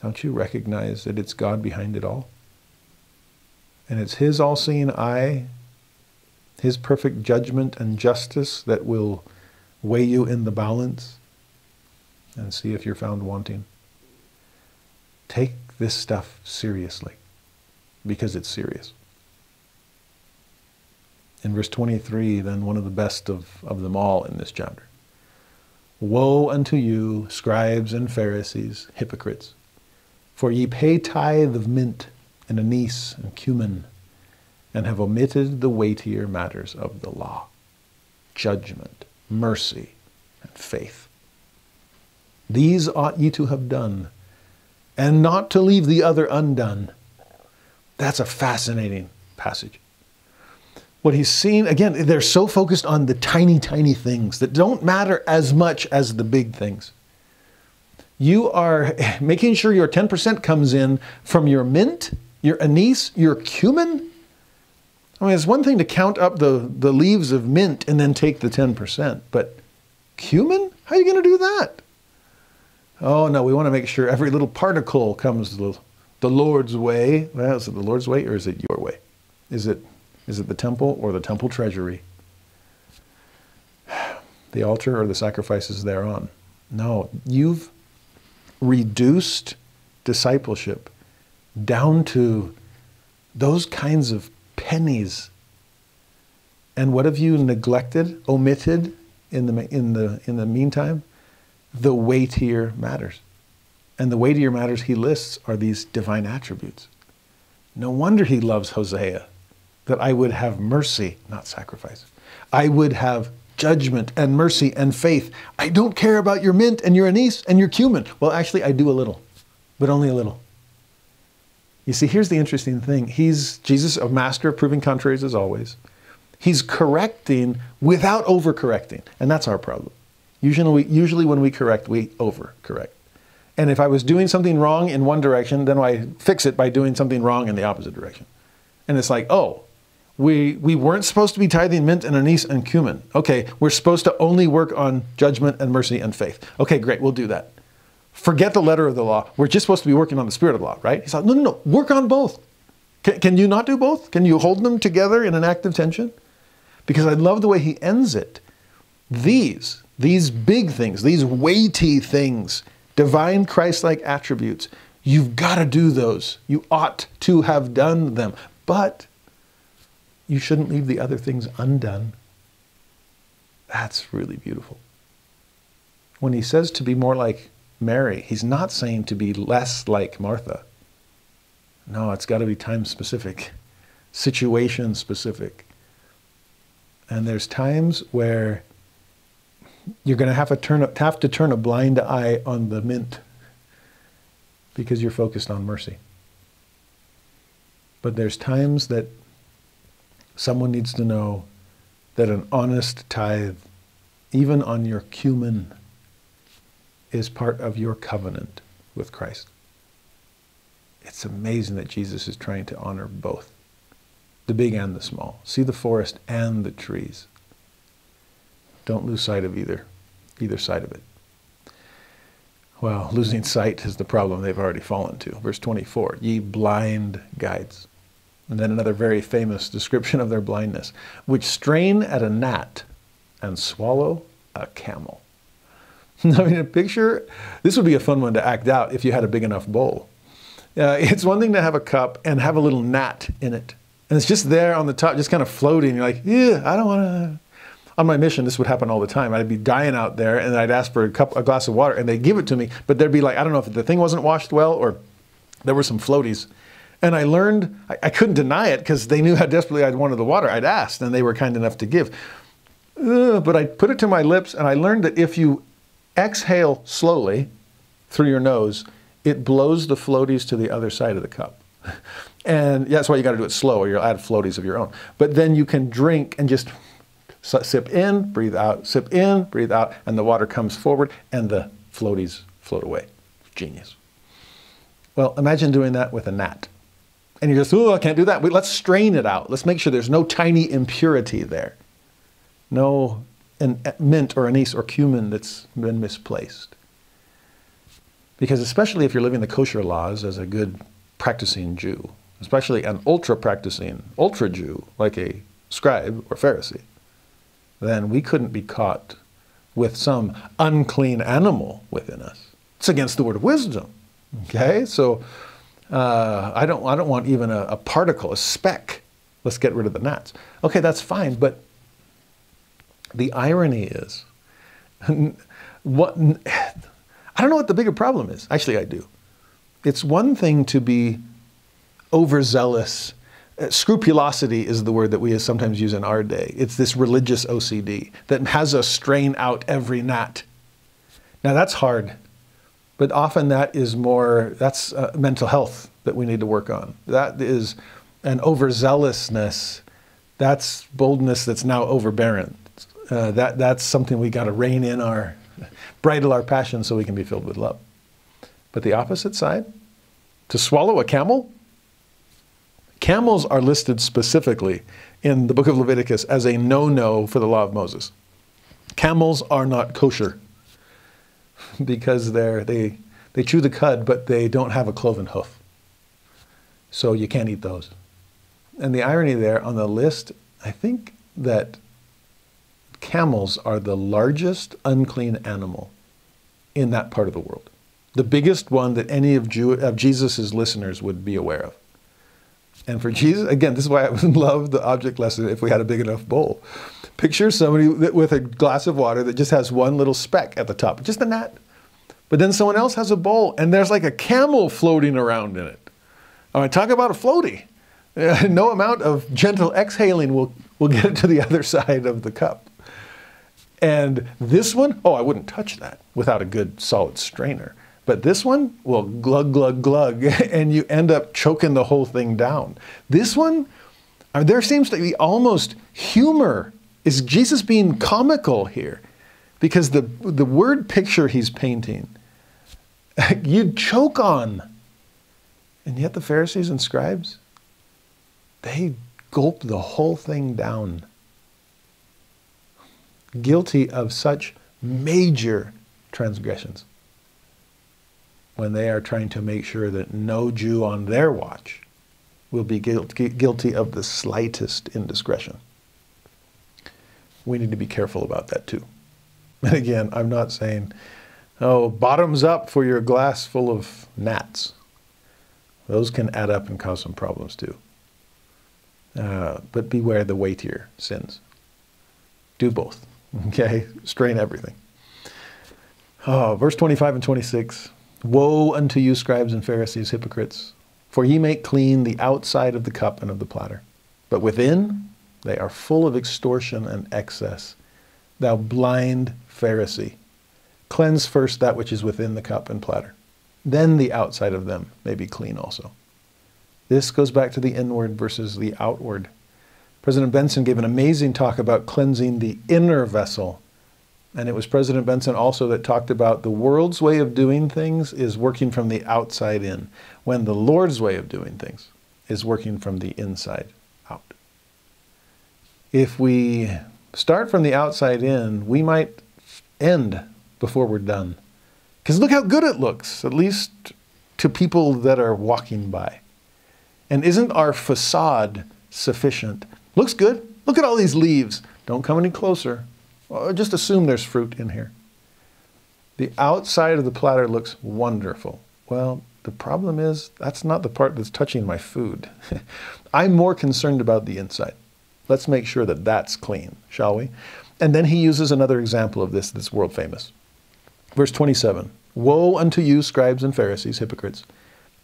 Don't you recognize that it's God behind it all? And it's His all seeing eye, His perfect judgment and justice that will weigh you in the balance and see if you're found wanting. Take this stuff seriously because it's serious. In verse 23, then one of the best of, of them all in this chapter. Woe unto you, scribes and Pharisees, hypocrites, for ye pay tithe of mint and anise and cumin, and have omitted the weightier matters of the law judgment, mercy, and faith. These ought ye to have done, and not to leave the other undone. That's a fascinating passage. What he's seeing, again, they're so focused on the tiny, tiny things that don't matter as much as the big things. You are making sure your 10% comes in from your mint your anise, your cumin. I mean, it's one thing to count up the, the leaves of mint and then take the 10%, but cumin? How are you going to do that? Oh, no, we want to make sure every little particle comes the, the Lord's way. Well, is it the Lord's way or is it your way? Is it, is it the temple or the temple treasury? The altar or the sacrifices thereon? No, you've reduced discipleship down to those kinds of pennies. And what have you neglected, omitted in the, in the, in the meantime? The weightier matters. And the weightier matters he lists are these divine attributes. No wonder he loves Hosea, that I would have mercy, not sacrifice. I would have judgment and mercy and faith. I don't care about your mint and your anise and your cumin. Well, actually, I do a little, but only a little. You see, here's the interesting thing. He's Jesus, a master of proving contraries as always. He's correcting without overcorrecting, and that's our problem. Usually, usually when we correct, we overcorrect. And if I was doing something wrong in one direction, then I fix it by doing something wrong in the opposite direction. And it's like, oh, we, we weren't supposed to be tithing mint and anise and cumin. Okay, we're supposed to only work on judgment and mercy and faith. Okay, great, we'll do that. Forget the letter of the law. We're just supposed to be working on the spirit of the law, right? He's like, no, no, no, work on both. Can, can you not do both? Can you hold them together in an act of tension? Because I love the way he ends it. These, these big things, these weighty things, divine Christ like attributes, you've got to do those. You ought to have done them. But you shouldn't leave the other things undone. That's really beautiful. When he says to be more like Mary. He's not saying to be less like Martha. No, it's got to be time specific, situation specific. And there's times where you're going to have to turn have to turn a blind eye on the mint because you're focused on mercy. But there's times that someone needs to know that an honest tithe, even on your cumin, is part of your covenant with Christ. It's amazing that Jesus is trying to honor both the big and the small. See the forest and the trees. Don't lose sight of either, either side of it. Well, losing sight is the problem they've already fallen to. Verse 24, ye blind guides. And then another very famous description of their blindness, which strain at a gnat and swallow a camel. I mean, a picture, this would be a fun one to act out if you had a big enough bowl. Uh, it's one thing to have a cup and have a little gnat in it. And it's just there on the top, just kind of floating. You're like, yeah, I don't want to. on my mission, this would happen all the time. I'd be dying out there, and I'd ask for a cup, a glass of water, and they'd give it to me. But there'd be like, I don't know if the thing wasn't washed well, or there were some floaties. And I learned I, I couldn't deny it because they knew how desperately I'd wanted the water. I'd asked, and they were kind enough to give. Uh, but I put it to my lips, and I learned that if you exhale slowly through your nose, it blows the floaties to the other side of the cup. And that's why you got to do it slow, or you'll add floaties of your own. But then you can drink and just sip in, breathe out, sip in, breathe out, and the water comes forward and the floaties float away. Genius. Well, imagine doing that with a gnat. And you're just, oh, I can't do that. Let's strain it out. Let's make sure there's no tiny impurity there. No an, mint or anise or cumin that's been misplaced. Because especially if you're living the kosher laws as a good practicing Jew, especially an ultra practicing ultra Jew like a scribe or Pharisee, then we couldn't be caught with some unclean animal within us. It's against the word of wisdom. Okay, so uh, I don't I don't want even a, a particle, a speck. Let's get rid of the gnats. Okay, that's fine, but the irony is, what I don't know what the bigger problem is. Actually, I do. It's one thing to be overzealous. Uh, scrupulosity is the word that we sometimes use in our day. It's this religious OCD that has us strain out every gnat. Now that's hard, but often that is more, that's uh, mental health that we need to work on. That is an overzealousness. That's boldness that's now overbearing. Uh, that, that's something we got to rein in our, bridle our passion so we can be filled with love. But the opposite side, to swallow a camel, Camels are listed specifically in the book of Leviticus as a no no for the law of Moses. Camels are not kosher because they're, they, they chew the cud, but they don't have a cloven hoof. So you can't eat those. And the irony there on the list, I think that camels are the largest unclean animal in that part of the world. The biggest one that any of, Jew, of Jesus' listeners would be aware of. And for Jesus, again, this is why I would love the object lesson if we had a big enough bowl. Picture somebody with a glass of water that just has one little speck at the top, just a gnat. But then someone else has a bowl and there's like a camel floating around in it. I mean, talk about a floaty. no amount of gentle exhaling will, will get it to the other side of the cup. And this one, oh, I wouldn't touch that without a good solid strainer. But this one will glug, glug, glug, and you end up choking the whole thing down. This one, uh, there seems to be almost humor. Is Jesus being comical here? Because the, the word picture he's painting, you'd choke on. And yet the Pharisees and scribes, they gulped the whole thing down. Guilty of such major transgressions when they are trying to make sure that no Jew on their watch will be guilty of the slightest indiscretion. We need to be careful about that too. And again, I'm not saying, oh, bottoms up for your glass full of gnats. Those can add up and cause some problems too. Uh, but beware the weightier sins. Do both. Okay? Strain everything. Oh, verse 25 and 26. Woe unto you, scribes and Pharisees, hypocrites, for ye make clean the outside of the cup and of the platter, but within they are full of extortion and excess. Thou blind Pharisee, cleanse first that which is within the cup and platter. Then the outside of them may be clean also. This goes back to the inward versus the outward. President Benson gave an amazing talk about cleansing the inner vessel and it was President Benson also that talked about the world's way of doing things is working from the outside in, when the Lord's way of doing things is working from the inside out. If we start from the outside in, we might end before we're done. Because look how good it looks, at least to people that are walking by. And isn't our facade sufficient? Looks good. Look at all these leaves. Don't come any closer. Well, just assume there's fruit in here. The outside of the platter looks wonderful. Well, the problem is that's not the part that's touching my food. I'm more concerned about the inside. Let's make sure that that's clean, shall we? And then he uses another example of this that's world famous. Verse 27 Woe unto you, scribes and Pharisees, hypocrites,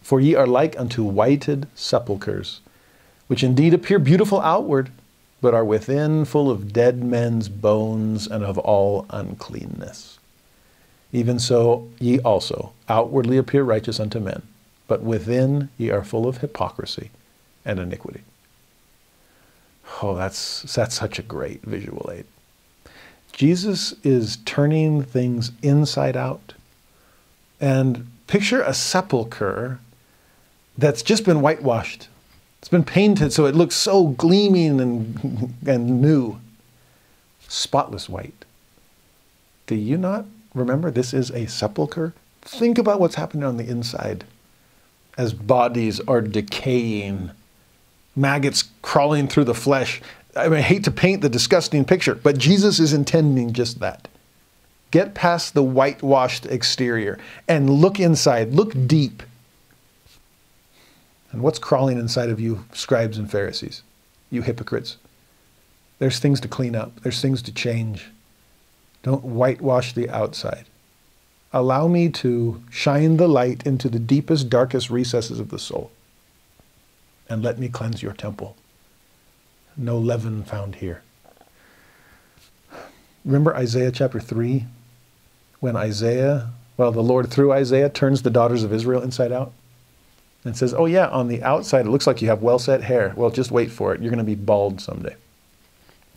for ye are like unto whited sepulchres, which indeed appear beautiful outward, but are within full of dead men's bones and of all uncleanness. Even so, ye also outwardly appear righteous unto men, but within ye are full of hypocrisy and iniquity. Oh, that's, that's such a great visual aid. Jesus is turning things inside out. And picture a sepulcher that's just been whitewashed. It's been painted so it looks so gleaming and, and new. Spotless white. Do you not remember this is a sepulcher? Think about what's happening on the inside as bodies are decaying, maggots crawling through the flesh. I, mean, I hate to paint the disgusting picture, but Jesus is intending just that. Get past the whitewashed exterior and look inside, look deep. And what's crawling inside of you, scribes and Pharisees, you hypocrites? There's things to clean up, there's things to change. Don't whitewash the outside. Allow me to shine the light into the deepest, darkest recesses of the soul. And let me cleanse your temple. No leaven found here. Remember Isaiah chapter 3? When Isaiah, well, the Lord through Isaiah turns the daughters of Israel inside out and says, Oh, yeah, on the outside it looks like you have well set hair. Well, just wait for it. You're going to be bald someday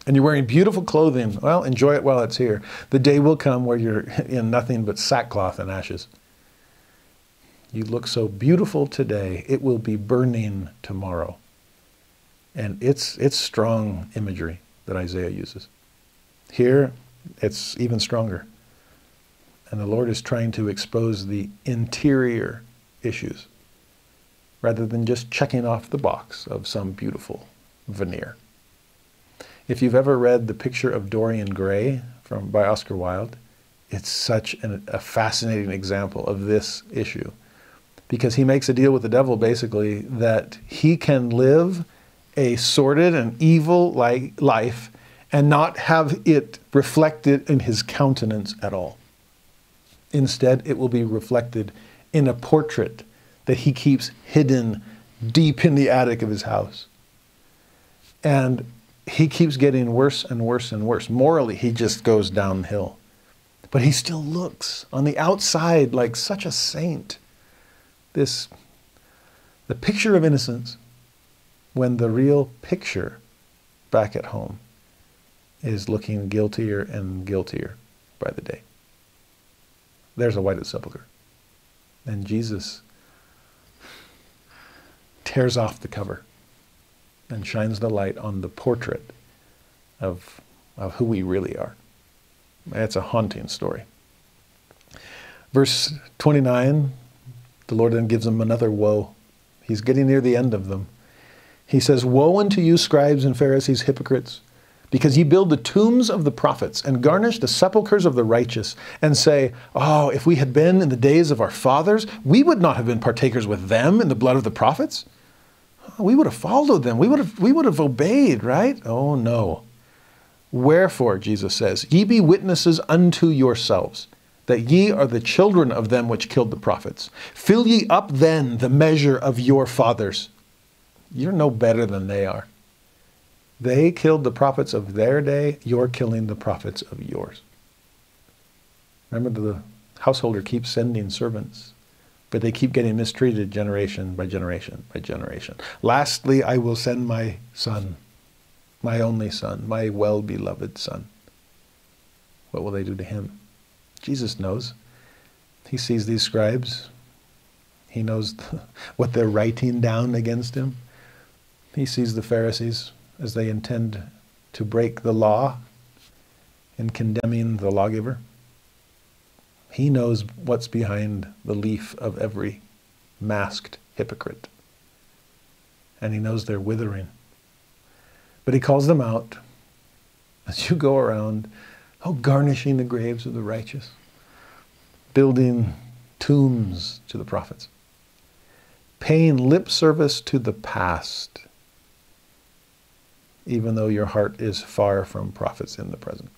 and you're wearing beautiful clothing, well, enjoy it while it's here. The day will come where you're in nothing but sackcloth and ashes. You look so beautiful today, it will be burning tomorrow. And it's, it's strong imagery that Isaiah uses. Here, it's even stronger. And the Lord is trying to expose the interior issues rather than just checking off the box of some beautiful veneer. If you've ever read The Picture of Dorian Gray from, by Oscar Wilde, it's such an, a fascinating example of this issue because he makes a deal with the devil basically that he can live a sordid and evil life and not have it reflected in his countenance at all. Instead, it will be reflected in a portrait that he keeps hidden deep in the attic of his house. And he keeps getting worse and worse and worse. Morally, he just goes downhill. But he still looks on the outside like such a saint. This, the picture of innocence, when the real picture back at home is looking guiltier and guiltier by the day. There's a whited sepulchre. And Jesus tears off the cover and shines the light on the portrait of, of who we really are. It's a haunting story. Verse 29, the Lord then gives them another woe. He's getting near the end of them. He says, Woe unto you, scribes and Pharisees, hypocrites, because ye build the tombs of the prophets and garnish the sepulchres of the righteous, and say, Oh, if we had been in the days of our fathers, we would not have been partakers with them in the blood of the prophets we would have followed them. We would have, we would have obeyed, right? Oh, no. Wherefore, Jesus says, ye be witnesses unto yourselves that ye are the children of them which killed the prophets. Fill ye up then the measure of your fathers. You're no better than they are. They killed the prophets of their day, you're killing the prophets of yours. Remember, the householder keeps sending servants but they keep getting mistreated generation by generation by generation. Lastly, I will send my son, my only son, my well beloved son. What will they do to him? Jesus knows. He sees these scribes. He knows what they're writing down against him. He sees the Pharisees as they intend to break the law in condemning the lawgiver. He knows what's behind the leaf of every masked hypocrite. And he knows they're withering. But he calls them out as you go around, oh, garnishing the graves of the righteous, building tombs to the prophets, paying lip service to the past, even though your heart is far from prophets in the present.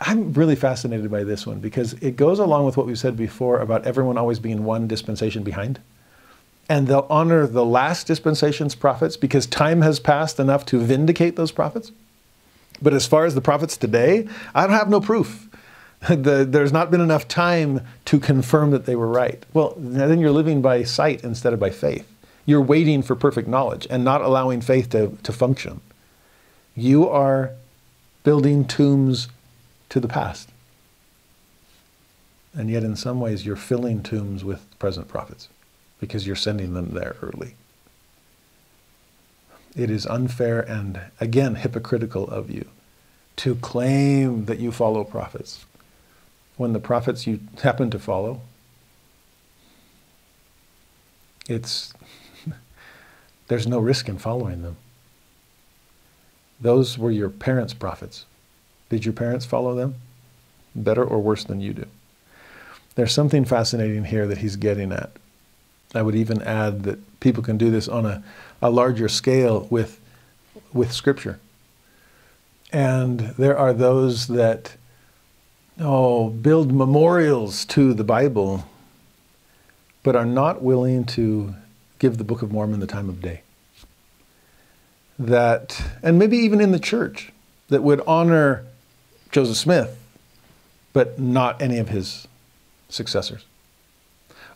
I'm really fascinated by this one because it goes along with what we've said before about everyone always being one dispensation behind. And they'll honor the last dispensation's prophets because time has passed enough to vindicate those prophets. But as far as the prophets today, I don't have no proof. The, there's not been enough time to confirm that they were right. Well, then you're living by sight instead of by faith. You're waiting for perfect knowledge and not allowing faith to, to function. You are building tombs to the past. And yet, in some ways, you're filling tombs with present prophets because you're sending them there early. It is unfair and, again, hypocritical of you to claim that you follow prophets when the prophets you happen to follow, it's there's no risk in following them. Those were your parents' prophets. Did your parents follow them? Better or worse than you do? There's something fascinating here that he's getting at. I would even add that people can do this on a, a larger scale with, with Scripture. And there are those that oh, build memorials to the Bible, but are not willing to give the Book of Mormon the time of day. That, and maybe even in the church, that would honor Joseph Smith, but not any of his successors.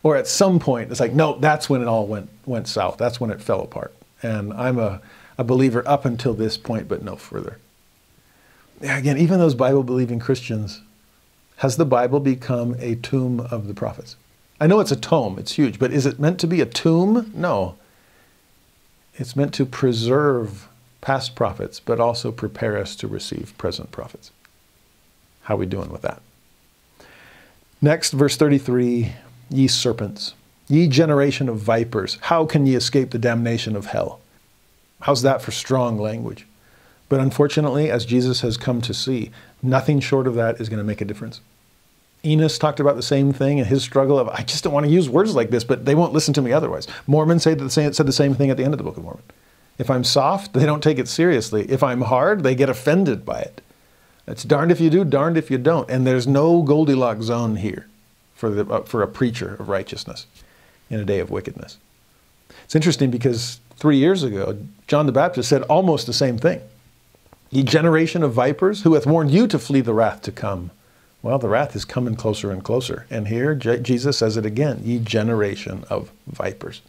Or at some point, it's like, no, that's when it all went, went south. That's when it fell apart. And I'm a, a believer up until this point, but no further. Again, even those Bible believing Christians has the Bible become a tomb of the prophets? I know it's a tome, it's huge, but is it meant to be a tomb? No. It's meant to preserve past prophets, but also prepare us to receive present prophets. How are we doing with that? Next, verse 33 Ye serpents, ye generation of vipers, how can ye escape the damnation of hell? How's that for strong language? But unfortunately, as Jesus has come to see, nothing short of that is going to make a difference. Enos talked about the same thing and his struggle of, I just don't want to use words like this, but they won't listen to me otherwise. Mormons say the same, said the same thing at the end of the Book of Mormon. If I'm soft, they don't take it seriously. If I'm hard, they get offended by it. It's darned if you do, darned if you don't. And there's no Goldilocks zone here for, the, uh, for a preacher of righteousness in a day of wickedness. It's interesting because three years ago, John the Baptist said almost the same thing. Ye generation of vipers, who hath warned you to flee the wrath to come? Well, the wrath is coming closer and closer. And here Jesus says it again ye generation of vipers.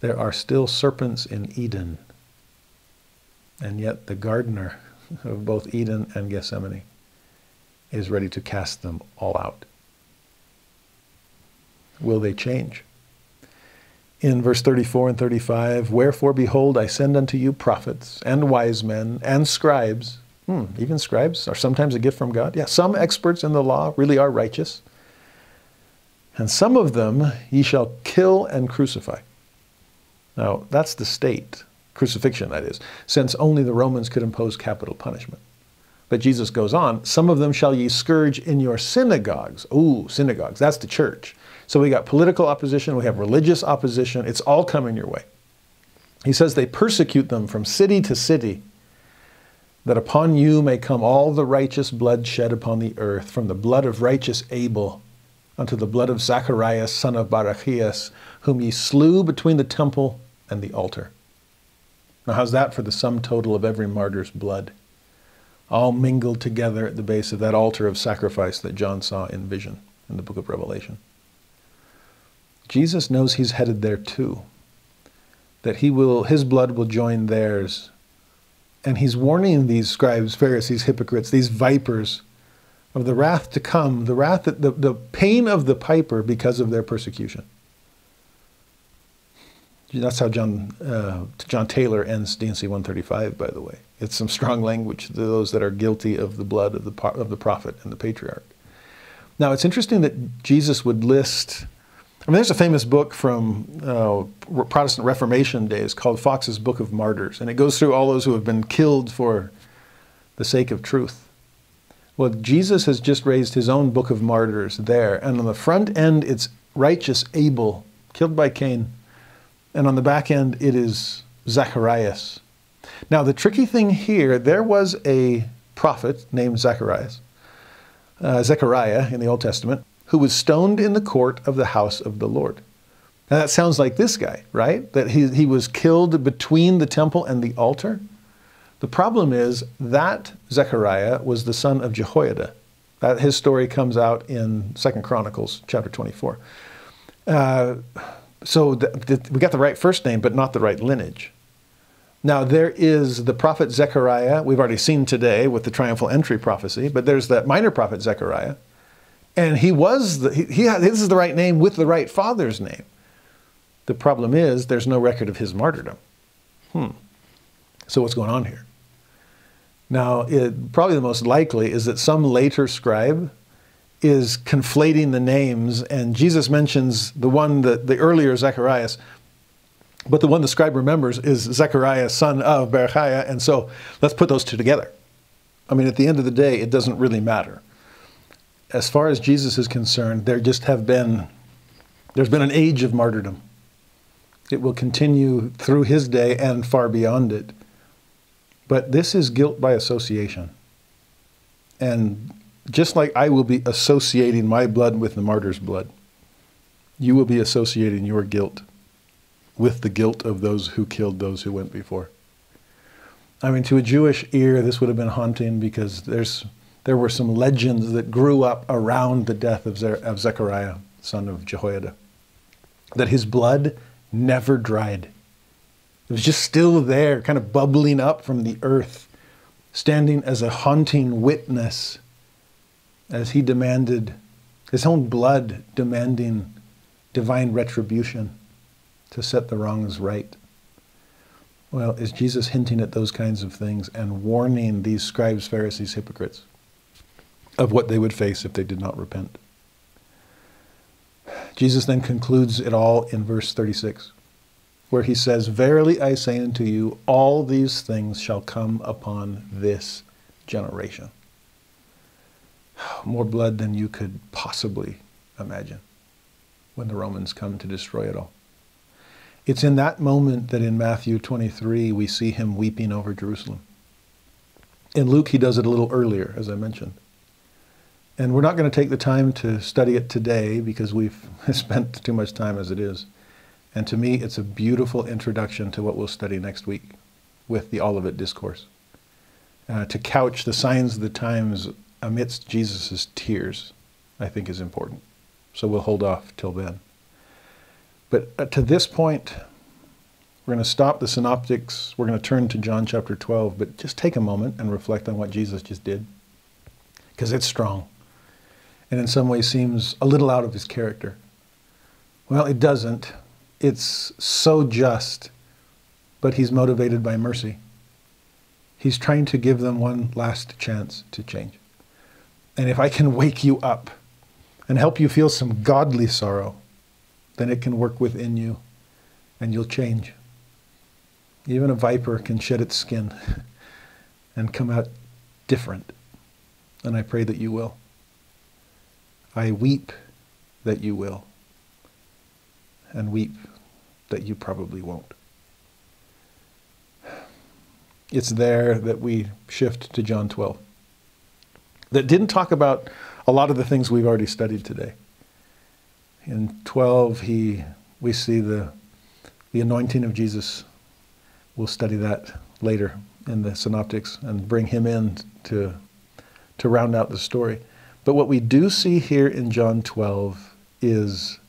There are still serpents in Eden, and yet the gardener of both Eden and Gethsemane is ready to cast them all out. Will they change? In verse 34 and 35, Wherefore, behold, I send unto you prophets and wise men and scribes Hmm, even scribes are sometimes a gift from God. Yeah, some experts in the law really are righteous. And some of them ye shall kill and crucify. Now, that's the state, crucifixion, that is, since only the Romans could impose capital punishment. But Jesus goes on, some of them shall ye scourge in your synagogues. Ooh, synagogues, that's the church. So we got political opposition, we have religious opposition, it's all coming your way. He says they persecute them from city to city that upon you may come all the righteous blood shed upon the earth, from the blood of righteous Abel unto the blood of Zacharias, son of Barachias, whom ye slew between the temple and the altar. Now, how's that for the sum total of every martyr's blood? All mingled together at the base of that altar of sacrifice that John saw in vision in the book of Revelation. Jesus knows he's headed there too. That he will, his blood will join theirs and he's warning these scribes, Pharisees, hypocrites, these vipers, of the wrath to come, the wrath, that, the, the pain of the piper because of their persecution. That's how John, uh, John Taylor ends D&C 135, by the way. It's some strong language to those that are guilty of the blood of the, of the prophet and the patriarch. Now, it's interesting that Jesus would list I mean, there's a famous book from uh, Protestant Reformation days called Foxe's Book of Martyrs, and it goes through all those who have been killed for the sake of truth. Well, Jesus has just raised his own Book of Martyrs there, and on the front end, it's righteous Abel, killed by Cain, and on the back end, it is Zacharias. Now, the tricky thing here, there was a prophet named Zacharias, uh, Zechariah in the Old Testament, who was stoned in the court of the house of the Lord. Now that sounds like this guy, right? That he, he was killed between the temple and the altar. The problem is that Zechariah was the son of Jehoiada. That his story comes out in Second Chronicles chapter 24. Uh, so the, we got the right first name, but not the right lineage. Now, there is the prophet Zechariah, we've already seen today with the triumphal entry prophecy, but there's that minor prophet Zechariah. And he was, the, he, he this is the right name with the right father's name. The problem is there's no record of his martyrdom. Hmm. So what's going on here? Now, it, probably the most likely is that some later scribe is conflating the names, and Jesus mentions the one that the earlier Zacharias but the one the scribe remembers is Zechariah, son of Berechiah, and so let's put those two together. I mean, at the end of the day, it doesn't really matter. As far as Jesus is concerned, there just have been, there's been an age of martyrdom. It will continue through his day and far beyond it. But this is guilt by association. And just like I will be associating my blood with the martyr's blood, you will be associating your guilt with the guilt of those who killed those who went before. I mean, to a Jewish ear, this would have been haunting because there's, there were some legends that grew up around the death of, of Zechariah, son of Jehoiada, that his blood never dried. It was just still there, kind of bubbling up from the earth, standing as a haunting witness as he demanded, his own blood demanding divine retribution to set the wrongs right. Well, is Jesus hinting at those kinds of things and warning these scribes, Pharisees, hypocrites of what they would face if they did not repent? Jesus then concludes it all in verse 36, where he says, Verily I say unto you, all these things shall come upon this generation. More blood than you could possibly imagine when the Romans come to destroy it all. It's in that moment that in Matthew 23 we see him weeping over Jerusalem. In Luke, he does it a little earlier, as I mentioned. And we're not going to take the time to study it today because we've spent too much time as it is. And to me, it's a beautiful introduction to what we'll study next week with the Olivet Discourse. Uh, to couch the signs of the times amidst Jesus' tears, I think is important. So we'll hold off till then. But uh, to this point, we're going to stop the synoptics. We're going to turn to John chapter 12, but just take a moment and reflect on what Jesus just did. Because it's strong. And in some ways seems a little out of his character. Well, it doesn't. It's so just, but he's motivated by mercy. He's trying to give them one last chance to change. And if I can wake you up and help you feel some godly sorrow, then it can work within you and you'll change. Even a viper can shed its skin and come out different. And I pray that you will. I weep that you will. And weep that you probably won't. It's there that we shift to John 12. That didn't talk about a lot of the things we've already studied today. In 12, he, we see the, the anointing of Jesus. We'll study that later in the synoptics and bring him in to, to round out the story. But what we do see here in John 12 is,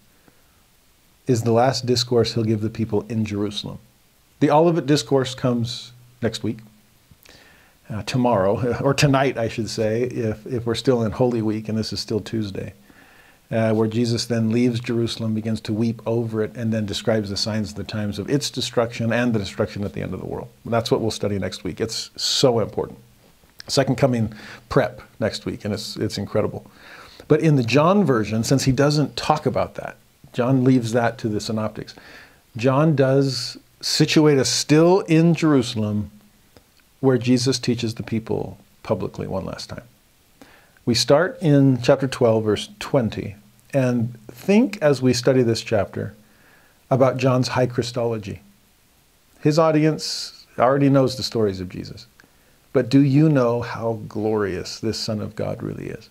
is the last discourse he'll give the people in Jerusalem. The Olivet Discourse comes next week, uh, tomorrow, or tonight, I should say, if, if we're still in Holy Week and this is still Tuesday uh, where Jesus then leaves Jerusalem, begins to weep over it, and then describes the signs of the times of its destruction and the destruction at the end of the world. That's what we'll study next week. It's so important. Second coming prep next week, and it's, it's incredible. But in the John version, since he doesn't talk about that, John leaves that to the synoptics. John does situate us still in Jerusalem where Jesus teaches the people publicly one last time. We start in chapter 12, verse 20, and think as we study this chapter about John's high Christology. His audience already knows the stories of Jesus. But do you know how glorious this Son of God really is?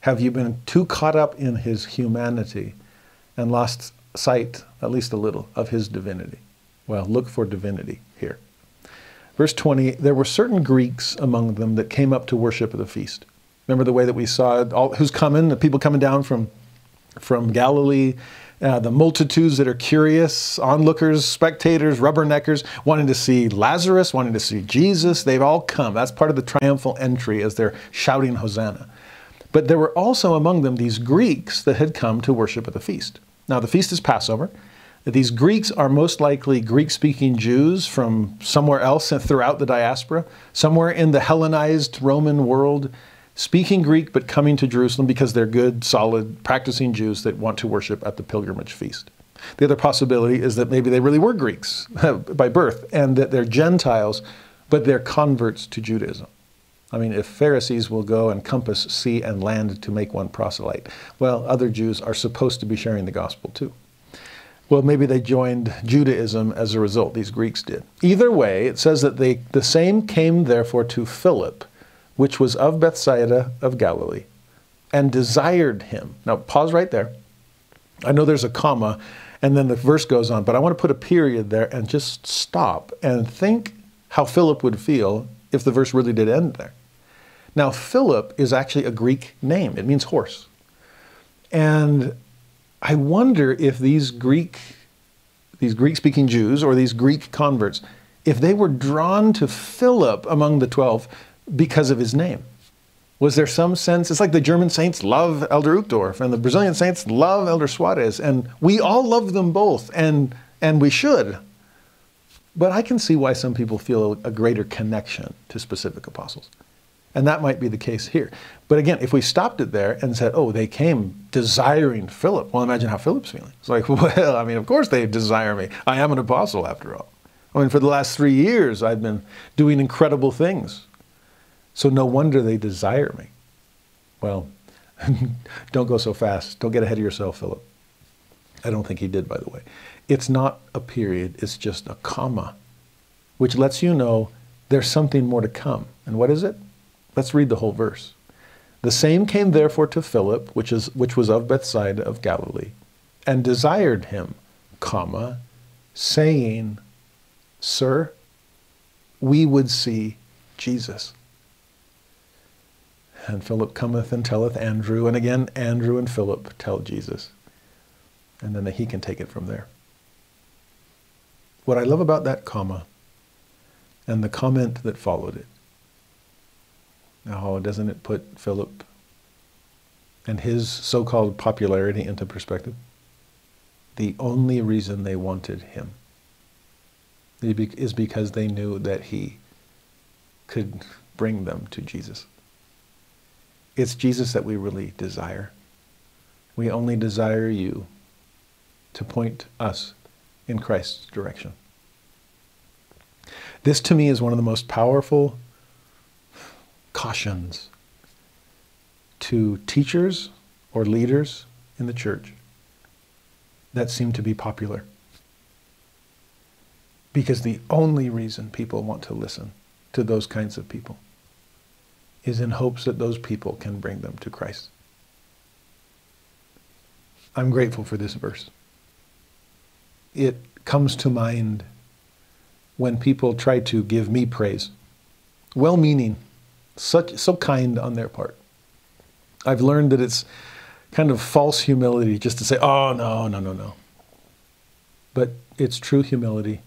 Have you been too caught up in his humanity and lost sight, at least a little, of his divinity? Well, look for divinity here. Verse 20 There were certain Greeks among them that came up to worship at the feast. Remember the way that we saw all, who's coming, the people coming down from, from Galilee, uh, the multitudes that are curious, onlookers, spectators, rubberneckers, wanting to see Lazarus, wanting to see Jesus. They've all come. That's part of the triumphal entry as they're shouting Hosanna. But there were also among them these Greeks that had come to worship at the feast. Now, the feast is Passover. These Greeks are most likely Greek speaking Jews from somewhere else throughout the diaspora, somewhere in the Hellenized Roman world, speaking Greek but coming to Jerusalem because they're good, solid, practicing Jews that want to worship at the pilgrimage feast. The other possibility is that maybe they really were Greeks by birth and that they're Gentiles, but they're converts to Judaism. I mean, if Pharisees will go and compass sea and land to make one proselyte, well, other Jews are supposed to be sharing the gospel too. Well, maybe they joined Judaism as a result, these Greeks did. Either way, it says that they, the same came therefore to Philip, which was of Bethsaida of Galilee, and desired him. Now, pause right there. I know there's a comma, and then the verse goes on, but I want to put a period there and just stop and think how Philip would feel if the verse really did end there. Now, Philip is actually a Greek name, it means horse. And I wonder if these Greek, these Greek speaking Jews or these Greek converts, if they were drawn to Philip among the 12 because of his name. Was there some sense? It's like the German saints love Elder Uchtdorf and the Brazilian saints love Elder Soares, and we all love them both, and, and we should. But I can see why some people feel a greater connection to specific apostles. And that might be the case here. But again, if we stopped it there and said, oh, they came desiring Philip, well, imagine how Philip's feeling. It's like, well, I mean, of course they desire me. I am an apostle after all. I mean, for the last three years, I've been doing incredible things. So no wonder they desire me. Well, don't go so fast. Don't get ahead of yourself, Philip. I don't think he did, by the way. It's not a period, it's just a comma, which lets you know there's something more to come. And what is it? Let's read the whole verse. The same came therefore to Philip, which, is, which was of Bethsaida of Galilee, and desired him, comma, saying, Sir, we would see Jesus. And Philip cometh and telleth Andrew, and again Andrew and Philip tell Jesus. And then he can take it from there. What I love about that comma and the comment that followed it now, doesn't it put Philip and his so called popularity into perspective? The only reason they wanted him is because they knew that he could bring them to Jesus. It's Jesus that we really desire. We only desire you to point us in Christ's direction. This to me is one of the most powerful cautions to teachers or leaders in the church that seem to be popular. Because the only reason people want to listen to those kinds of people is in hopes that those people can bring them to Christ. I'm grateful for this verse. It comes to mind when people try to give me praise, well meaning such so kind on their part. I've learned that it's kind of false humility just to say, "Oh no, no, no, no." But it's true humility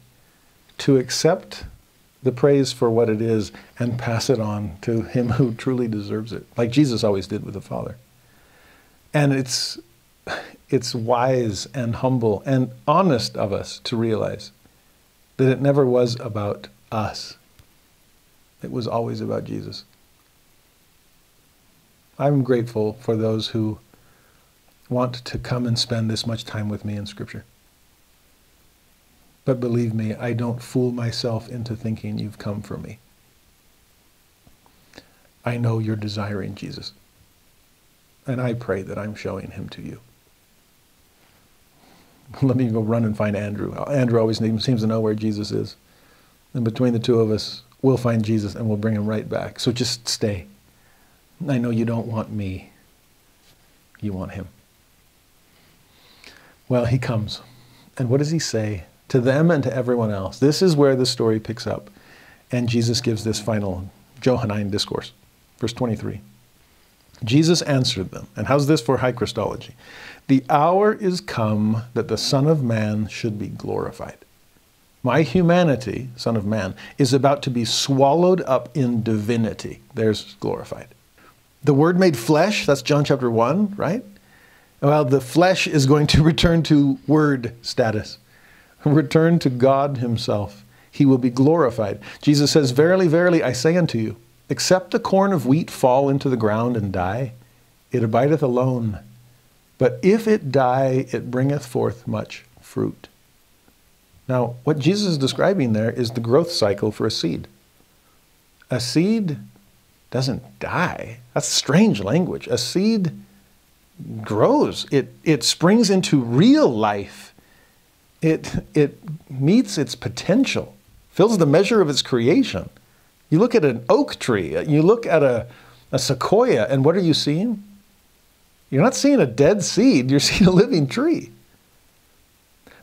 to accept the praise for what it is and pass it on to him who truly deserves it, like Jesus always did with the Father. And it's it's wise and humble and honest of us to realize that it never was about us. It was always about Jesus. I'm grateful for those who want to come and spend this much time with me in Scripture. But believe me, I don't fool myself into thinking you've come for me. I know you're desiring Jesus. And I pray that I'm showing him to you. Let me go run and find Andrew. Andrew always seems to know where Jesus is. And between the two of us, we'll find Jesus and we'll bring him right back. So just stay. I know you don't want me, you want him. Well, he comes. And what does he say to them and to everyone else? This is where the story picks up. And Jesus gives this final Johannine discourse. Verse 23. Jesus answered them. And how's this for high Christology? The hour is come that the Son of Man should be glorified. My humanity, Son of Man, is about to be swallowed up in divinity. There's glorified. The Word made flesh, that's John chapter 1, right? Well, the flesh is going to return to Word status, return to God Himself. He will be glorified. Jesus says, Verily, verily, I say unto you, except the corn of wheat fall into the ground and die, it abideth alone. But if it die, it bringeth forth much fruit. Now, what Jesus is describing there is the growth cycle for a seed. A seed doesn't die. That's strange language. A seed grows, it, it springs into real life, it, it meets its potential, fills the measure of its creation. You look at an oak tree, uh, you look at a, a sequoia, and what are you seeing? You're not seeing a dead seed, you're seeing a living tree.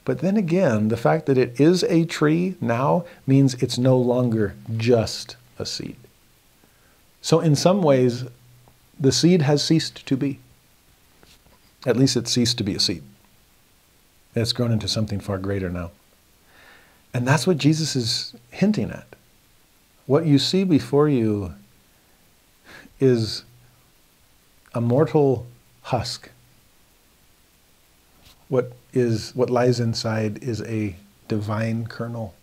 But then again, the fact that it is a tree now means it's no longer just a seed. So, in some ways, the seed has ceased to be. At least it ceased to be a seed. It's grown into something far greater now. And that's what Jesus is hinting at. What you see before you is a mortal husk. What is what lies inside is a divine kernel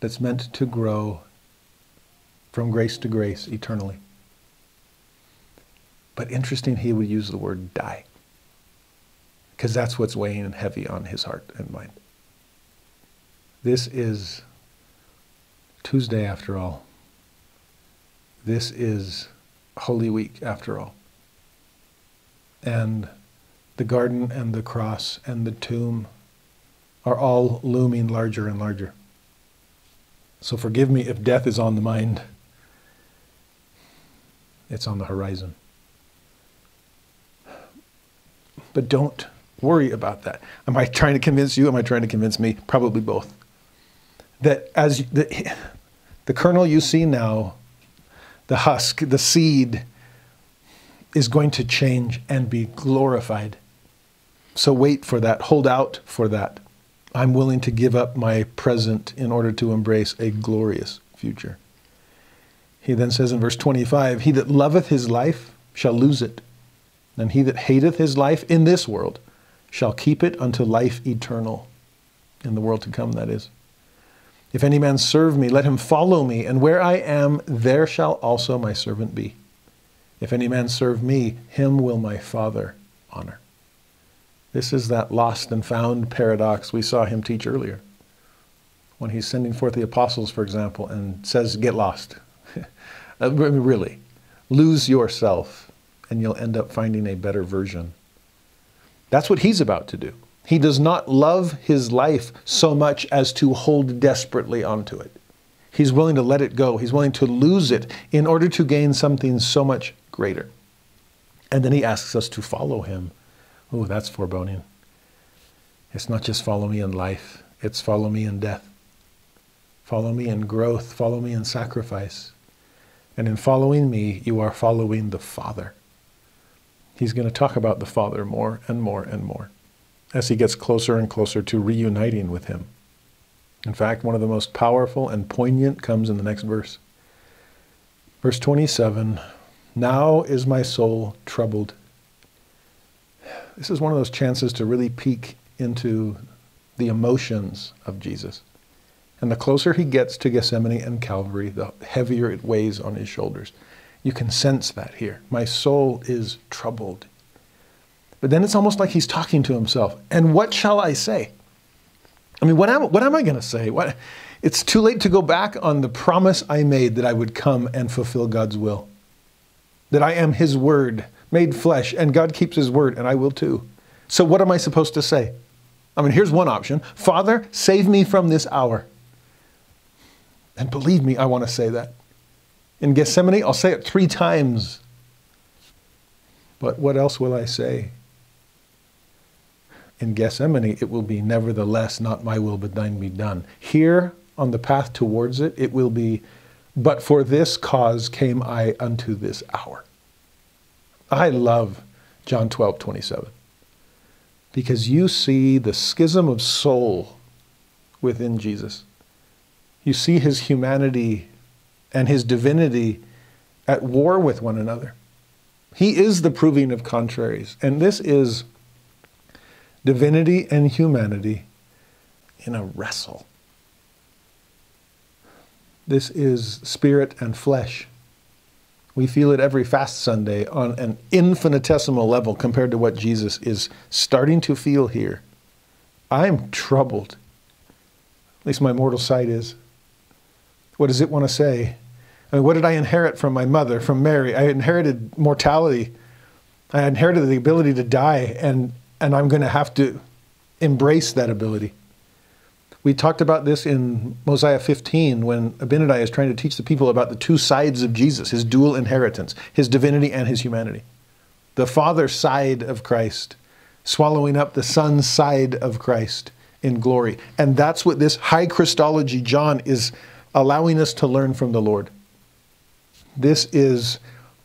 that's meant to grow from grace to grace eternally. But interesting, he would use the word die, because that's what's weighing heavy on his heart and mind. This is Tuesday after all. This is Holy Week after all. And the garden and the cross and the tomb are all looming larger and larger. So forgive me if death is on the mind. It's on the horizon. But don't worry about that. Am I trying to convince you? Am I trying to convince me? Probably both. That as the, the kernel you see now, the husk, the seed, is going to change and be glorified. So wait for that, hold out for that. I'm willing to give up my present in order to embrace a glorious future. He then says in verse 25, He that loveth his life shall lose it, and he that hateth his life in this world shall keep it unto life eternal. In the world to come, that is. If any man serve me, let him follow me, and where I am, there shall also my servant be. If any man serve me, him will my Father honor. This is that lost and found paradox we saw him teach earlier. When he's sending forth the apostles, for example, and says, Get lost. Uh, really, lose yourself, and you'll end up finding a better version. That's what he's about to do. He does not love his life so much as to hold desperately onto it. He's willing to let it go. He's willing to lose it in order to gain something so much greater. And then he asks us to follow him. Oh, that's foreboding. It's not just follow me in life, it's follow me in death. Follow me in growth, follow me in sacrifice. And in following me, you are following the Father. He's going to talk about the Father more and more and more as he gets closer and closer to reuniting with him. In fact, one of the most powerful and poignant comes in the next verse. Verse 27 Now is my soul troubled. This is one of those chances to really peek into the emotions of Jesus. And the closer he gets to Gethsemane and Calvary, the heavier it weighs on his shoulders. You can sense that here. My soul is troubled. But then it's almost like he's talking to himself. And what shall I say? I mean, what am, what am I going to say? What, it's too late to go back on the promise I made that I would come and fulfill God's will, that I am his word made flesh, and God keeps his word, and I will too. So, what am I supposed to say? I mean, here's one option Father, save me from this hour. And believe me, I want to say that. In Gethsemane, I'll say it three times. But what else will I say? In Gethsemane, it will be, nevertheless, not my will, but thine be done. Here, on the path towards it, it will be, but for this cause came I unto this hour. I love John 12, 27. Because you see the schism of soul within Jesus. You see his humanity and his divinity at war with one another. He is the proving of contraries. And this is divinity and humanity in a wrestle. This is spirit and flesh. We feel it every fast Sunday on an infinitesimal level compared to what Jesus is starting to feel here. I'm troubled. At least my mortal side is. What does it want to say? I mean, what did I inherit from my mother, from Mary? I inherited mortality. I inherited the ability to die, and, and I'm going to have to embrace that ability. We talked about this in Mosiah 15 when Abinadi is trying to teach the people about the two sides of Jesus, his dual inheritance, his divinity and his humanity. The Father side of Christ, swallowing up the Son side of Christ in glory. And that's what this high Christology John is allowing us to learn from the Lord. This is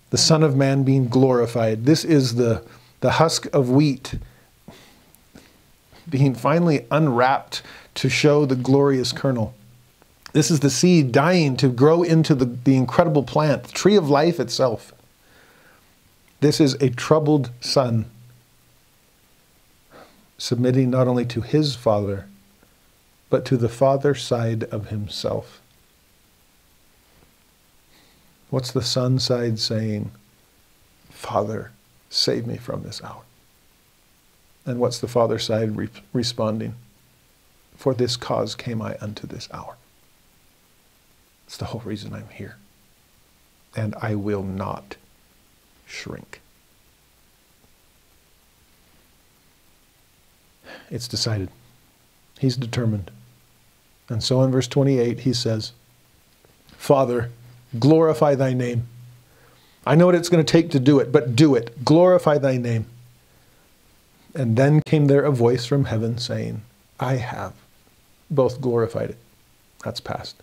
the Son of Man being glorified. This is the, the husk of wheat being finally unwrapped to show the glorious kernel. This is the seed dying to grow into the, the incredible plant, the tree of life itself. This is a troubled son submitting not only to his father, but to the father side of himself. What's the son side saying? Father, save me from this hour. And what's the father side re- responding? For this cause came I unto this hour. It's the whole reason I'm here. And I will not shrink. It's decided. He's determined. And so in verse 28, he says, Father, glorify thy name. I know what it's going to take to do it, but do it. Glorify thy name. And then came there a voice from heaven saying, I have both glorified it. That's past.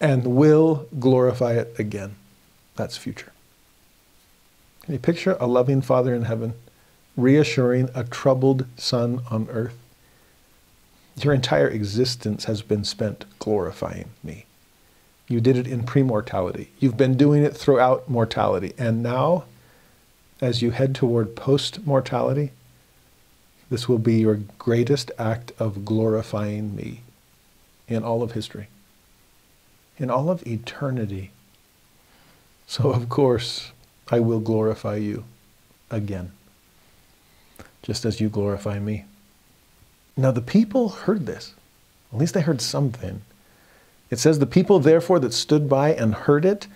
And will glorify it again. That's future. Can you picture a loving Father in heaven reassuring a troubled Son on earth? Your entire existence has been spent glorifying me. You did it in premortality. You've been doing it throughout mortality. And now, as you head toward post mortality, this will be your greatest act of glorifying me in all of history, in all of eternity. So, of course, I will glorify you again, just as you glorify me. Now, the people heard this. At least they heard something. It says, The people, therefore, that stood by and heard it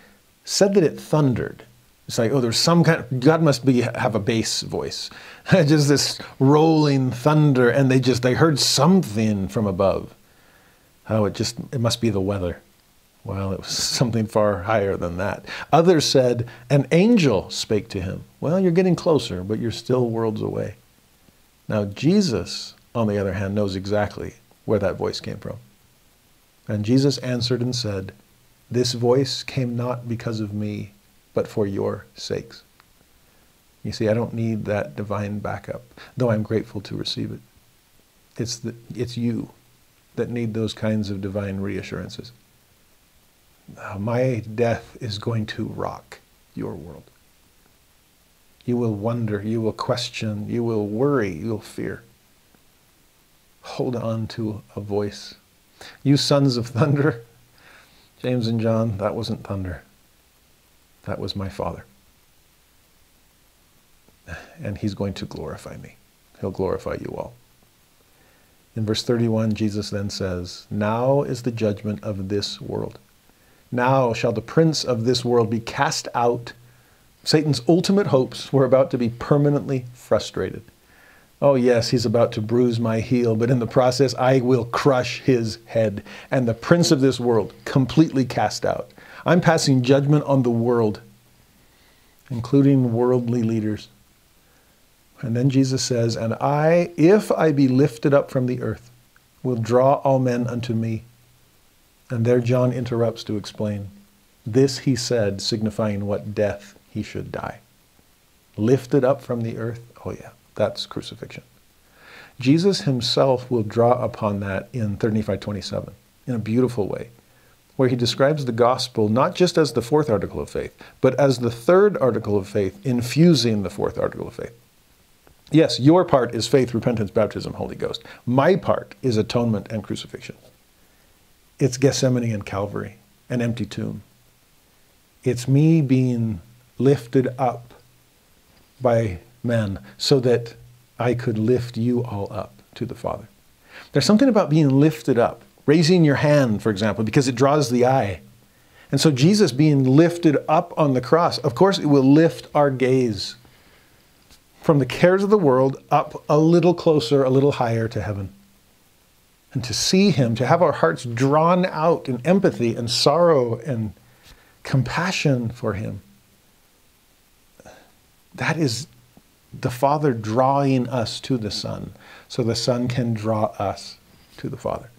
said that it thundered. It's like, oh, there's some kind of, God must be, have a bass voice. just this rolling thunder, and they just, they heard something from above. Oh, it just, it must be the weather. Well, it was something far higher than that. Others said, An angel spake to him. Well, you're getting closer, but you're still worlds away. Now, Jesus, on the other hand, knows exactly where that voice came from. And Jesus answered and said, This voice came not because of me, but for your sakes. You see, I don't need that divine backup, though I'm grateful to receive it. It's, the, it's you that need those kinds of divine reassurances. Uh, my death is going to rock your world. You will wonder, you will question, you will worry, you will fear. Hold on to a voice. You sons of thunder, James and John, that wasn't thunder. That was my Father. And He's going to glorify me. He'll glorify you all. In verse 31, Jesus then says, Now is the judgment of this world. Now shall the prince of this world be cast out. Satan's ultimate hopes were about to be permanently frustrated. Oh, yes, he's about to bruise my heel, but in the process, I will crush his head and the prince of this world completely cast out. I'm passing judgment on the world, including worldly leaders. And then Jesus says, And I, if I be lifted up from the earth, will draw all men unto me. And there John interrupts to explain. This he said, signifying what death he should die. Lifted up from the earth, oh yeah, that's crucifixion. Jesus himself will draw upon that in 3 Nephi 27 in a beautiful way, where he describes the gospel not just as the fourth article of faith, but as the third article of faith, infusing the fourth article of faith. Yes, your part is faith, repentance, baptism, Holy Ghost. My part is atonement and crucifixion. It's Gethsemane and Calvary, an empty tomb. It's me being lifted up by men so that I could lift you all up to the Father. There's something about being lifted up, raising your hand, for example, because it draws the eye. And so Jesus being lifted up on the cross, of course, it will lift our gaze from the cares of the world up a little closer, a little higher to heaven. And to see Him, to have our hearts drawn out in empathy and sorrow and compassion for Him. That is the Father drawing us to the Son, so the Son can draw us to the Father.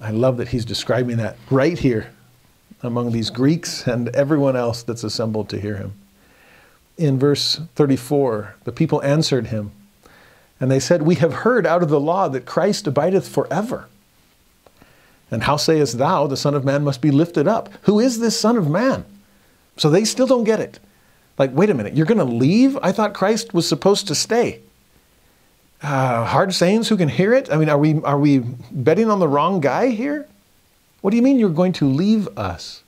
I love that He's describing that right here among these Greeks and everyone else that's assembled to hear Him in verse 34, the people answered him, and they said, We have heard out of the law that Christ abideth forever. And how sayest thou, the Son of Man must be lifted up? Who is this Son of Man? So they still don't get it. Like, wait a minute, you're going to leave? I thought Christ was supposed to stay. Uh, hard sayings, who can hear it? I mean, are we, are we betting on the wrong guy here? What do you mean you're going to leave us?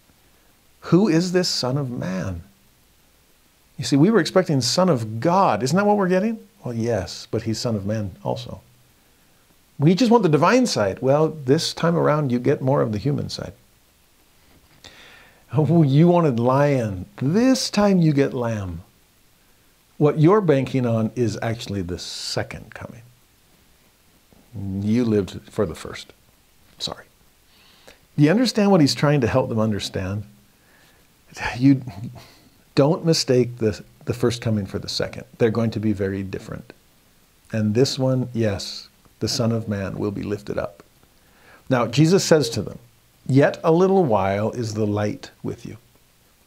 Who is this Son of Man? You see, we were expecting Son of God. Isn't that what we're getting? Well, yes, but he's Son of Man also. We just want the divine side. Well, this time around, you get more of the human side. Oh, you wanted lion. This time you get lamb. What you're banking on is actually the second coming. You lived for the first. Sorry. Do you understand what he's trying to help them understand? You, don't mistake the, the first coming for the second. They're going to be very different. And this one, yes, the Son of Man will be lifted up. Now, Jesus says to them, Yet a little while is the light with you.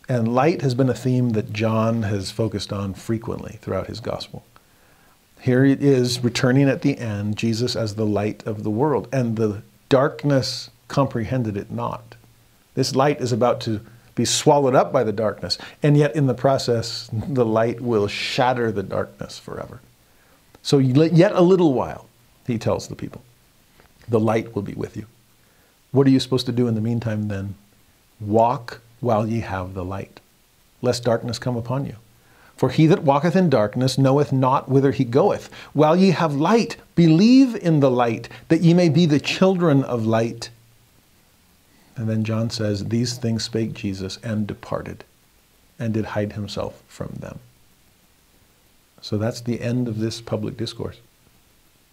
And light has been a theme that John has focused on frequently throughout his gospel. Here it is returning at the end, Jesus as the light of the world. And the darkness comprehended it not. This light is about to be swallowed up by the darkness. And yet, in the process, the light will shatter the darkness forever. So, yet a little while, he tells the people, the light will be with you. What are you supposed to do in the meantime then? Walk while ye have the light, lest darkness come upon you. For he that walketh in darkness knoweth not whither he goeth. While ye have light, believe in the light, that ye may be the children of light. And then John says, These things spake Jesus and departed, and did hide himself from them. So that's the end of this public discourse.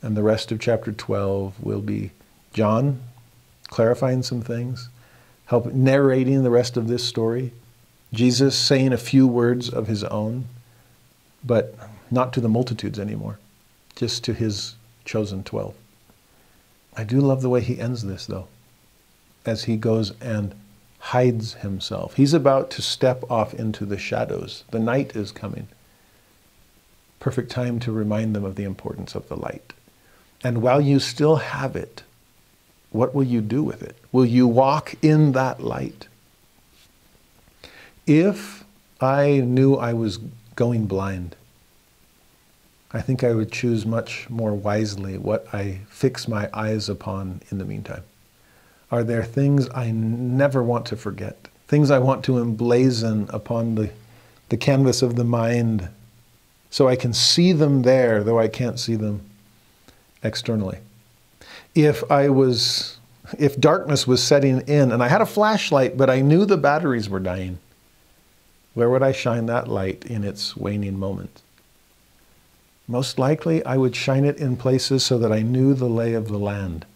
And the rest of chapter 12 will be John clarifying some things, help narrating the rest of this story, Jesus saying a few words of his own, but not to the multitudes anymore, just to his chosen 12. I do love the way he ends this, though as he goes and hides himself. He's about to step off into the shadows. The night is coming. Perfect time to remind them of the importance of the light. And while you still have it, what will you do with it? Will you walk in that light? If I knew I was going blind, I think I would choose much more wisely what I fix my eyes upon in the meantime. Are there things I never want to forget? Things I want to emblazon upon the, the canvas of the mind so I can see them there, though I can't see them externally. If I was, if darkness was setting in and I had a flashlight, but I knew the batteries were dying, where would I shine that light in its waning moment? Most likely, I would shine it in places so that I knew the lay of the land,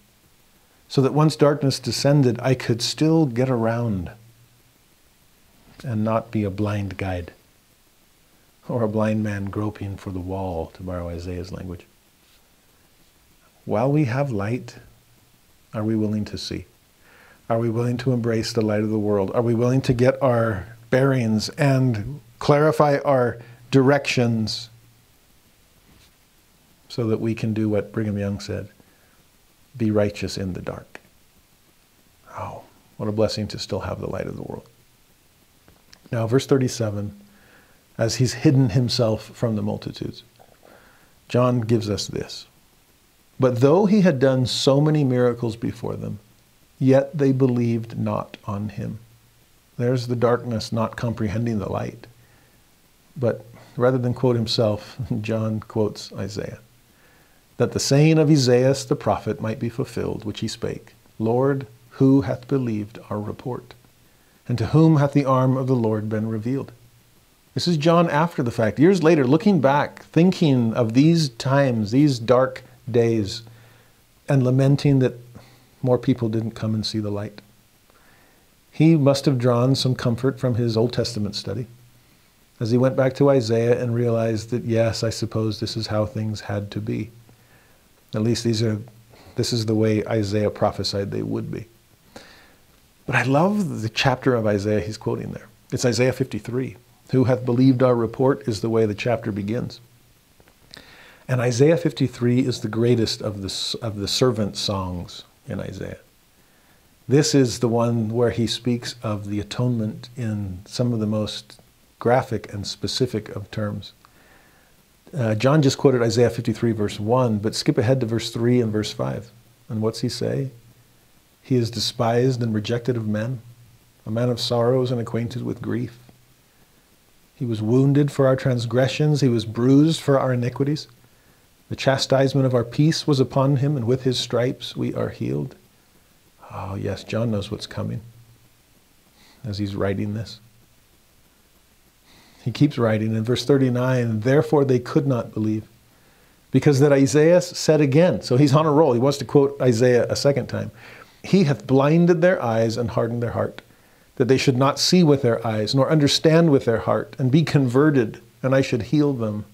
so that once darkness descended, I could still get around and not be a blind guide or a blind man groping for the wall, to borrow Isaiah's language. While we have light, are we willing to see? Are we willing to embrace the light of the world? Are we willing to get our bearings and clarify our directions so that we can do what Brigham Young said be righteous in the dark? Oh, what a blessing to still have the light of the world. Now, verse 37, as he's hidden himself from the multitudes, John gives us this. But though he had done so many miracles before them, yet they believed not on him. There's the darkness not comprehending the light. But rather than quote himself, John quotes Isaiah. That the saying of Isaiah the prophet might be fulfilled, which he spake Lord, who hath believed our report? And to whom hath the arm of the Lord been revealed? This is John after the fact, years later, looking back, thinking of these times, these dark days, and lamenting that more people didn't come and see the light. He must have drawn some comfort from his Old Testament study as he went back to Isaiah and realized that, yes, I suppose this is how things had to be. At least these are, this is the way Isaiah prophesied they would be. But I love the chapter of Isaiah he's quoting there. It's Isaiah 53. Who hath believed our report is the way the chapter begins. And Isaiah 53 is the greatest of the, of the servant songs in Isaiah. This is the one where he speaks of the atonement in some of the most graphic and specific of terms. Uh, John just quoted Isaiah 53, verse 1, but skip ahead to verse 3 and verse 5. And what's he say? He is despised and rejected of men, a man of sorrows and acquainted with grief. He was wounded for our transgressions, he was bruised for our iniquities. The chastisement of our peace was upon him, and with his stripes we are healed. Oh, yes, John knows what's coming as he's writing this. He keeps writing in verse 39 Therefore they could not believe, because that Isaiah said again. So he's on a roll. He wants to quote Isaiah a second time. He hath blinded their eyes and hardened their heart, that they should not see with their eyes, nor understand with their heart, and be converted, and I should heal them.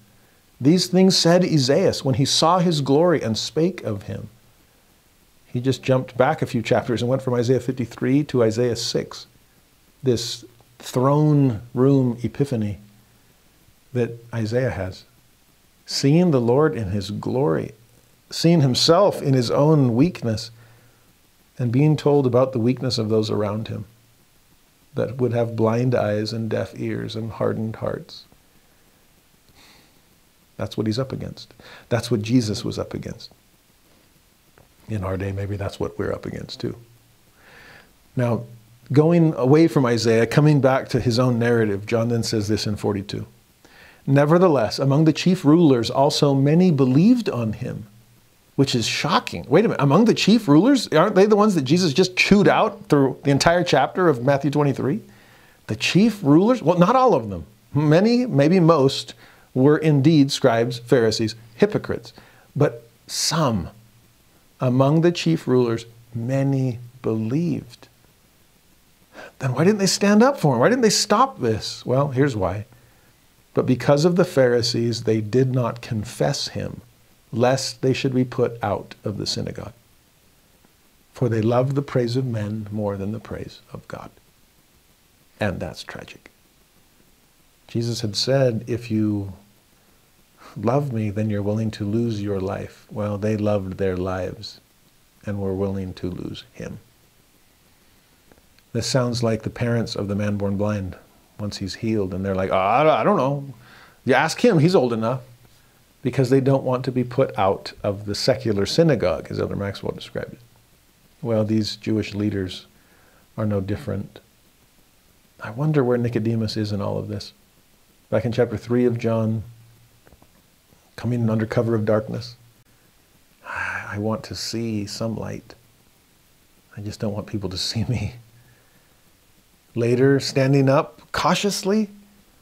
These things said Isaiah when he saw his glory and spake of him. He just jumped back a few chapters and went from Isaiah 53 to Isaiah 6. This throne room epiphany that Isaiah has. Seeing the Lord in his glory, seeing himself in his own weakness, and being told about the weakness of those around him that would have blind eyes and deaf ears and hardened hearts. That's what he's up against. That's what Jesus was up against. In our day, maybe that's what we're up against too. Now, going away from Isaiah, coming back to his own narrative, John then says this in 42. Nevertheless, among the chief rulers also many believed on him, which is shocking. Wait a minute, among the chief rulers, aren't they the ones that Jesus just chewed out through the entire chapter of Matthew 23? The chief rulers? Well, not all of them. Many, maybe most, were indeed scribes, Pharisees, hypocrites. But some among the chief rulers, many believed. Then why didn't they stand up for him? Why didn't they stop this? Well, here's why. But because of the Pharisees, they did not confess him, lest they should be put out of the synagogue. For they loved the praise of men more than the praise of God. And that's tragic. Jesus had said, if you love me, then you're willing to lose your life. Well, they loved their lives and were willing to lose him. This sounds like the parents of the man born blind once he's healed, and they're like, oh, I don't know. You ask him, he's old enough. Because they don't want to be put out of the secular synagogue, as Elder Maxwell described it. Well, these Jewish leaders are no different. I wonder where Nicodemus is in all of this. Back in chapter 3 of John, coming under cover of darkness. I want to see some light. I just don't want people to see me. Later, standing up cautiously,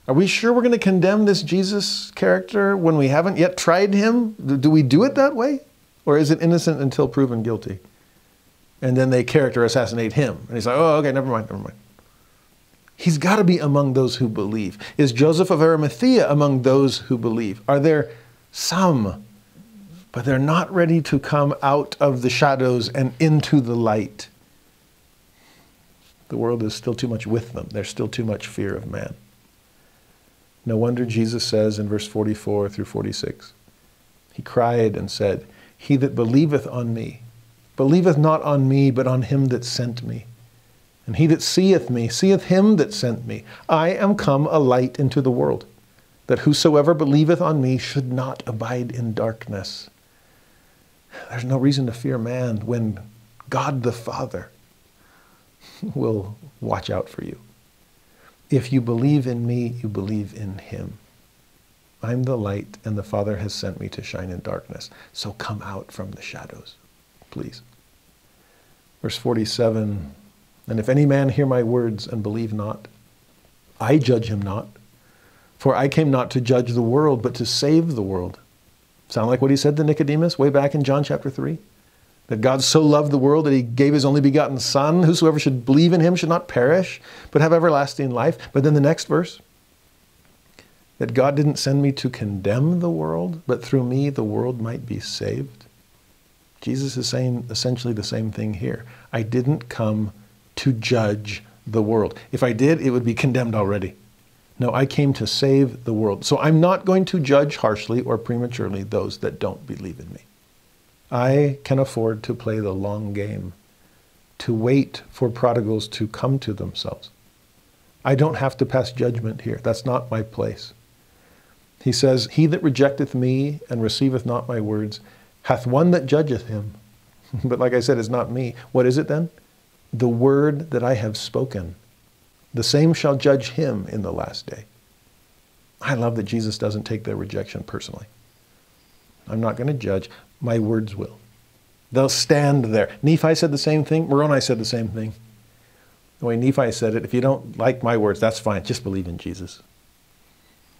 Are we sure we're going to condemn this Jesus character when we haven't yet tried him? Do we do it that way? Or is it innocent until proven guilty? And then they character assassinate him. And he's like, oh, okay, never mind, never mind. He's got to be among those who believe. Is Joseph of Arimathea among those who believe? Are there some, but they're not ready to come out of the shadows and into the light? The world is still too much with them. There's still too much fear of man. No wonder Jesus says in verse 44 through 46 He cried and said, He that believeth on me, believeth not on me, but on him that sent me. And he that seeth me, seeth him that sent me. I am come a light into the world, that whosoever believeth on me should not abide in darkness. There's no reason to fear man when God the Father will watch out for you. If you believe in me, you believe in him. I'm the light, and the Father has sent me to shine in darkness. So come out from the shadows, please. Verse 47 And if any man hear my words and believe not, I judge him not. For I came not to judge the world, but to save the world. Sound like what he said to Nicodemus way back in John chapter 3? That God so loved the world that he gave his only begotten Son. Whosoever should believe in him should not perish, but have everlasting life. But then the next verse that God didn't send me to condemn the world, but through me the world might be saved. Jesus is saying essentially the same thing here. I didn't come to judge the world. If I did, it would be condemned already. No, I came to save the world. So I'm not going to judge harshly or prematurely those that don't believe in me. I can afford to play the long game, to wait for prodigals to come to themselves. I don't have to pass judgment here. That's not my place. He says, He that rejecteth me and receiveth not my words hath one that judgeth him. but like I said, it's not me. What is it then? The word that I have spoken. The same shall judge him in the last day. I love that Jesus doesn't take their rejection personally. I'm not going to judge my words will. They'll stand there. Nephi said the same thing. Moroni said the same thing. The way Nephi said it, if you don't like my words, that's fine. Just believe in Jesus.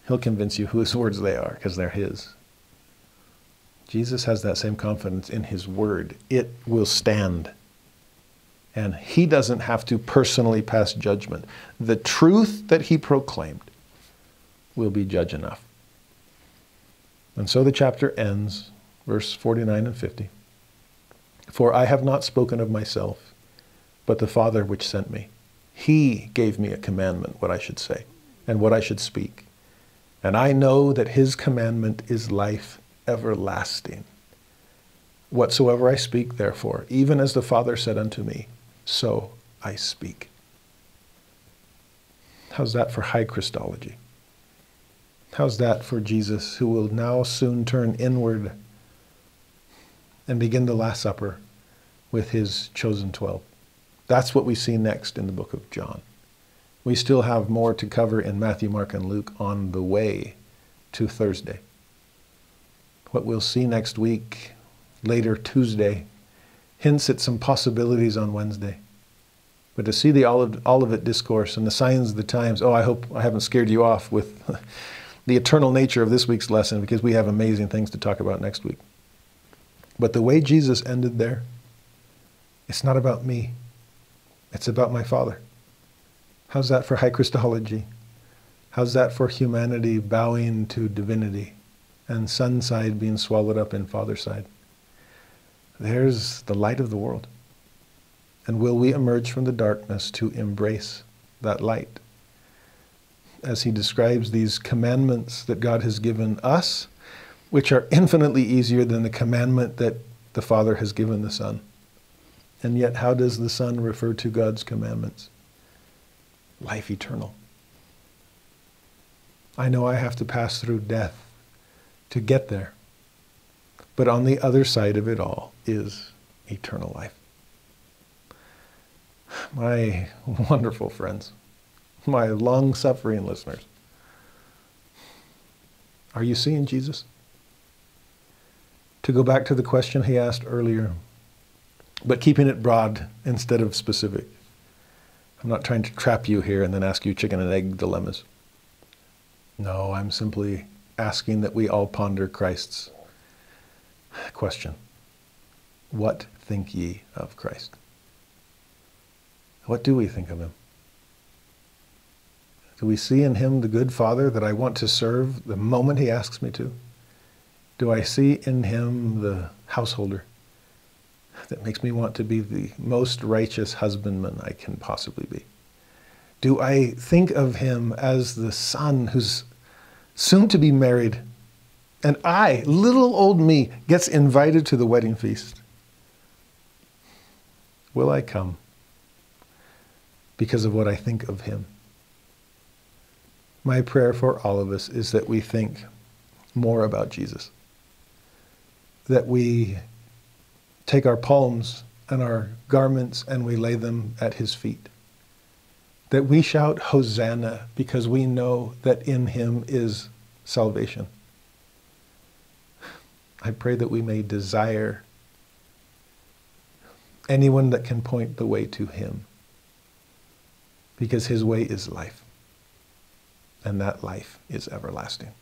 He'll convince you whose words they are because they're his. Jesus has that same confidence in his word. It will stand. And he doesn't have to personally pass judgment. The truth that he proclaimed will be judge enough. And so the chapter ends verse 49 and 50. For I have not spoken of myself, but the Father which sent me. He gave me a commandment what I should say and what I should speak. And I know that his commandment is life everlasting. Whatsoever I speak, therefore, even as the Father said unto me, so I speak. How's that for high Christology? How's that for Jesus, who will now soon turn inward and begin the Last Supper with his chosen 12. That's what we see next in the book of John. We still have more to cover in Matthew, Mark, and Luke on the way to Thursday. What we'll see next week, later Tuesday, hints at some possibilities on Wednesday. But to see the Olivet Discourse and the signs of the times, oh, I hope I haven't scared you off with the eternal nature of this week's lesson because we have amazing things to talk about next week. But the way Jesus ended there, it's not about me. It's about my Father. How's that for high Christology? How's that for humanity bowing to divinity and son side being swallowed up in father side? There's the light of the world. And will we emerge from the darkness to embrace that light? As he describes these commandments that God has given us which are infinitely easier than the commandment that the Father has given the Son. And yet, how does the Son refer to God's commandments? Life eternal. I know I have to pass through death to get there. But on the other side of it all is eternal life. My wonderful friends, my long suffering listeners, are you seeing Jesus? to go back to the question he asked earlier, but keeping it broad instead of specific. I'm not trying to trap you here and then ask you chicken and egg dilemmas. No, I'm simply asking that we all ponder Christ's question What think ye of Christ? What do we think of him? Do we see in him the good father that I want to serve the moment he asks me to? Do I see in him the householder that makes me want to be the most righteous husbandman I can possibly be? Do I think of him as the son who's soon to be married and I, little old me, gets invited to the wedding feast? Will I come because of what I think of him? My prayer for all of us is that we think more about Jesus. That we take our palms and our garments and we lay them at his feet. That we shout Hosanna because we know that in him is salvation. I pray that we may desire anyone that can point the way to him because his way is life and that life is everlasting.